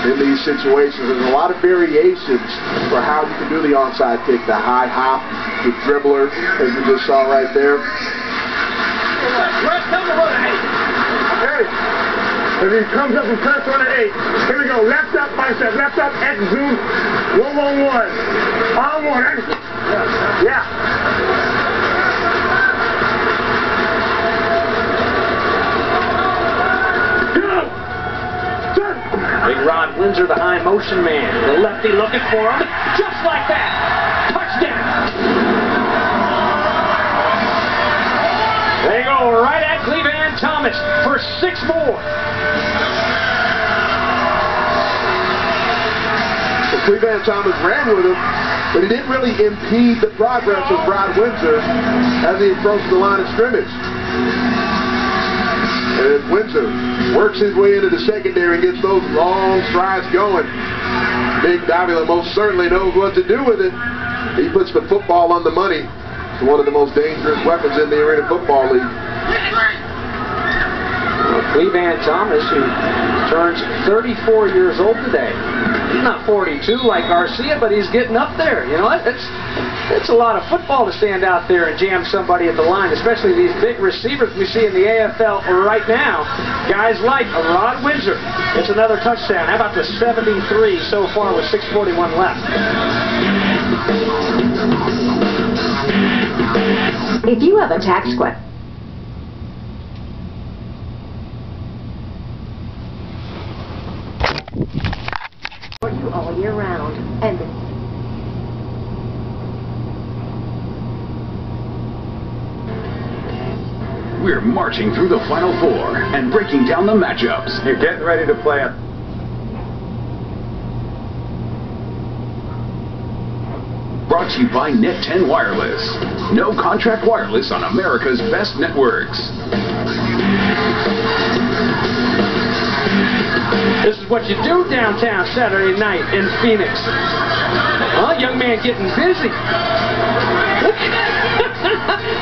in these situations. There's a lot of variations for how you can do the onside kick. The high hop, the dribbler, as you just saw right there. Hey, as he comes up and cuts on an eight. Here we go. Left up, bicep. Left up, X zoom. One, one, one. On one. Yeah. Big Rod Windsor, the high motion man. The lefty looking for him. Just like that. Touchdown. They go right at Clevan Thomas for six more. So Clevan Thomas ran with him, but he didn't really impede the progress of Rod Windsor as he approached the line of scrimmage. And Windsor works his way into the secondary and gets those long strides going, Big Davila most certainly knows what to do with it. He puts the football on the money. It's one of the most dangerous weapons in the Arena Football League. Well, Thomas, who turns 34 years old today. He's not 42 like Garcia, but he's getting up there. You know, that's It's a lot of football to stand out there and jam somebody at the line, especially these big receivers we see in the AFL right now. Guys like Rod Windsor. It's another touchdown. How about the 73 so far with 6.41 left? If you have a tax question, for you all year round, and We're marching through the Final Four and breaking down the matchups. You're getting ready to play it. Brought to you by Net 10 Wireless. No contract wireless on America's best networks. This is what you do downtown Saturday night in Phoenix. Well, young man getting busy.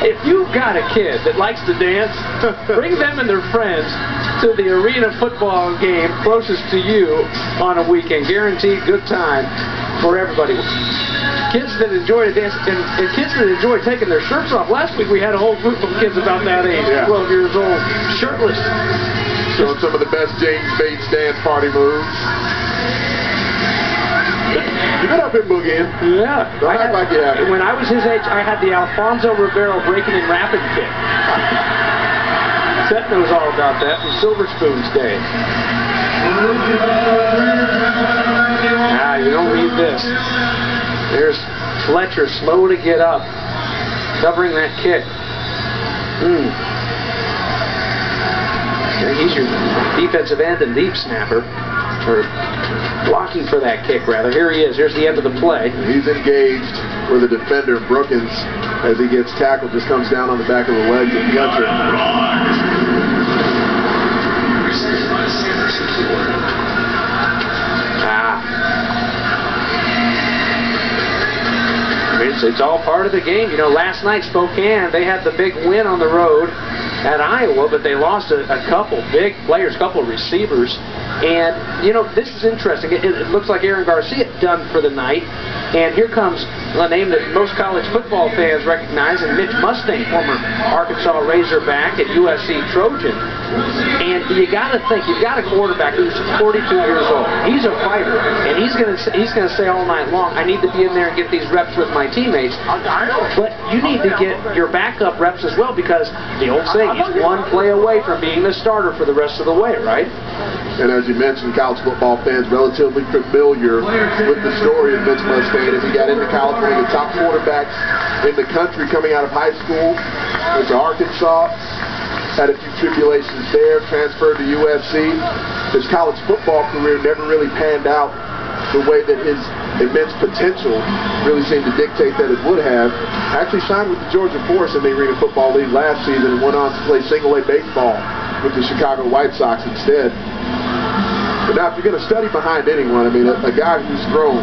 If you've got a kid that likes to dance, [LAUGHS] bring them and their friends to the arena football game closest to you on a weekend. Guaranteed good time for everybody. Kids that enjoy to dance and, and kids that enjoy taking their shirts off. Last week we had a whole group of kids about that age, Yeah. 12 years old, shirtless. Showing some of the best James Bates dance party moves. You been up in boogieing. Yeah. Don't I act had- like you haven't. When I was his age, I had the Alfonso Ribeiro breaking and rapping kick. Seth knows all about that from Silver Spoon's day. Ah, you don't need this. There's Fletcher slow to get up, covering that kick. Hmm. Yeah, He's your defensive end and deep snapper, or blocking for that kick, rather. Here he is. Here's the end of the play. He's engaged with the defender, Brookins, as he gets tackled, just comes down on the back of the legs and Fletcher. Ah. It's, it's all part of the game. You know, last night Spokane, they had the big win on the road at Iowa, but they lost a, a couple big players, a couple receivers. And, you know, this is interesting. It, it looks like Aaron Garcia done for the night. And here comes a name that most college football fans recognize, and Mitch Mustain, former Arkansas Razorback and USC Trojan. And you got to think, you've got a quarterback who's 42 years old. He's a fighter, and he's going to he's going to say all night long, "I need to be in there and get these reps with my teammates." But you need to get your backup reps as well, because the old saying, he's one play away from being the starter for the rest of the way, right? And as you mentioned, college football fans relatively familiar with the story of Vince Mustain as he got into California, the top quarterbacks in the country coming out of high school, went to Arkansas, had a few tribulations there, transferred to USC. His college football career never really panned out the way that his immense potential really seemed to dictate that it would have. Actually signed with the Georgia Force in the Arena Football League last season and went on to play single-A baseball with the Chicago White Sox instead. But now, if you're going to study behind anyone, I mean, a, a guy who's thrown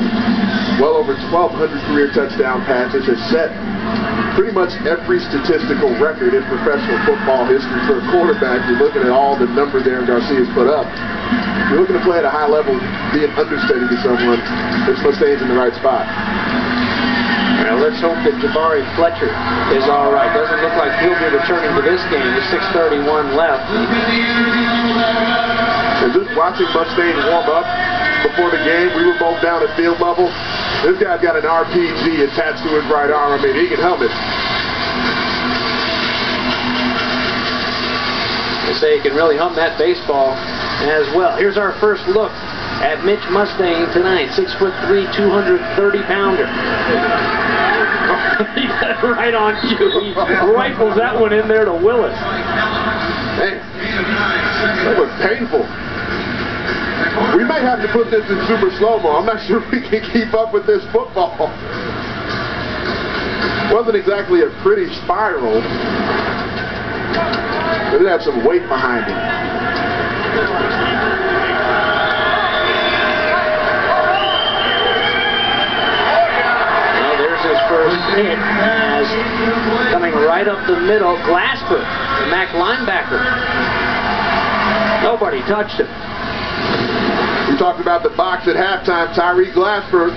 well over 1,200 career touchdown passes has set pretty much every statistical record in professional football history for a quarterback. You're looking at all the numbers Aaron Garcia's put up. If you're looking to play at a high level, be an understudy to someone. Mustain's in the right spot. Well, let's hope that Jabari Fletcher is all right. Doesn't look like he'll be returning to this game with 6:31 left. And just watching Mustain warm up before the game, we were both down at field level. This guy's got an RPG attached to his right arm. I mean, he can help it. They say he can really hum that baseball as well. Here's our first look at Mitch Mustain tonight. Six foot three, 230 pounder. [LAUGHS] he got it right on cue. [LAUGHS] He rifles that one in there to Willis. Man, that was painful. We may have to put this in super slow-mo. I'm not [LAUGHS] sure we can keep up with this football. Wasn't exactly a pretty spiral. But it had some weight behind it. His first hit as coming right up the middle. Glasper, the MAC linebacker. Nobody touched him. We talked about the box at halftime. Tyree Glasper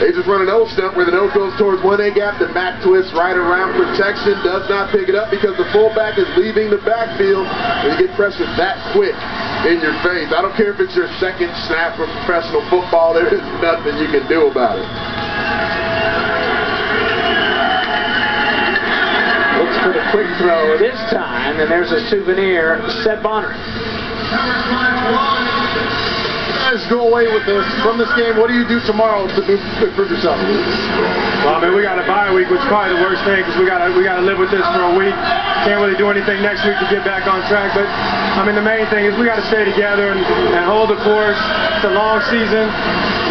They just run an O stump where the nose goes towards one A gap. The back twists right around protection. Does not pick it up because the fullback is leaving the backfield. And you get pressure that quick in your face. I don't care if it's your second snap of professional football. There is nothing you can do about it. Looks for the quick throw this time, and there's a souvenir. Seth Bonner guys go away with this from this game, what do you do tomorrow to improve yourself? Well, I mean, we got a bye week, which is probably the worst thing because we got to we got to live with this for a week. Can't really do anything next week to get back on track. But I mean, the main thing is we got to stay together and, and hold the course. It's a long season.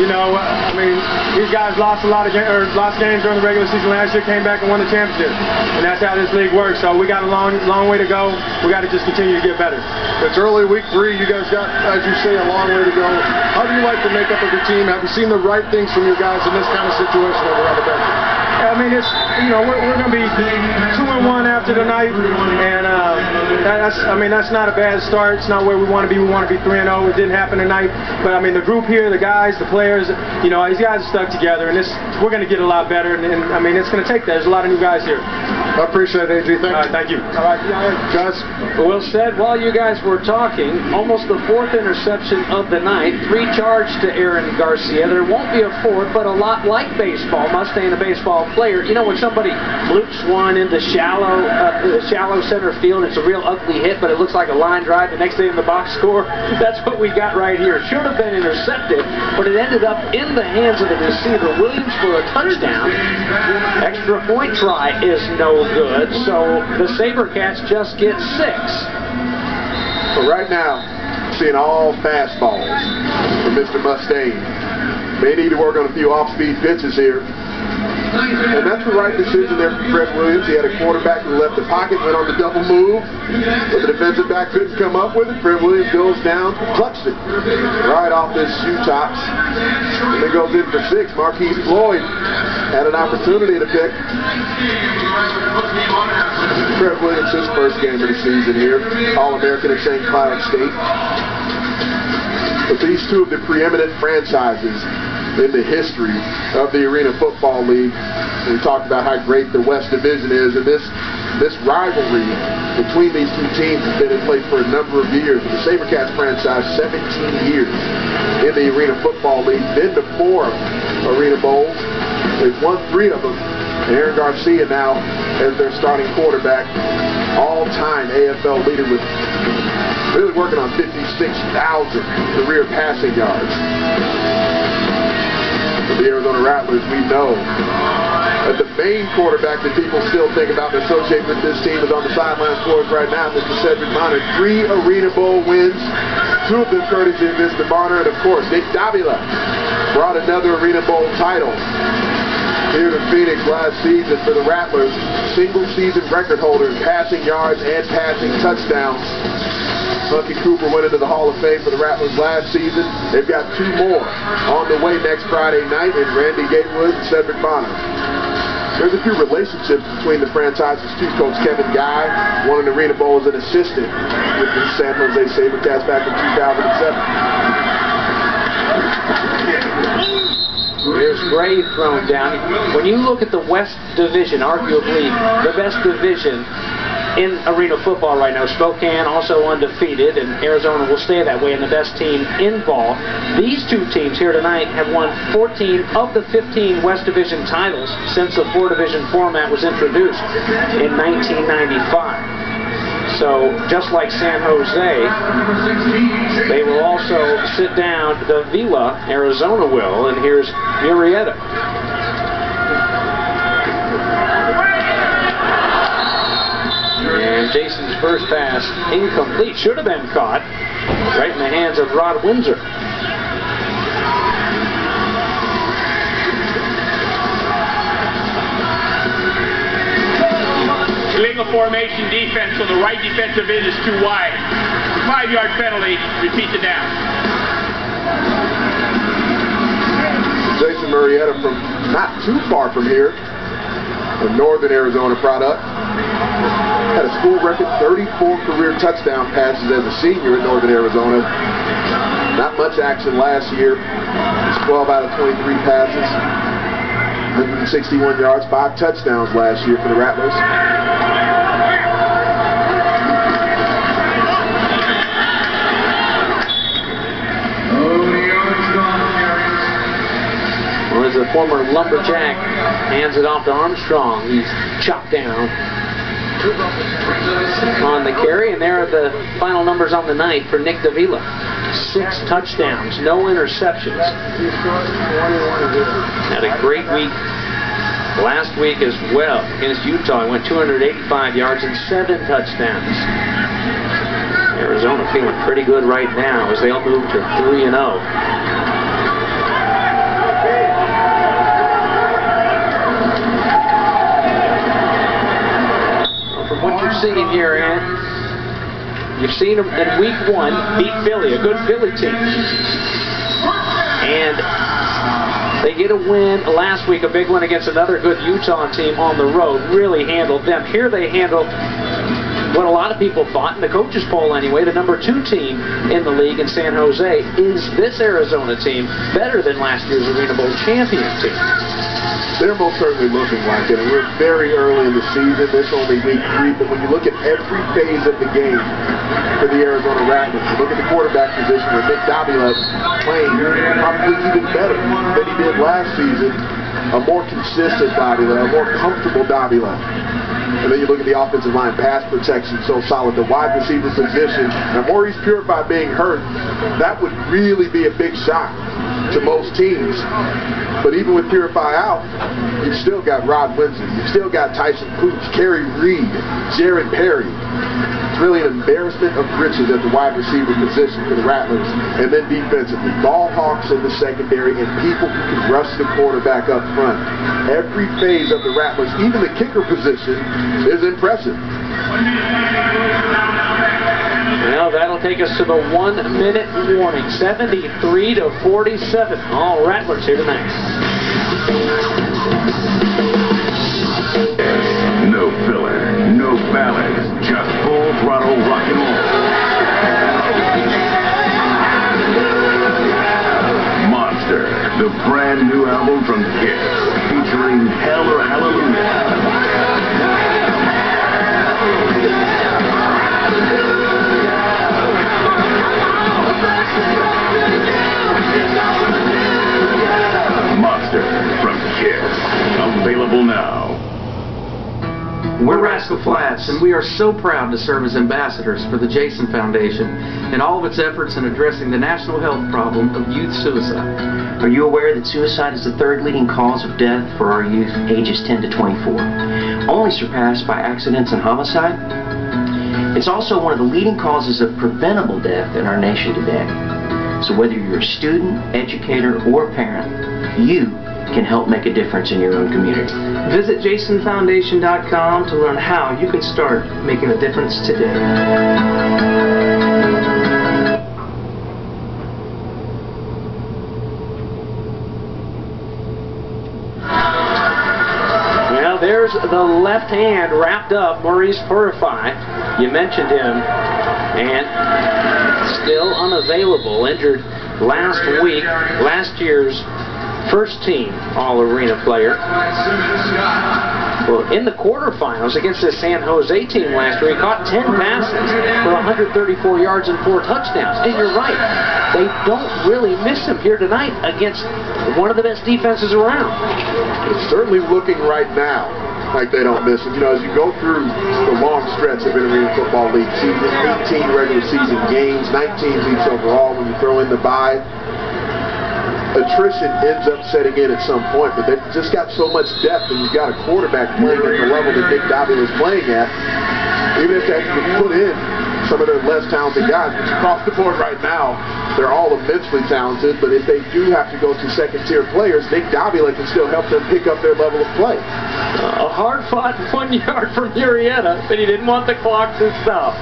You know, uh, I mean, these guys lost a lot of ga- or lost games during the regular season last year, came back and won the championship, and that's how this league works. So we got a long, long way to go. We got to just continue to get better. It's early week three. You guys got, as you say, a long way to go. How do you like the makeup of your team? Have you seen the right things from your guys in this kind of situation over on the bench? I mean, it's you know we're, we're going to be two and one after tonight, and uh, that's I mean that's not a bad start. It's not where we want to be. We want to be three and zero. It didn't happen tonight, but I mean the group here, the guys, the players, you know these guys are stuck together, and this we're going to get a lot better. And, and I mean it's going to take that. There's a lot of new guys here. I appreciate it, AJ. Thank All right, thank you. All right, guys. Will said while you guys were talking, almost the fourth interception of the night, three charged to Aaron Garcia. There won't be a fourth, but a lot like baseball, Mustain, a baseball player. You know when somebody flukes one into shallow, uh, the shallow center field, it's a real ugly hit, but it looks like a line drive. The next day in the box score, [LAUGHS] that's what we got right here. Should have been intercepted, but it ended up in the hands of the receiver Williams for a touchdown. Extra point try is no good, so the SaberCats just get six. But right now, seeing all fastballs from Mr. Mustain. May need to work on a few off-speed pitches here. And that's the right decision there for Fred Williams. He had a quarterback who left the pocket, went on the double move, but the defensive back couldn't come up with it. Fred Williams goes down, clutched it right off his shoe tops. And then goes in for six. Marquise Floyd had an opportunity to pick. Fred Williams, his first game of the season here, All-American at St. Cloud State. But these two of the preeminent franchises in the history of the Arena Football League. We talked about how great the West Division is, and this this rivalry between these two teams has been in place for a number of years. The SaberCats franchise, 17 years in the Arena Football League, been to four Arena Bowls. They've won three of them. Aaron Garcia now as their starting quarterback, all-time AFL leader with really working on 56,000 career passing yards. For the Arizona Rattlers, we know that the main quarterback that people still think about and associate with this team is on the sidelines for us right now, Mr. Sherdrick Bonner. Three Arena Bowl wins, two of them courtesy of Mr. Bonner, and of course, Nick Davila brought another Arena Bowl title here to Phoenix last season for the Rattlers. Single season record holder in passing yards and passing touchdowns. Hunkie Cooper went into the Hall of Fame for the Rattlers last season. They've got two more on the way next Friday night in Randy Gatewood and Sherdrick Bonner. There's a few relationships between the franchises too. Coach Kevin Guy won an Arena Bowl as an assistant with the San Jose SaberCats back in 2007. There's Gray thrown down. When you look at the West Division, arguably the best division in arena football right now, Spokane also undefeated, and Arizona will stay that way, and the best team in ball. These two teams here tonight have won 14 of the 15 West Division titles since the four-division format was introduced in 1995. So just like San Jose, they will also sit down. Davila, Arizona will, and here's Murrietta. And Jason's first pass incomplete. Should have been caught right in the hands of Rod Windsor. Illegal formation defense, so the right defensive end is too wide. Five-yard penalty, repeat the down. Jason Murrietta from not too far from here, a northern Arizona product. Had a school record 34 career touchdown passes as a senior at Northern Arizona. Not much action last year. Just 12 out of 23 passes. 161 yards, five touchdowns last year for the Rattlers. Well, as a former lumberjack hands it off to Armstrong, he's chopped down on the carry, and there are the final numbers on the night for Nick Davila. Six touchdowns, no interceptions. Had a great week last week as well against Utah. He went 285 yards and seven touchdowns. Arizona feeling pretty good right now as they'll move to 3 and 0. Seen here, Ann, you've seen them in week one beat Philly, a good Philly team. And they get a win last week, a big win against another good Utah team on the road. Really handled them. Here they handled what a lot of people thought, in the coaches poll anyway, the number two team in the league in San Jose. Is this Arizona team better than last year's Arena Bowl champion team? They're most certainly looking like it, and we're very early in the season. This only week three, but when you look at every phase of the game for the Arizona Rattlers, you look at the quarterback position where Nick Davila playing probably even better than he did last season. A more consistent Davila, a more comfortable Davila. And then you look at the offensive line, pass protection so solid. The wide receiver position. Now Maurice Purify being hurt, that would really be a big shock to most teams. But even with Purify out, you've still got Rod Windsor. You've still got Tyson Poots, Kerry Reed, Jared Perry. It's really an embarrassment of riches at the wide receiver position for the Rattlers. And then defensively, ball hawks in the secondary and people who can rush the quarterback up front. Every phase of the Rattlers, even the kicker position, is impressive. Now that'll take us to the one minute warning. 73 to 47. All Rattlers here tonight. No filler, no ballad, just full throttle rock and roll. Monster, the brand new album from Kiss, featuring Hell or Hallelujah. Monster from Kiss, available now. We're Rascal Flatts, and we are so proud to serve as ambassadors for the Jason Foundation and all of its efforts in addressing the national health problem of youth suicide. Are you aware that suicide is the third leading cause of death for our youth ages 10 to 24, only surpassed by accidents and homicide? It's also one of the leading causes of preventable death in our nation today. So whether you're a student, educator, or parent, you can help make a difference in your own community. Visit jasonfoundation.com to learn how you can start making a difference today. There's the left hand wrapped up, Maurice Purify. You mentioned him, and still unavailable, injured last week, last year's first team All Arena player. Well, in the quarterfinals against the San Jose team last year, he caught 10 passes for 134 yards and four touchdowns. And you're right, they don't really miss him here tonight against one of the best defenses around. It's certainly looking right now like they don't miss him. You know, as you go through the long stretch of Arena Football League season, 18 regular season games, 19 weeks overall when you throw in the bye, attrition ends up setting in at some point, but they've just got so much depth, and you've got a quarterback playing at the level that Nick Davila is playing at. Even if they can put in some of their less talented guys, which across the board right now, they're all immensely talented, but if they do have to go to second-tier players, Nick Davila can still help them pick up their level of play. Uh, a hard-fought [LAUGHS] one yard from Murrietta, but he didn't want the clock to stop.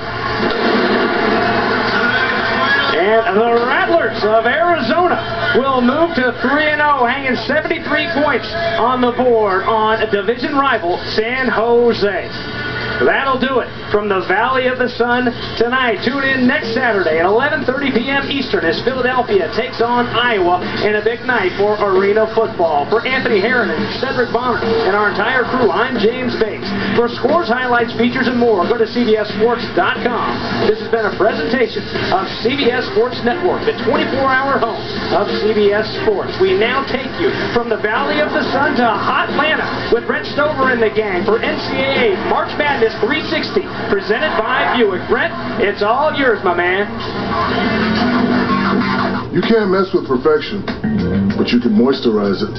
And the Rattlers of Arizona will move to 3-0, hanging 73 points on the board on division rival San Jose. That'll do it from the Valley of the Sun tonight. Tune in next Saturday at 11:30 p.m. Eastern as Philadelphia takes on Iowa in a big night for arena football. For Anthony Herron and Sherdrick Bonner and our entire crew, I'm James Bates. For scores, highlights, features, and more, go to CBSSports.com. This has been a presentation of CBS Sports Network, the 24-hour home of CBS Sports. We now take you from the Valley of the Sun to Hot Atlanta with Brent Stover and the gang for NCAA March Madness 360, presented by Buick. Brent, it's all yours, my man. You can't mess with perfection, but you can moisturize it.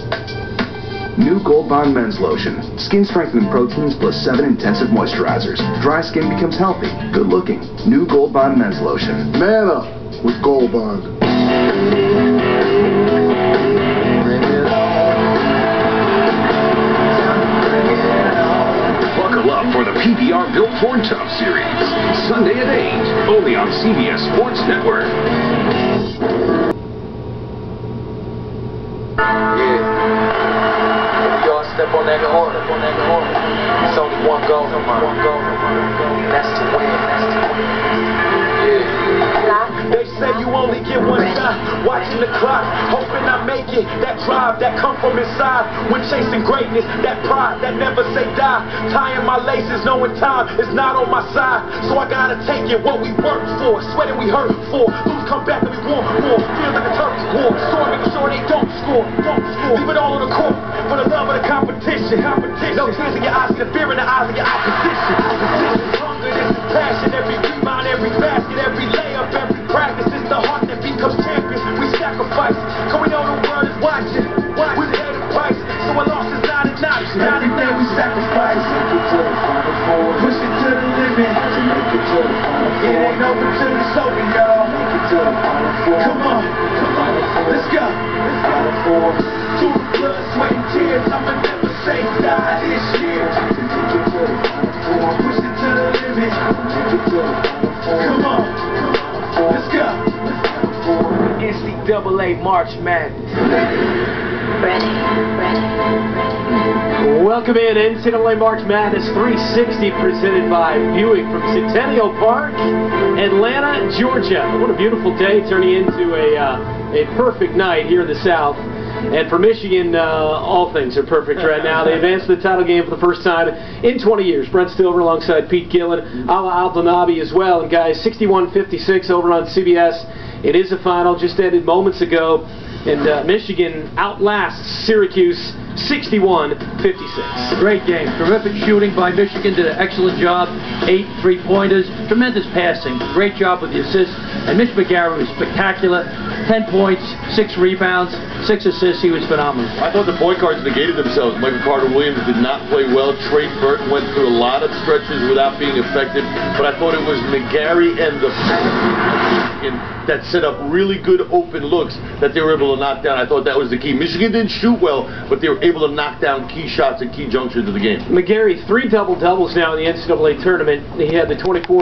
New Gold Bond Men's Lotion. Skin strengthening proteins plus seven intensive moisturizers. Dry skin becomes healthy, good looking. New Gold Bond Men's Lotion. Man up with Gold Bond. Up for the PBR Built Ford Tough Series. Sunday at 8, only on CBS Sports Network. Y'all step on that horn. It's only one goal, one goal. That's to win. They say you only get one shot. Watching the clock, hoping I make it. That drive that come from inside. When chasing greatness, that pride that never say die. Tying my laces, knowing time is not on my side. So I gotta take it. What we work for, sweating we hurt for. Lose, come back and we want more. Feel like a turkey war. So I make sure they don't score, don't score. Leave it all on the court for the love of the competition. competition. No tears in your eyes, see the fear in the eyes of your opposition. opposition. Hunger, this is passion. Every rebound, every basket, every every The heart that becomes champions. We sacrifice. Cause we know the world is watching. We pay the price. So a loss is not an option. Day we sacrifice. Push it to the limit. It ain't over till it's over, y'all. Come on. Let's go. Through the blood, sweat, and tears. I'ma never say die this year. Push it to the limit. Come on. Let's go. NCAA March Madness. Ready, ready, ready. Welcome in NCAA March Madness 360 presented by Buick from Centennial Park, Atlanta, Georgia. What a beautiful day turning into a, uh, a perfect night here in the South. And for Michigan, uh, all things are perfect right now. They advanced to the title game for the first time in 20 years. Brent Stover alongside Pete Gillen, Alaa Abdelnaby as well. And guys, 61-56 over on CBS. It is a final, just ended moments ago. And uh, Michigan outlasts Syracuse 61-56. Great game. Terrific shooting by Michigan. Did an excellent job. Eight three-pointers. Tremendous passing. Great job with the assists. And Mitch McGary was spectacular. Ten points, six rebounds, six assists. He was phenomenal. I thought the point guards negated themselves. Michael Carter Williams did not play well. Trey Burton went through a lot of stretches without being effective. But I thought it was McGary and the that set up really good open looks that they were able to knock down. I thought that was the key. Michigan didn't shoot well, but they were able to knock down key shots at key junctures of the game. McGary, three double-doubles now in the NCAA tournament. He had the 24